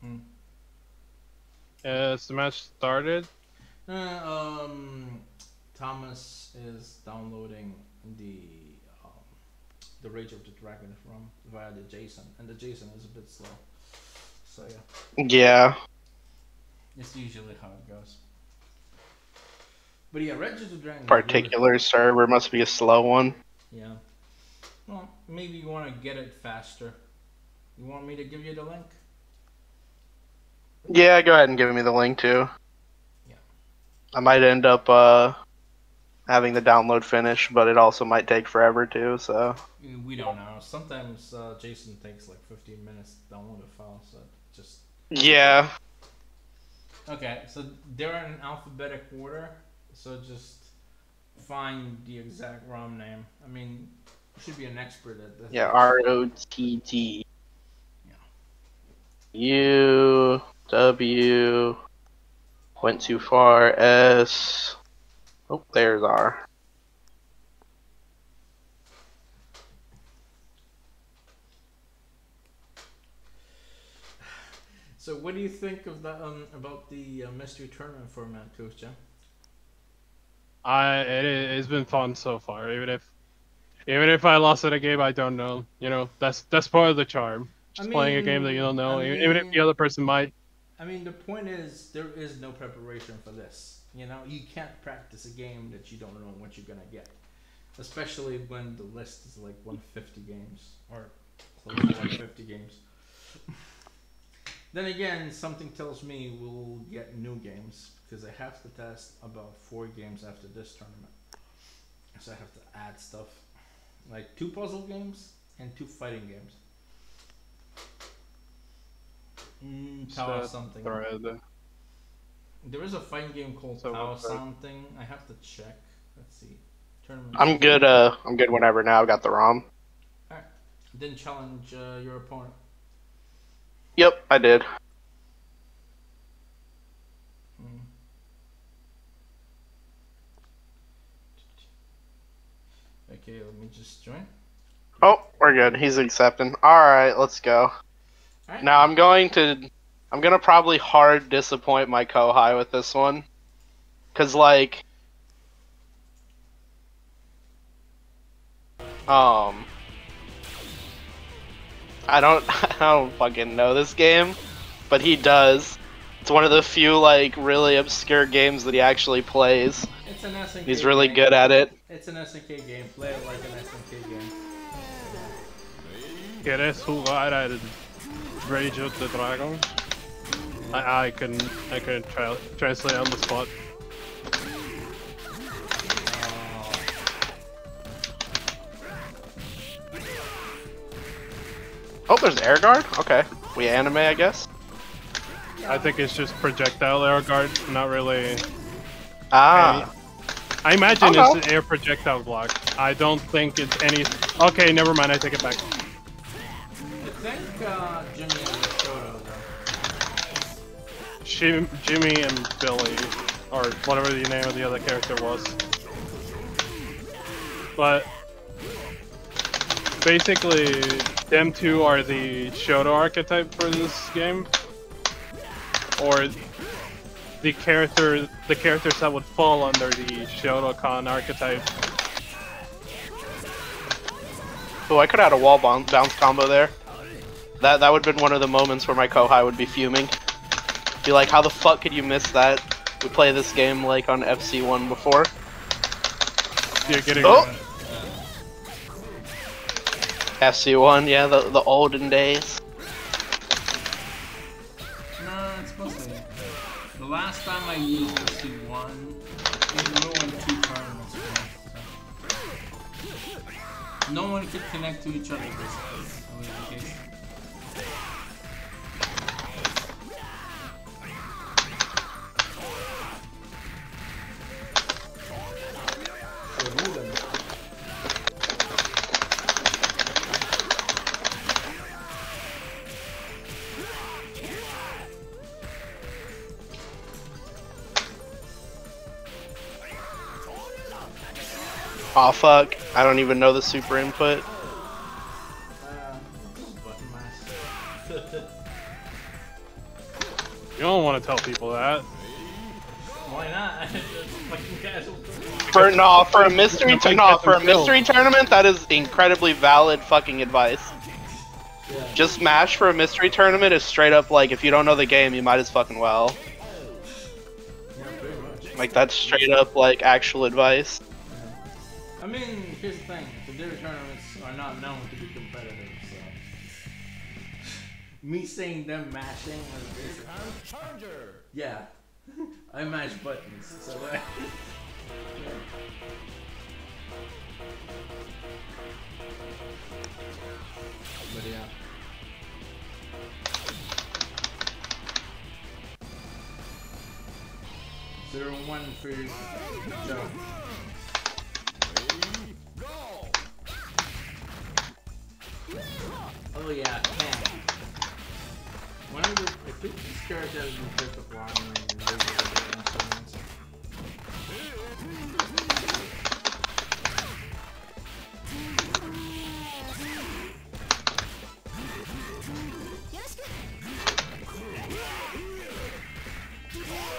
Hmm. Has the match started? Uh, um, Thomas is downloading the um, the Rage of the Dragon from via the JSON, and the JSON is a bit slow. So yeah, Yeah. it's usually how it goes. But yeah, the Dragon. Particular server must be a slow one. Yeah. Well, maybe you want to get it faster. You want me to give you the link? Yeah, go ahead and give me the link too. Yeah. I might end up uh having the download finish, but it also might take forever too, so We don't know. Sometimes uh, JSON takes like 15 minutes to download a file, so just. Yeah. Okay, so they're in alphabetic order, so just find the exact ROM name. I mean, you should be an expert at this. Yeah, R O T T Yeah. U W went too far S Oh, there's R. So, what do you think of that um about the uh, mystery tournament format, Coach Jim? I it, it's been fun so far. Even if even if I lost at a game, I don't know. You know, that's that's part of the charm. I Just playing a game that you don't know, I even if the other person might. I mean, the point is there is no preparation for this. You know, you can't practice a game that you don't know what you're gonna get, especially when the list is like 150 games or close to 150 games. Then again, something tells me we'll get new games because I have to test about four games after this tournament. So I have to add stuff, like two puzzle games and two fighting games. Mm, Tower something. thread. There is a fighting game called So Power what's that? something. I have to check. Let's see. Tournament. I'm good uh I'm good whenever now. I've got the ROM. All right. Then challenge uh, your opponent. Yep, I did. Mm. Okay, let me just join. Oh, we're good. He's accepting. Alright, let's go. Now I'm going to I'm gonna probably hard disappoint my Kohai with this one. Cause like Um I don't I don't fucking know this game, but he does. It's one of the few like really obscure games that he actually plays. It's an SNK He's really game. good at it. It's an SNK game. Play it like an SNK game. ¿Quieres jugar al Rage of the Dragon? I, I can I can tra- translate on the spot. Oh, there's air guard? Okay. We anime I guess. I think it's just projectile air guard, not really. Ah. I imagine Oh, it's air projectile block. I don't think it's any. Okay, never mind. I take it back. I think uh, Jimmy and though. Jim, Jimmy and Billy, or whatever the name of the other character was. But basically, them two are the Shoto archetype for this game, or the character, the characters that would fall under the Shotokan archetype. Oh, I could have had a wall bounce, combo there. That that would have been one of the moments where my Kohai would be fuming. Be like, how the fuck could you miss that? We play this game like on FC1 before. You're getting Oh! FC1, yeah, the the olden days. No, it's mostly. The last time I used the C1, it two. No one could connect to each other, basically. Oh, fuck, I don't even know the super input. Button mash. You don't want to tell people that. Why not? It's fucking casual. For no, for a mystery, to, no, for a mystery tournament, that is incredibly valid fucking advice. Just Smash for a mystery tournament is straight up like if you don't know the game, you might as fucking well. Yeah, much. Like that's straight up like actual advice. I here's the thing: the dairy tournaments are not known to be competitive, so me seeing them mashing was basically yeah, I mash buttons, so uh, but yeah. Zero one for Joe. Oh yeah, Ken. One of the, I think this character has been picked up long and regular and so on. So.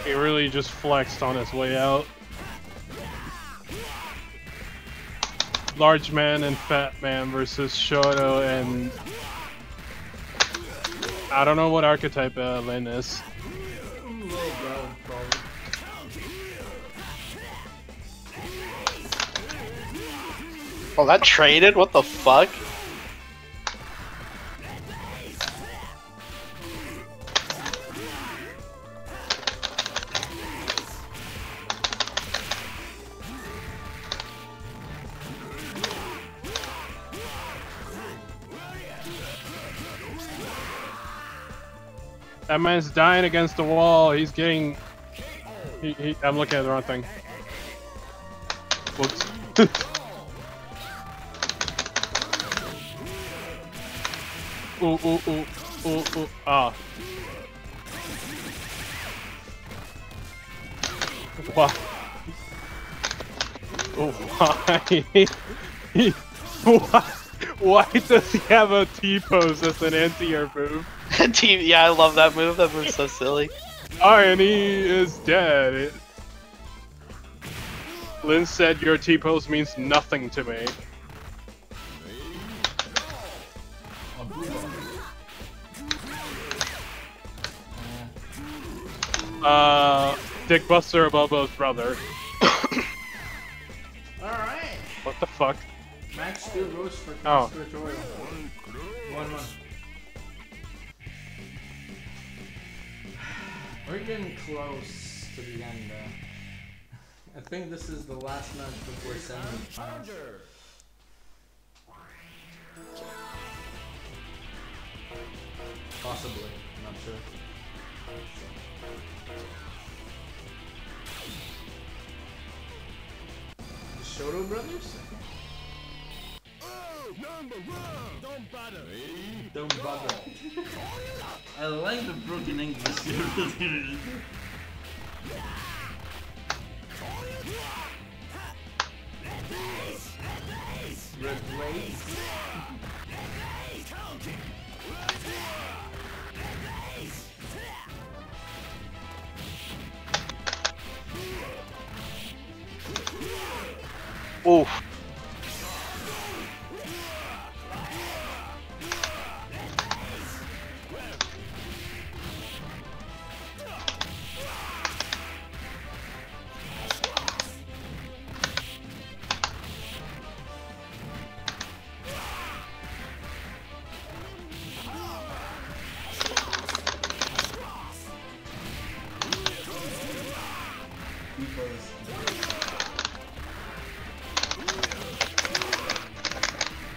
He really just flexed on his way out. Large man and fat man versus Shoto and I don't know what archetype uh, Lynn is. Oh, that traded? What the fuck? That man's dying against the wall. He's getting. He, he, I'm looking at the wrong thing. Whoops. ooh, ooh, ooh, ooh, ooh. Ah. Why? Oh, why? why? Why does he have a T-pose as an anti-air move? Team, yeah, I love that move. That move's so silly. And he is dead. It... Lynn said your T-pose means nothing to me. Blue ball. Uh, Dick Buster Bobo's brother. Alright! What the fuck? Match still goes for Oh. Conspiratorial. 1 1. We're getting close to the end, uh, I think this is the last match before semifinals. Possibly, not sure. The Shoto brothers? Number one. Don't bother. Ready? Don't bother. I like the broken English. Replace. Oof.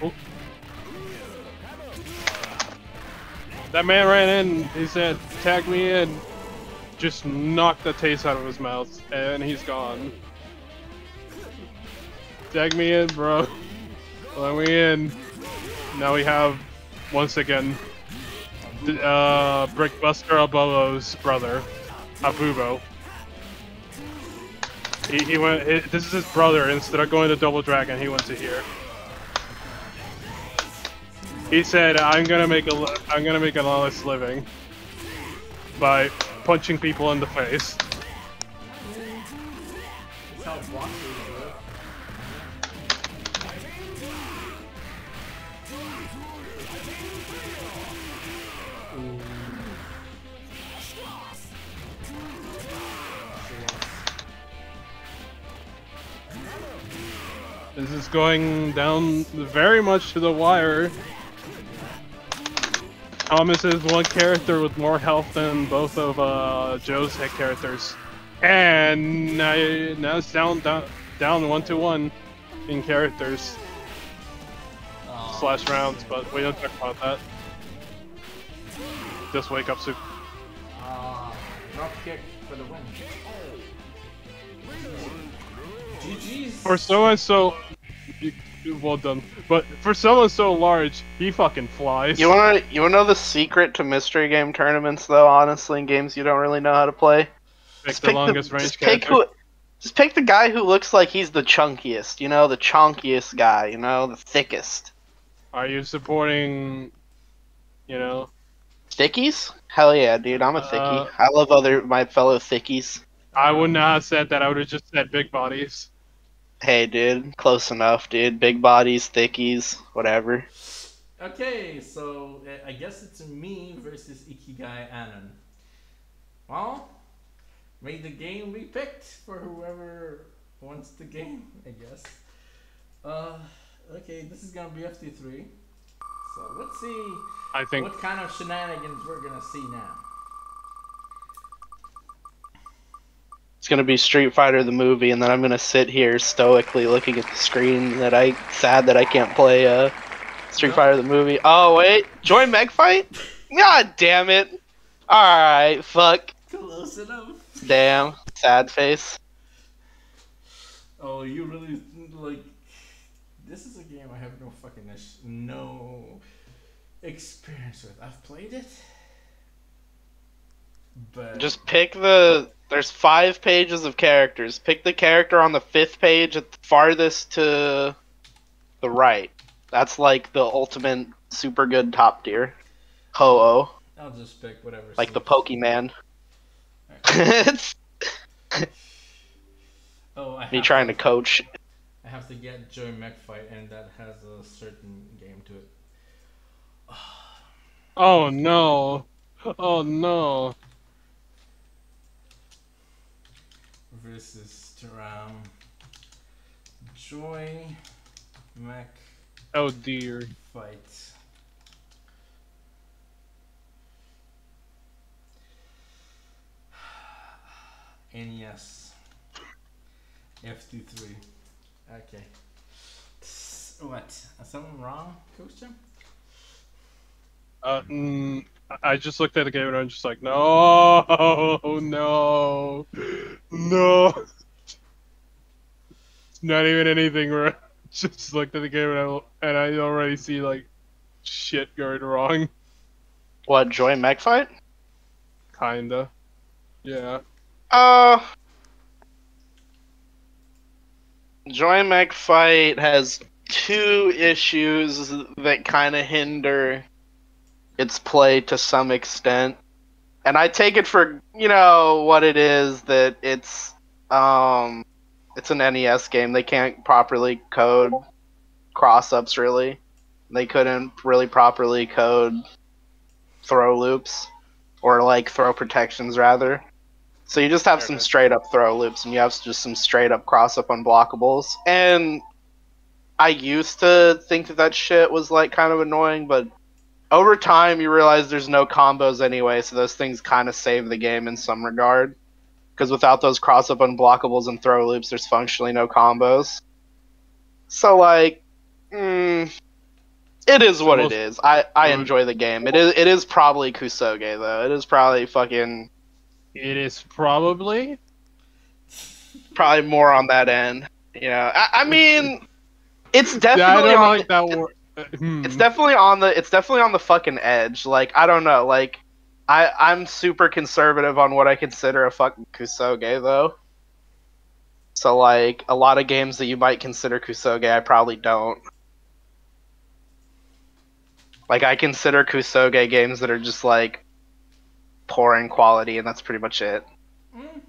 Oof. That man ran in. He said, "Tag me in." Just knocked the taste out of his mouth, and he's gone. Tag me in, bro. Let me in. Now we have, once again, uh, Brickbuster Abolo's brother, Abubo. He, he went. This is his brother. Instead of going to Double Dragon, he went to here. He said, "I'm gonna make a, I'm gonna make an honest living by punching people in the face." Is going down very much to the wire. Thomas is one character with more health than both of uh, Joe's head characters, and now, now it's down down down one to one in characters slash rounds, but we don't talk about that. Just wake up soon. Uh, drop kick for the win. GG's. For and so well done, but for someone so large, he fucking flies. You wanna you wanna know the secret to mystery game tournaments though? Honestly, in games you don't really know how to play. pick Just the pick longest the, range just pick who, just pick the guy who looks like he's the chunkiest. You know, the chunkiest guy. You know, the thickest. Are you supporting, you know, Thickies? Hell yeah, dude! I'm a Uh, thickie. I love other my fellow thickies. I would not have said that. I would have just said big bodies. Hey, dude, close enough, dude. Big bodies, thickies, whatever. Okay, so uh, I guess it's me versus Ikigai Anon. Well, may the game be picked for whoever wants the game, I guess. Uh, okay, this is gonna be FT3. So let's see I think what kind of shenanigans we're gonna see now. It's gonna be Street Fighter the movie, and then I'm gonna sit here stoically looking at the screen. That I sad that I can't play uh Street No. Fighter the movie. Oh wait, Joy Mech Fight? God damn it! All right, fuck, Close enough. damn, sad face. Oh, you really like? This is a game I have no fucking ish- no experience with. I've played it, but Just pick the. There's five pages of characters. Pick the character on the fifth page at the farthest to the right. That's like the ultimate super good top tier. Ho-Oh, I'll just pick whatever. like the suits. Pokemon. Alright. Me Oh, I have trying to coach. I have to get Joy Mech Fight, and that has a certain game to it. Oh no. Oh no. Versus Taram. Joy Mech. Oh dear. NES. FT3. Okay. What? Is something wrong, Coach Jim? Uh, mm, I- I just looked at the game and I'm just like, no, no, no. It's not even anything. Where just looked at the game and I and I already see like shit going wrong. What, Joy Mech Fight? Kinda. Yeah. Uh. Joy fight has two issues that kind of hinder its play to some extent. And I take it for, you know, what it is that it's, um, It's an NES game. They can't properly code cross ups really. They couldn't really properly code throw loops or like throw protections rather. So you just have some straight up throw loops and you have just some straight up cross up unblockables. And I used to think that that shit was like kind of annoying, but over time you realize there's no combos anyway, so those things kind of save the game in some regard. Because without those cross up unblockables and throw loops, there's functionally no combos. So like, mm, it is what it most- I I enjoy the game. It is it is probably Kusoge though. It is probably fucking It is probably. probably more on that end. You know, I, I mean, it's definitely. Yeah, I don't on like that word. Hmm. it's definitely on the it's definitely on the fucking edge. Like I don't know, like I I'm super conservative on what I consider a fucking kusoge though. So like a lot of games that you might consider kusoge, I probably don't. Like I consider kusoge games that are just like poor in quality, and that's pretty much it. Mm.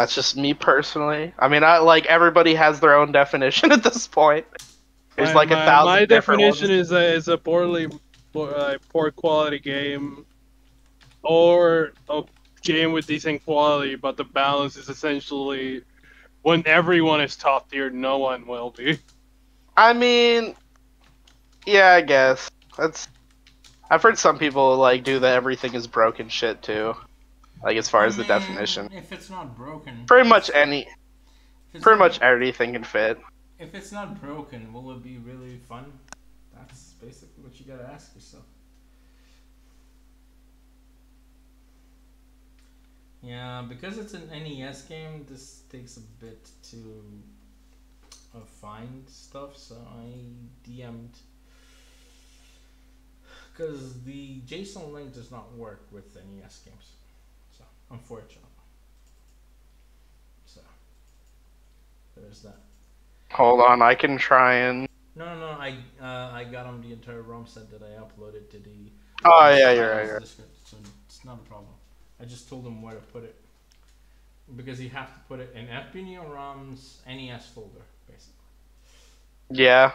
That's just me personally. I mean, I like everybody has their own definition at this point. There's My- like a my- thousand. My definition ones. is a is a poorly, poor, uh, poor quality game, or a game with decent quality, but the balance is essentially when everyone is top tier, no one will be. I mean, yeah, I guess that's. I've heard some people like do the everything is broken shit too, like as far as the definition. If it's not broken. Pretty much any, pretty much everything can fit. If it's not broken, will it be really fun? That's basically what you gotta ask yourself. Yeah, because it's an NES game, this takes a bit to uh, find stuff, so I DM'd. Because the JSON link does not work with NES games. Unfortunately. So, there's that. Hold on, I can try and. No, no, no. I uh, I got him the entire ROM set that I uploaded to the. Oh, yeah, you're right, you're right. So it's not a problem. I just told him where to put it because you have to put it in FB Neo ROM's NES folder, basically. Yeah,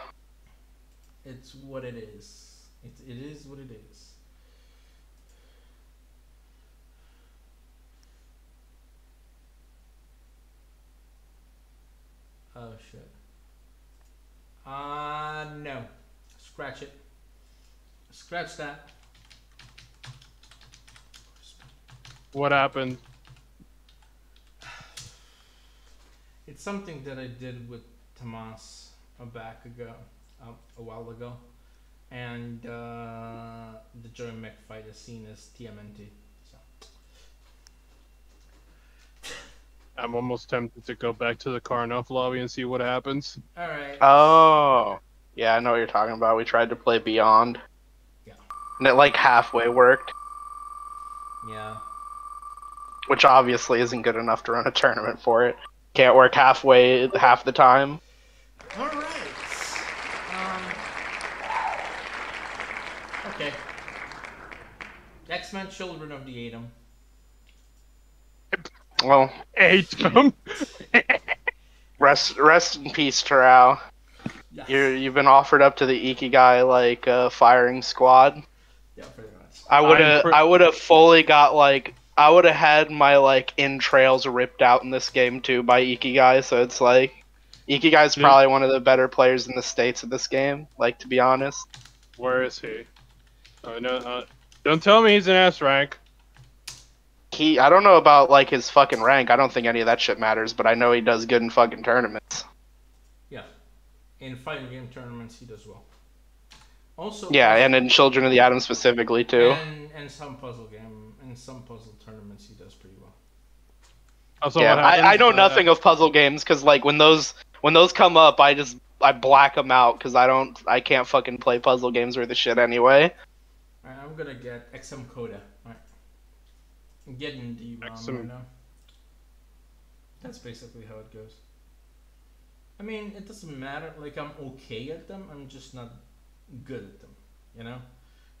It's what it is. It it is what it is. Oh shit. Uh no. Scratch it. Scratch that. What happened? It's something that I did with Tomas a back ago, uh, a while ago, and uh, the Joy Mech fight is seen as TMNT. I'm almost tempted to go back to the Karnov lobby and see what happens. All right. Oh, yeah, I know what you're talking about. We tried to play Beyond. Yeah. And it like halfway worked, yeah. which obviously isn't good enough to run a tournament for it. Can't work halfway half the time. All right. Um. Okay. X Men: Children of the Atom. Well, Hate them. rest rest in peace, Terrell. Yes. You you've been offered up to the Ikigai like uh, firing squad. Yeah, pretty much. I would have I'm pre- I would have fully got like I would have had my like entrails ripped out in this game too by Ikigai. So it's like Ikigai's Yeah. probably one of the better players in the states of this game. Like to be honest. Where is he? Oh, no, uh, don't tell me he's an S rank. He I don't know about like his fucking rank. I don't think any of that shit matters. But I know he does good in fucking tournaments. Yeah. In fighting game tournaments, he does well. Also. Yeah, and in Children of the Atom specifically too. And, and some puzzle game, and some puzzle tournaments, he does pretty well. Also, yeah, I, I know uh, nothing of puzzle games because like when those when those come up, I just I black them out because I don't I can't fucking play puzzle games or the shit anyway. Alright, I'm gonna get XM COTA. Alright. I'm getting the ROM XM. right now. That's basically how it goes. I mean, it doesn't matter. Like, I'm okay at them, I'm just not good at them. You know?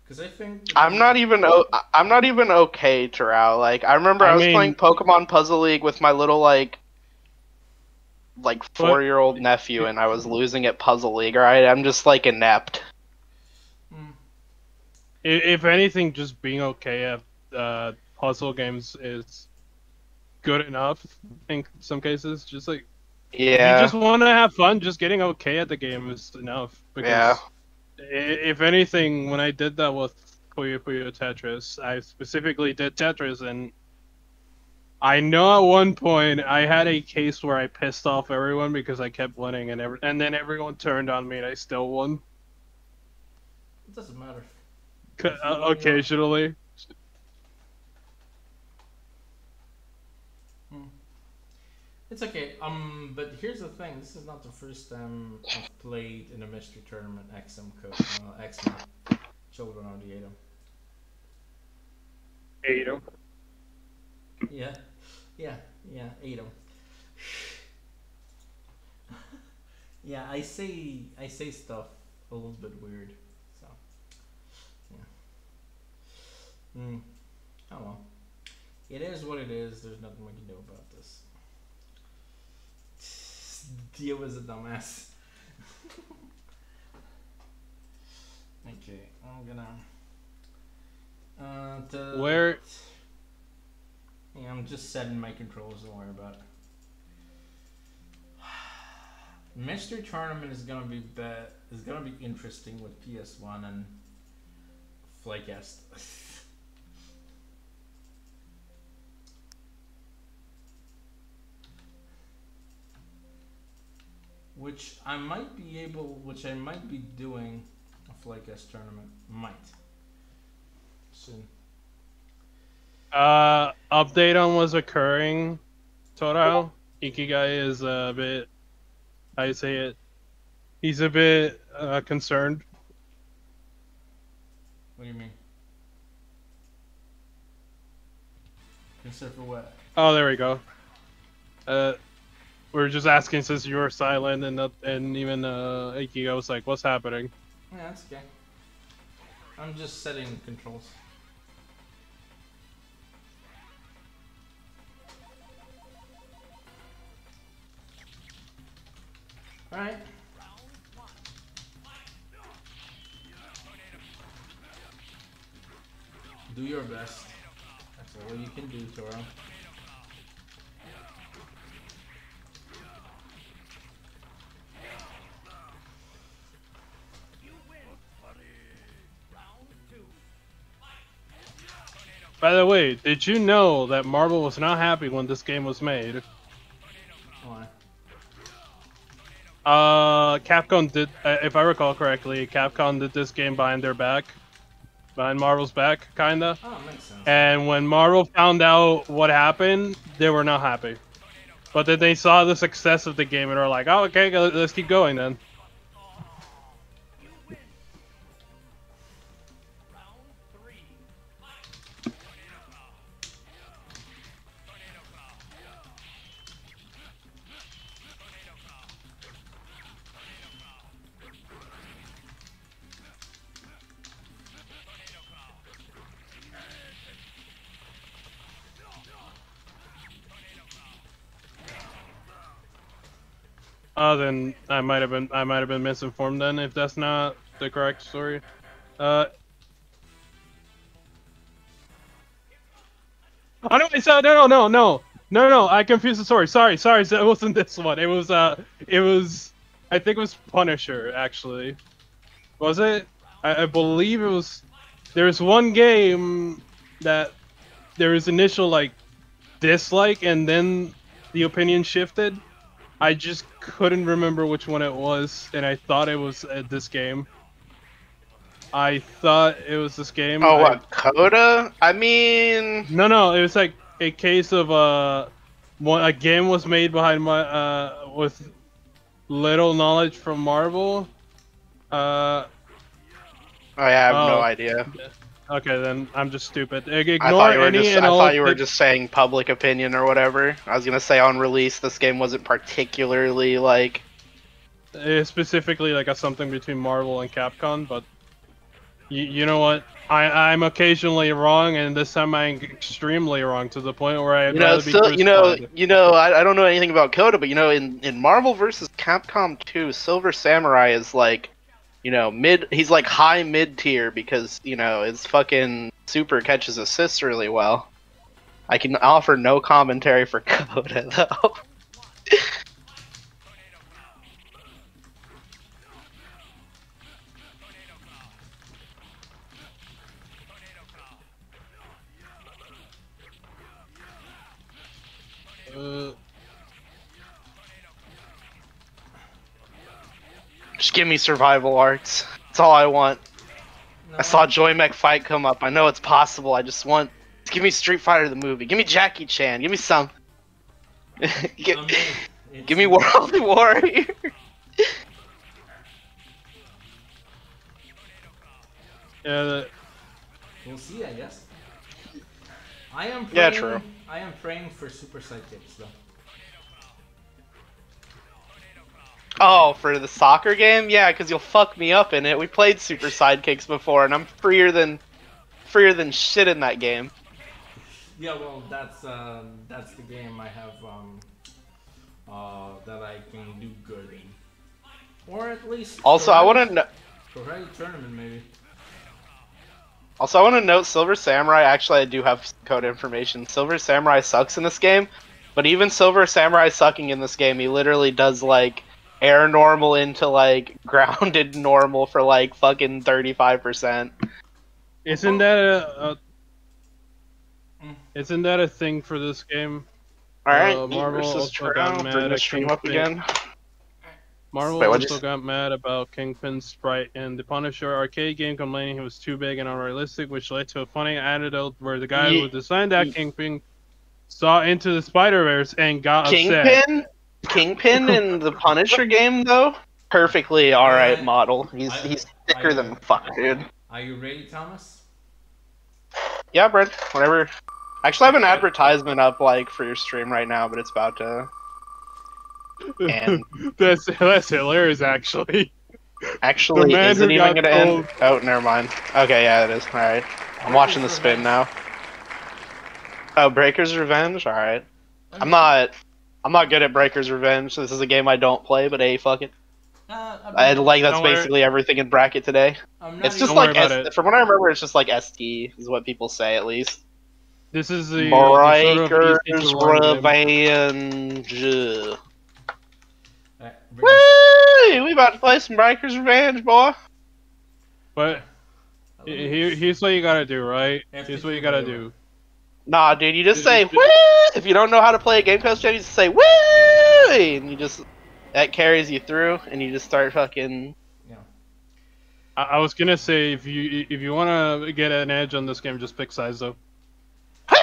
Because I think I'm not even o- I'm not even okay, Terrell. Like I remember I, I was mean- playing Pokemon Puzzle League with my little like like four year old nephew, and I was losing at Puzzle League. All right, I'm just like inept. Mm, If anything, just being okay at uh, puzzle games is good enough in some cases. Just like Yeah, you just want to have fun, just getting okay at the game is enough. Because Yeah. if anything, when I did that with Puyo Puyo Tetris, I specifically did Tetris, and I know at one point I had a case where I pissed off everyone because I kept winning, and every- and then everyone turned on me, and I still won it doesn't matter. uh, occasionally. It's okay. Um, but here's the thing. This is not the first time I've played in a mystery tournament XM code. Uh, XM. Children of the Atom. Hate 'em. Yeah, yeah, yeah. Atom. yeah, I say I say stuff a little bit weird. So, yeah. Hmm. Oh well. It is what it is. There's nothing we can do about this. Dio is a dumbass. okay, I'm gonna. Uh, to Where- Yeah, I'm just setting my controls. Don't worry about it. Mystery tournament is gonna be bet is gonna be interesting with PS1 and Flycast. which I might be able, which I might be doing a flight Flycast tournament. Might soon. Uh, update on what's occurring. Toro Ikigai is a bit. You say it? He's a bit uh, concerned. What do you mean? Consider for what? Oh, there we go. Uh, we are just asking since you were silent, and not, and even uh, Ikigai was like, "What's happening?" Yeah, that's okay. I'm just setting controls. Alright. Do your best. That's all you can do, Toro. By the way, did you know that Marvel was not happy when this game was made? Why? Uh, Capcom did, uh, if I recall correctly, Capcom did this game behind their back, behind Marvel's back, kinda. Oh, makes sense. And when Marvel found out what happened, they were not happy. But then they saw the success of the game and were like, "Oh, okay, let's keep going then." Oh, then I might have been I might have been misinformed then if that's not the correct story. Uh. No! It's, uh, no, no, no, no, no, no! I confused the story. Sorry, sorry. so It wasn't this one. It was uh, it was, I think it was Punisher actually. Was it? I, I believe it was. There was one game that there was initial like dislike and then the opinion shifted. I just couldn't remember which one it was, and I thought it was uh, this game. I thought it was this game. Oh, I- what COTA? I mean, No, no, it was like a case of uh, one a game was made behind my uh with little knowledge from Marvel. Uh, I have no Oh. idea. Okay, then I'm just stupid. Ig- I Ignore thought you were just. and I thought you were just saying public opinion or whatever. I was gonna say on release, this game wasn't particularly like. uh, specifically like a something between Marvel and Capcom, but You, you know what? I I'm occasionally wrong, and this time I'm extremely wrong to the point where I'd You know, rather be still, you know, you know. I, I don't know anything about COTA, but you know, in in Marvel versus Capcom 2, Silver Samurai is like, you know, mid. He's like high mid tier because you know his fucking super catches assists really well. I can offer no commentary for COTA though. Uh, Just give me survival arts. That's all I want. No, I saw Joy Mech fight come up. I know it's possible. I just want. Give me Street Fighter the movie. Give me Jackie Chan. Give me some. give, I mean, give me World Warrior. yeah, the, We'll see, I guess. I am. Praying, Yeah, true. I am praying for super sidekicks though. Oh, for the soccer game? Yeah, because you'll fuck me up in it. We played Super Sidekicks before, and I'm freer than freer than shit in that game. Yeah, well, that's um, that's the game I have um, uh, that I can do good in, or at least. Also, I want to know. tournament maybe. Also, I want to note Silver Samurai. Actually, I do have code information. Silver Samurai sucks in this game, but even Silver Samurai sucking in this game, he literally does like air normal into like grounded normal for like fucking thirty five percent. isn't that a, a isn't that a thing for this game? All right, Uh, Marvel also got mad at stream up again. Marvel Wait, also got mad about Kingpin's sprite in the Punisher arcade game, complaining he was too big and unrealistic, which led to a funny anecdote where the guy Ye- who designed that Kingpin saw into the Spider Verse and got upset. Kingpin, Kingpin in the Punisher game though, perfectly all right model. He's I- he's thicker I- than fuck, dude. Are you ready, Thomas? Yeah, Brent. Whatever. Actually, I have an advertisement up like for your stream right now, but it's about to. And that's that's hilarious, actually. actually, is it even gonna end? Oh, never mind. Okay, yeah, it is. All right. I'm watching the spin now. Oh, Breaker's Revenge. All right. I'm not. I'm not good at Breaker's Revenge. So this is a game I don't play, but hey, fuck it. Uh, I'm, I like that's Don't worry. basically everything in bracket today. I'm not It's just like S- it. from what I remember, it's just like SD is what people say at least. This is the, uh, sort of Breaker's easy to learn game. Revenge. Woo! We about to play some Breaker's Revenge, boy. But here, here's what you gotta do, right? Here's what you gotta do. Nah, dude, you just say woo. If you don't know how to play a game coach, you just say woo, and you just that carries you through, and you just start fucking. I, I was gonna say if you if you wanna get an edge on this game, just pick size though.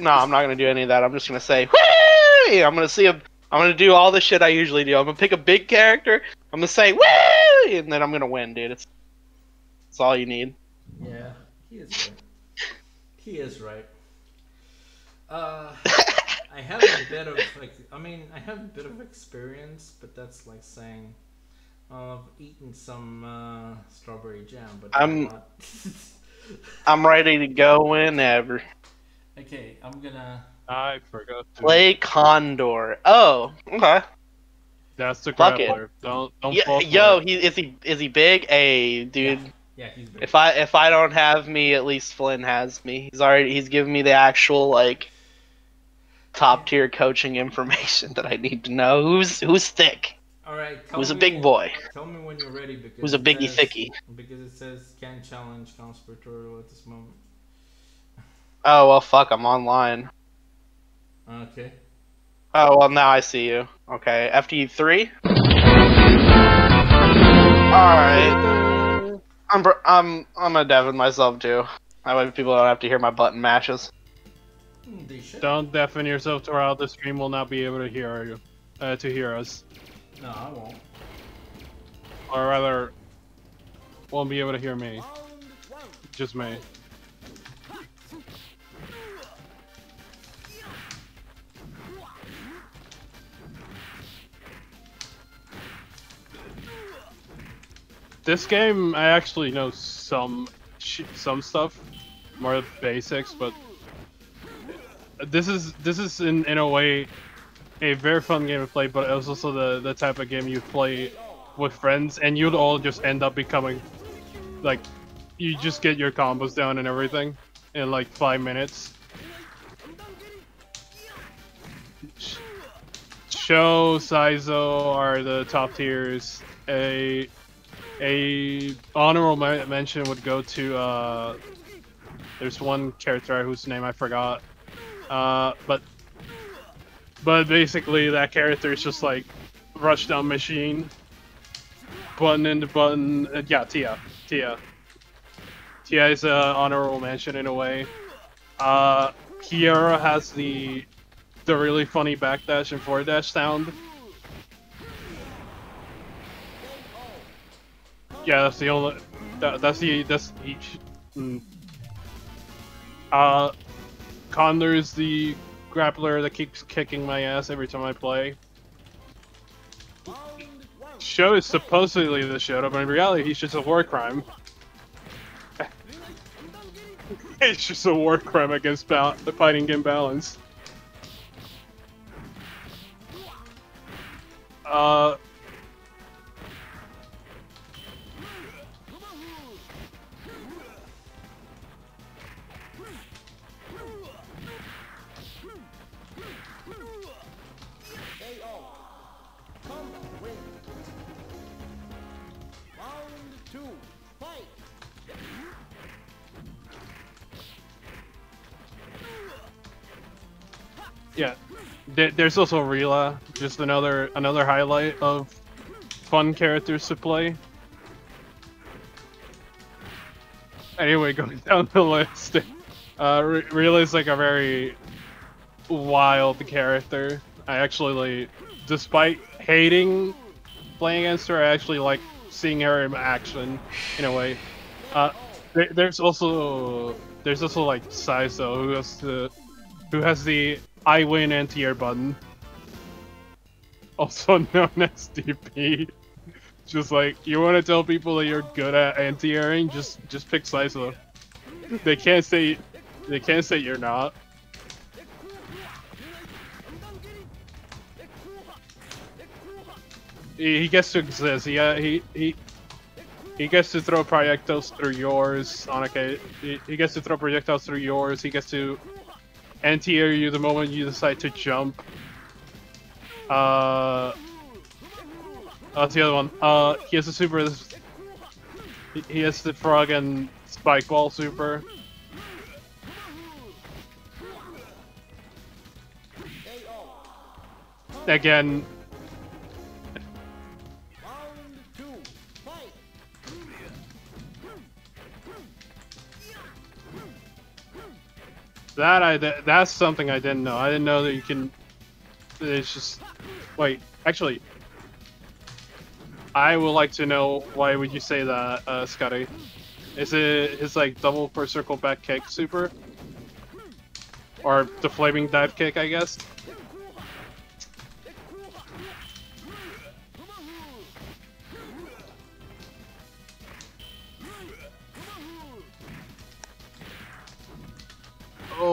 No, I'm not gonna do any of that. I'm just gonna say woo. I'm gonna see a. I'm gonna do all the shit I usually do. I'm gonna pick a big character. I'm gonna say woo, and then I'm gonna win, dude. It's. It's all you need. Yeah, he is right. he is right. Uh, I have a bit of like, I mean, I have a bit of experience, but that's like saying I've eaten some uh, strawberry jam, but I'm- not. I'm ready to go whenever. okay, I'm gonna. I forgot to. Play Condor. Oh, okay. That's the Fuck it. grappler. Don't don't Yo, fall yo, he is he is he big? Hey, dude. Yeah, he's big. If I if I don't have me, at least Flynn has me. He's already he's giving me the actual like top tier coaching information that I need to know. Who's who's thick? All right, Who's a big boy? Tell me when you're ready because Who's a it biggie says- thicky? Because it says can challenge Conspiratorial at this moment. Oh well, fuck. I'm online. Okay. Oh well, now I see you. Okay, FTE three. All right. I'm I'm I'm a Devin myself too. That way people don't have to hear my button mashes. Don't deafen yourself to where the stream will not be able to hear you, uh, to hear us, No, I won't. or rather, won't be able to hear me. Just me. This game, I actually know some some stuff, more basics, but this is this is in in a way a very fun game to play, but it was also the the type of game you play with friends, and you'd all just end up becoming like you just get your combos down and everything in like five minutes. Sh- Sho, Saizo are the top tiers. A a honorable mention would go to uh, there's one character whose name I forgot, uh, but but basically that character is just like rushdown machine, button into button. Uh, yeah, Tia, Tia. Tia is a honorable mention in a way. Uh, Kiara has the the really funny backdash and forward dash sound. Yeah, that's the only. That, that's the that's each. Mm. Uh, Condor is the grappler that keeps kicking my ass every time I play. Sho is supposedly the Shoto, but in reality he's just a war crime. it's just a war crime against the fighting game balance. Uh, yeah. There, there's also Rila, just another another highlight of fun characters to play. Anyway, going down the list, uh, Rila is like a very wild character. I actually, despite hating playing against her, I actually like seeing her in action in a way. Uh, there's also there's also like Saizo who has the who has the I win anti-air button, also known as DP. Just like you want to tell people that you're good at anti-airing, just just pick Saizo. They can't say they can't say you're not. He, gets to exist. He, uh, he he he gets to throw projectiles through yours on. He, he gets to throw projectiles through yours. He gets to anti-air you the moment you decide to jump. Uh, that's the other one. Uh, he has a super. He, has the frog and spike ball super. Again. That I that, that's something I didn't know. I didn't know that you can. It's just wait. Actually, I would like to know why would you say that, uh, Scotty? Is it his like double per circle back kick super, or the flaming dive kick? I guess.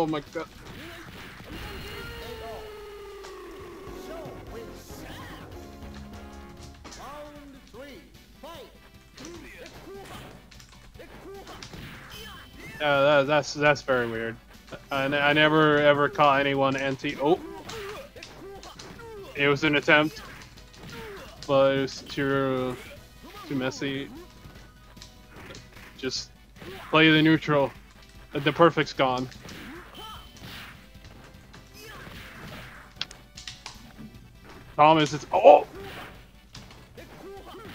Oh my god. Uh, that, that's that's very weird. I, I never ever caught anyone anti. Oh, it was an attempt, but it was too too messy. Just play the neutral. The perfect's gone. Thomas, it's oh,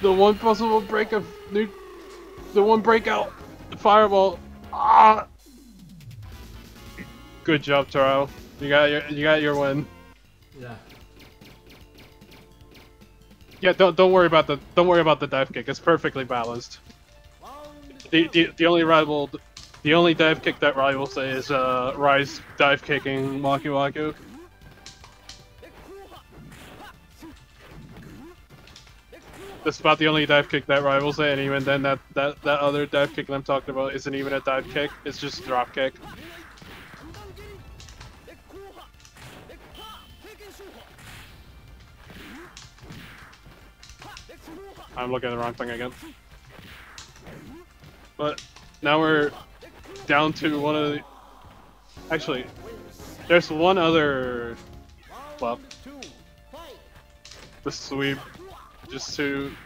the one possible break of new, the one breakout, the fireball. Ah, good job, Taro. You got your you got your win. Yeah. Yeah, don't don't worry about the don't worry about the dive kick. It's perfectly balanced. The the, the only rival, the only dive kick that will say is uh Rise dive kicking Waku Waku. That's about the only dive kick that rivals it, and even then, that, that, that other dive kick that I'm talking about isn't even a dive kick. It's just a drop kick. I'm looking at the wrong thing again. But now we're down to one of the. Actually, there's one other. The sweep, just to.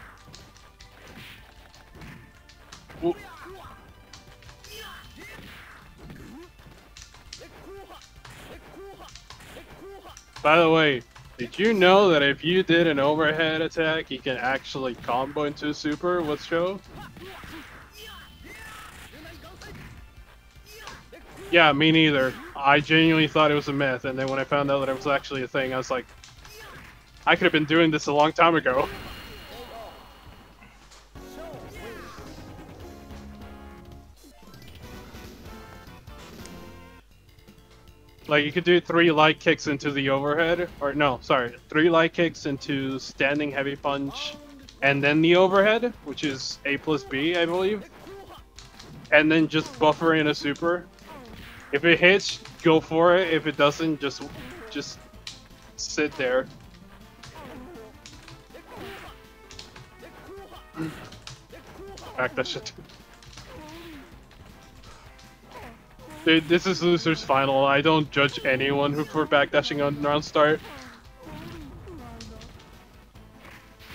By the way, did you know that if you did an overhead attack, you can actually combo into a super with Sho? Yeah, me neither. I genuinely thought it was a myth, and then when I found out that it was actually a thing, I was like, I could have been doing this a long time ago. Like, you could do three light kicks into the overhead, or no, sorry, three light kicks into standing heavy punch, and then the overhead, which is A plus B, I believe. And then just buffer in a super. If it hits, go for it. If it doesn't, just just sit there. Back that shit. Dude, this is loser's final. I don't judge anyone who for backdashing on round start.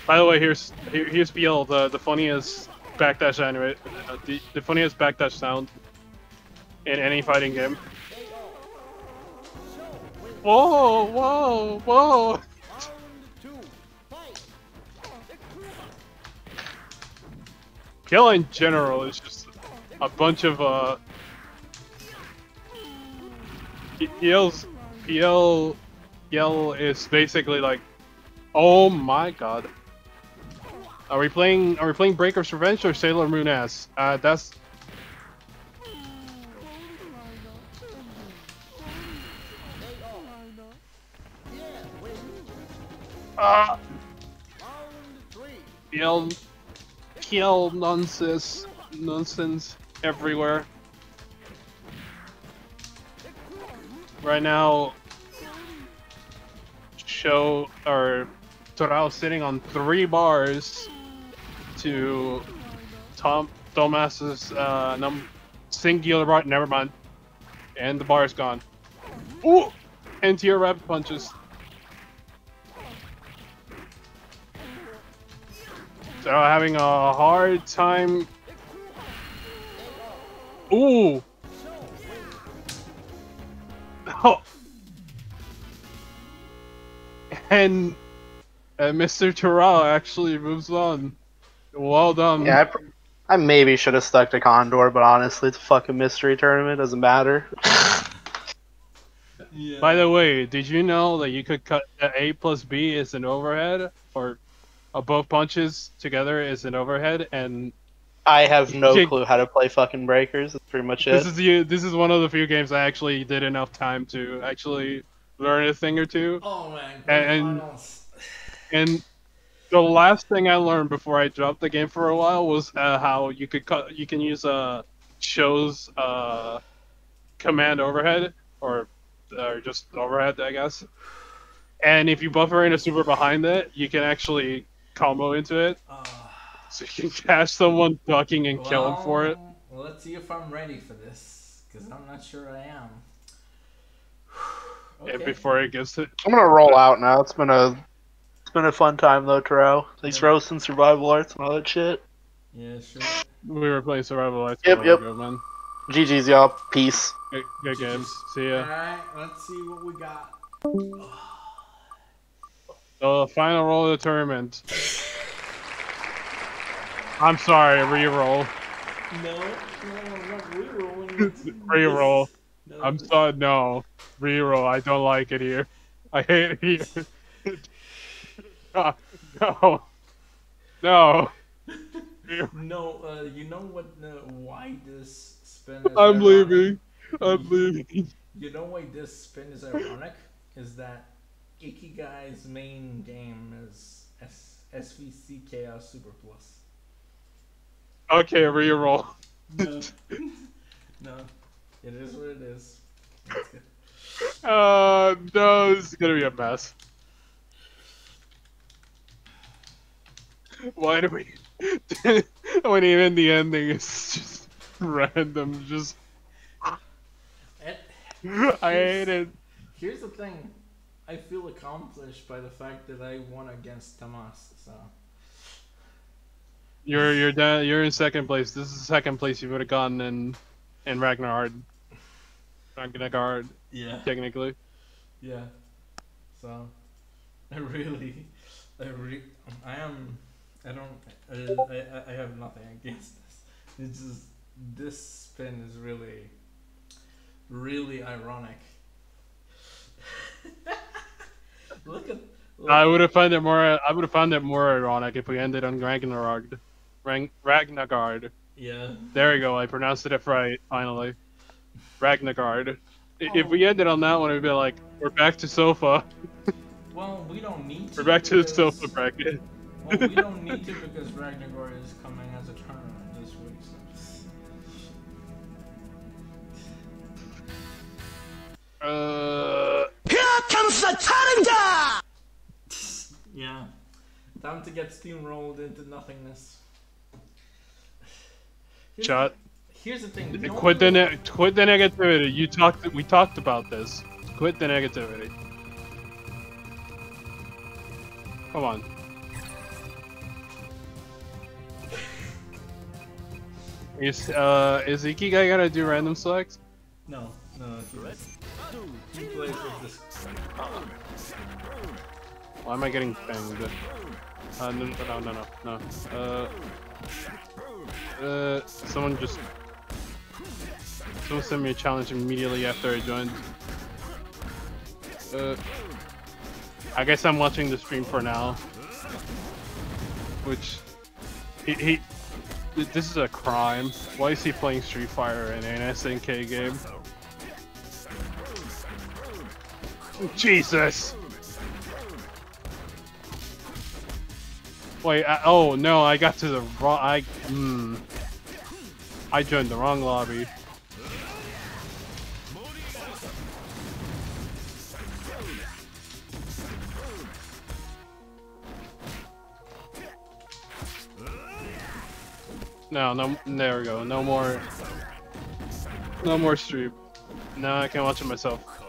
By the way, here's here, here's BL, the the funniest backdash anime, uh, the, the funniest backdash sound in any fighting game. Whoa, whoa, whoa! Kill in general is just a bunch of uh. PL's PL yell is basically like, oh my god. Are we playing? Are we playing Breaker's Revenge or Sailor Moon S? Uh, that's Ah! Yell, yell nonsense, nonsense everywhere. Right now, Sho or Torao sitting on three bars to Tom Thomas's uh, num singular bar. Never mind, and the bar is gone. Ooh, anti-air rapid punches. So having a hard time. Ooh. Oh. And uh, Mr. Terrell actually moves on. Well done. Yeah, I, pr- I maybe should have stuck to Condor, but honestly, it's a fucking mystery tournament. Doesn't matter. Yeah. By the way, did you know that you could cut that A plus B is an overhead, or above punches together is an overhead, and I have no Jake- clue how to play fucking breakers. That's pretty much it. this is the this is one of the few games I actually did enough time to actually learn a thing or two. oh man. and- And the last thing I learned before I dropped the game for a while was uh, how you could cut you can use uh Sho's uh command overhead or or just overhead I guess. And if you buffer in a super behind it, you can actually combo into it. Ah. So you can catch someone ducking and kill him for it. Well, let's see if I'm ready for this, because I'm not sure I am. Yeah, Okay. before it gets to I'm gonna roll out now. It's been a it's been a fun time though, Taro. Thanks Yeah. roasting survival arts and all that shit. Yeah, sure. we were playing survival arts. Yep, yep. Good, man. GG's y'all. Peace. Good, good game. See ya. Alright, let's see what we got. So the final roll of the tournament. I'm sorry, reroll. No, no, I'm not rerolling. Reroll. No, I'm sorry, no. Re-roll, I don't like it here. I hate it here. Ah, no. No. No, uh, you know what? Uh, why this spin? Is I'm ironic? leaving. I'm leaving. You know why this spin is ironic? is that Ikigai's main game is S SVC Chaos Super Plus. Okay, reroll. No, no, it is what it is. Uh, no, this is gonna be a mess. Why do we? when even the ending is just random, just I hate it. here's the thing, I feel accomplished by the fact that I won against Tomas. So You're you're down. You're in second place. This is the second place you would have gotten in in Ragnarok. Ragnarok, yeah, technically. yeah. So I really, I re- I am. I don't. I, I, I have nothing against this. It's just this spin is really, really ironic. look at. Look I would have found it more. I would have found it more ironic if we ended on Ragnarok. Ragnarok. Yeah. There we go. I pronounced it right finally. Ragnarok. If we ended on that one, it'd be like, we're back to sofa. Well, we don't need to. We're back to the sofa bracket. Well, we don't need to because Ragnarok is coming as a tournament this week. So. Uh, Yeah. Time to get steamrolled into nothingness. Here's shut. The, here's the thing. no Quit the ne- quit the negativity. You talked. We talked about this. Quit the negativity. Come on. Is uh is Ikigai gonna do random selects? No, no, no. He, doesn't. he plays with this. Why am I getting banged? Uh, no, no, no, no, no. Uh, uh, someone just, someone sent me a challenge immediately after I joined. Uh, I guess I'm watching the stream for now. Which, he, he, this is a crime. Why is he playing Street Fighter in an SNK game? Jesus! Wait, I, oh no, I got to the wrong. I hmm. I joined the wrong lobby. No, no, there we go. No more. No more stream. Now I can watch it myself.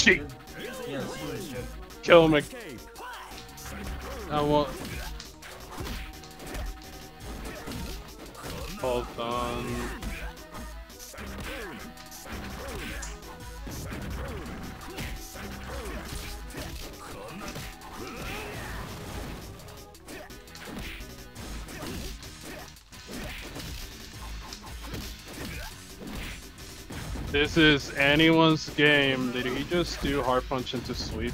If he's Cheat. good. Yes, he is good. Kill him. I want. Hold on. This is anyone's game. Did he just do hard punch into sweep?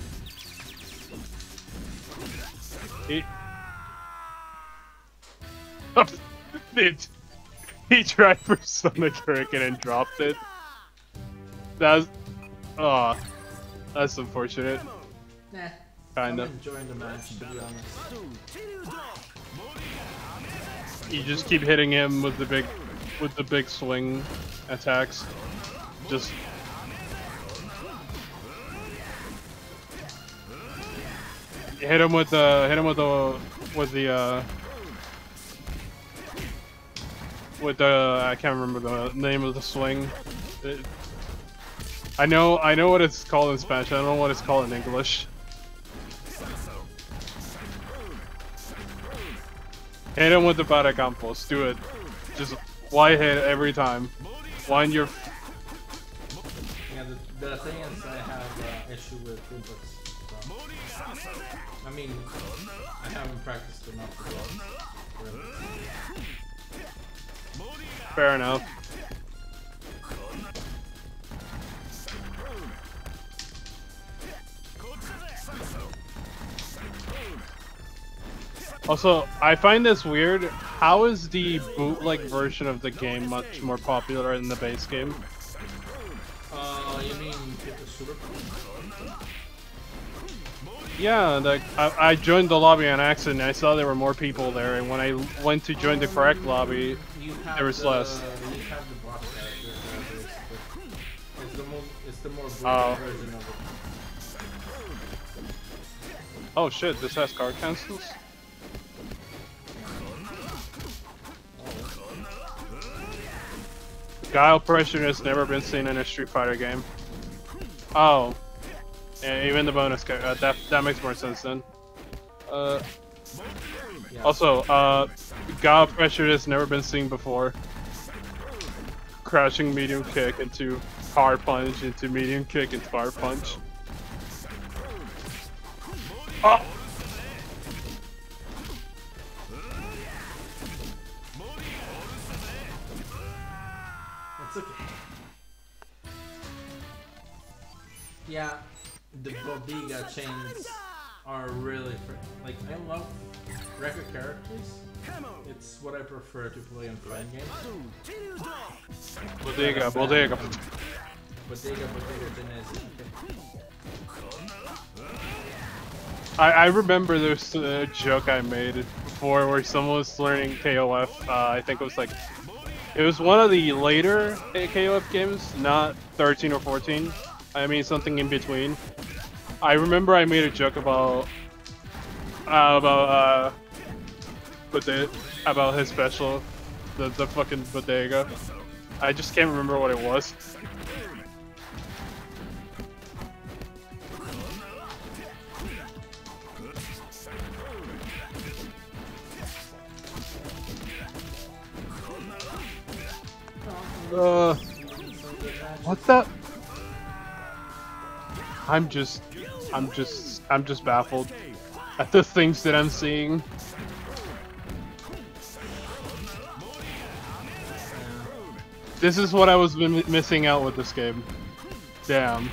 He. it, he tried for Sonic Hurricane and dropped it. That's. Oh, that's unfortunate. Nah. Kinda. I'm enjoying the match, to be honest. You just keep hitting him with the big, with the big swing attacks. Just. Hit him with the, hit him with the, with the, uh, with the, I can't remember the name of the swing. It- I know, I know what it's called in Spanish. I don't know what it's called in English. Hit him with the Baracampos. Do it. Just why hit every time. Wind your. The, thing is, I have uh, issue with inputs. So. I mean, I haven't practiced enough to go. Really. Fair enough. Also, I find this weird. How is the bootleg version of the game much more popular than the base game? Uh, you mean get the super Yeah, like I, I joined the lobby on accident. I saw there were more people there, and when I went to join the correct lobby, You have There was the, less. You have the boss character. uh, basically. It's the more, it's the more broken Oh. version of it. oh shit, this has card cancels. Guile pressure has never been seen in a Street Fighter game. Oh, yeah, even the bonus uh, that that makes more sense then. Uh, Yeah. also, uh, Guile pressure has never been seen before. Crashing medium kick into hard punch into medium kick into hard punch. Oh! It's okay. Yeah, the Bobiga chains are really like I love record characters. It's what I prefer to play in fighting games. Bodega, bodega. Bodega, Bodega Genesis. I, I remember there's a joke I made before where someone was learning KOF. Uh, I think it was like, it was one of the later KOF games, not 13 or 14. I mean something in between. I remember I made a joke about uh, about uh, about his special, the the fucking bodega. I just can't remember what it was. Uh, what the? I'm just, I'm just, I'm just baffled at the things that I'm seeing. This is what I was mi- missing out with this game. Damn.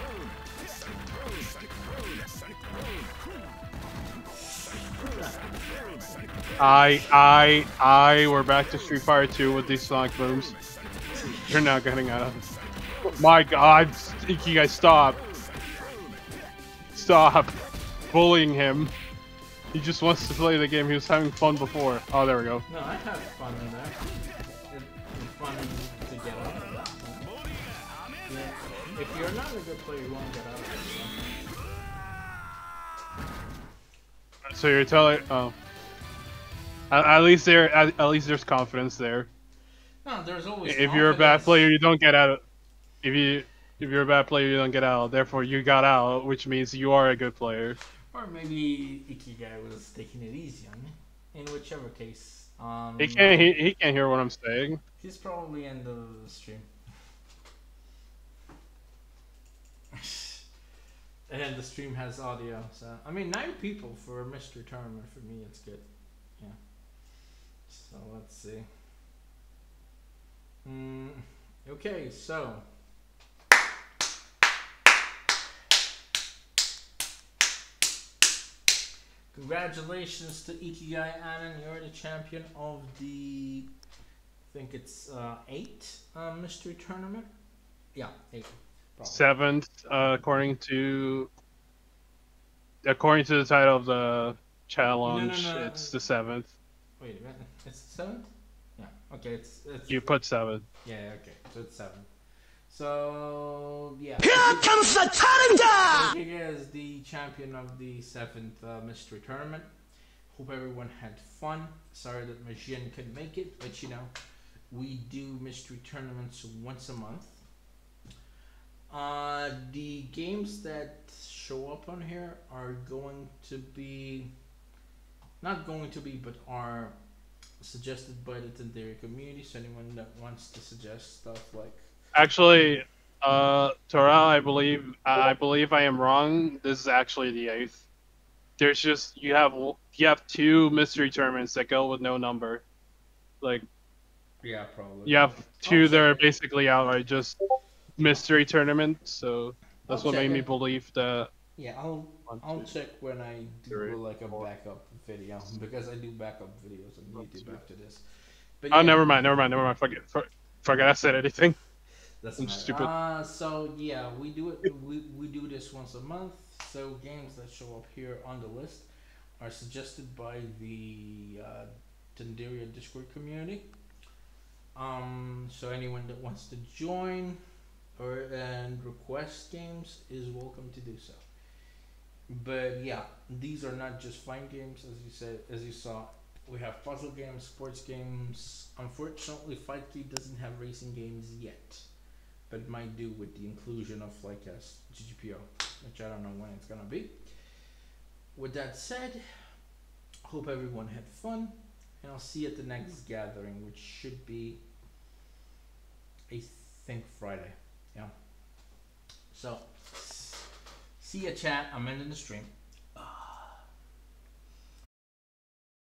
I, I, I, we're back to Street Fighter 2 with these Sonic Booms. You're not getting out of this. My god, you guys stop. Stop bullying him. He just wants to play the game. He was having fun before. Oh, there we go. No, I have fun in there. It's fun to get out of that. Yeah. If you're not a good player, you won't get out of it. So you're telling, oh. At, at least there, at, at least there's confidence there. No, there's always. If you're a bad player, you don't get out. If you, if you're a bad player, you don't get out. Therefore, you got out, which means you are a good player. Or maybe Ikigai was taking it easy on me. In whichever case, um, He can't, he, he can't hear what I'm saying. He's probably in the stream. and the stream has audio, so I mean nine people for a mystery tournament for me it's good. Yeah. So let's see. Mm, okay, so Congratulations to Ikigai Anon, you're the champion of the I think it's uh, eight uh, mystery tournament. Yeah, eight. probably. Seventh, uh, according to, according to the title of the challenge, no, it's the seventh. Wait a minute, it's the seventh. Yeah. Okay, it's it's. You put seven. Yeah. Okay, so it's seven. So yeah. Here comes the challenger! Ikigai is the champion of the seventh uh, mystery tournament. Hope everyone had fun. Sorry that Majin couldn't make it, but you know, we do mystery tournaments once a month. Uh, the games that show up on here are going to be, not going to be, but are suggested by the Thunderia community. So anyone that wants to suggest stuff like Actually, uh, Torao, I believe, I believe I am wrong. This is actually the eighth. There's just you have you have two mystery tournaments that go with no number. Like yeah, probably you have two Oh, that are basically outright just mystery tournaments. So that's I'll what made check me believe that. Yeah, I'll One, I'll two, check when I do three, like a four. backup video because I do backup videos on YouTube after this. But Oh, never mind, never mind, never mind. Forget, for, forget I said anything. Doesn't I'm stupid. Uh, so yeah, we do it. We, we do this once a month. So games that show up here on the list are suggested by the uh, Thunderia Discord community. Um, so anyone that wants to join or and request games is welcome to do so. But yeah, these are not just fine games, as you said, as you saw. We have puzzle games, sports games. Unfortunately, Fight doesn't have racing games yet, but might do with the inclusion of like a GGPO, which I don't know when it's gonna be. With that said, hope everyone had fun, and I'll see you at the next gathering, which should be, I think Friday. Yeah. So, see ya, chat. I'm ending the stream.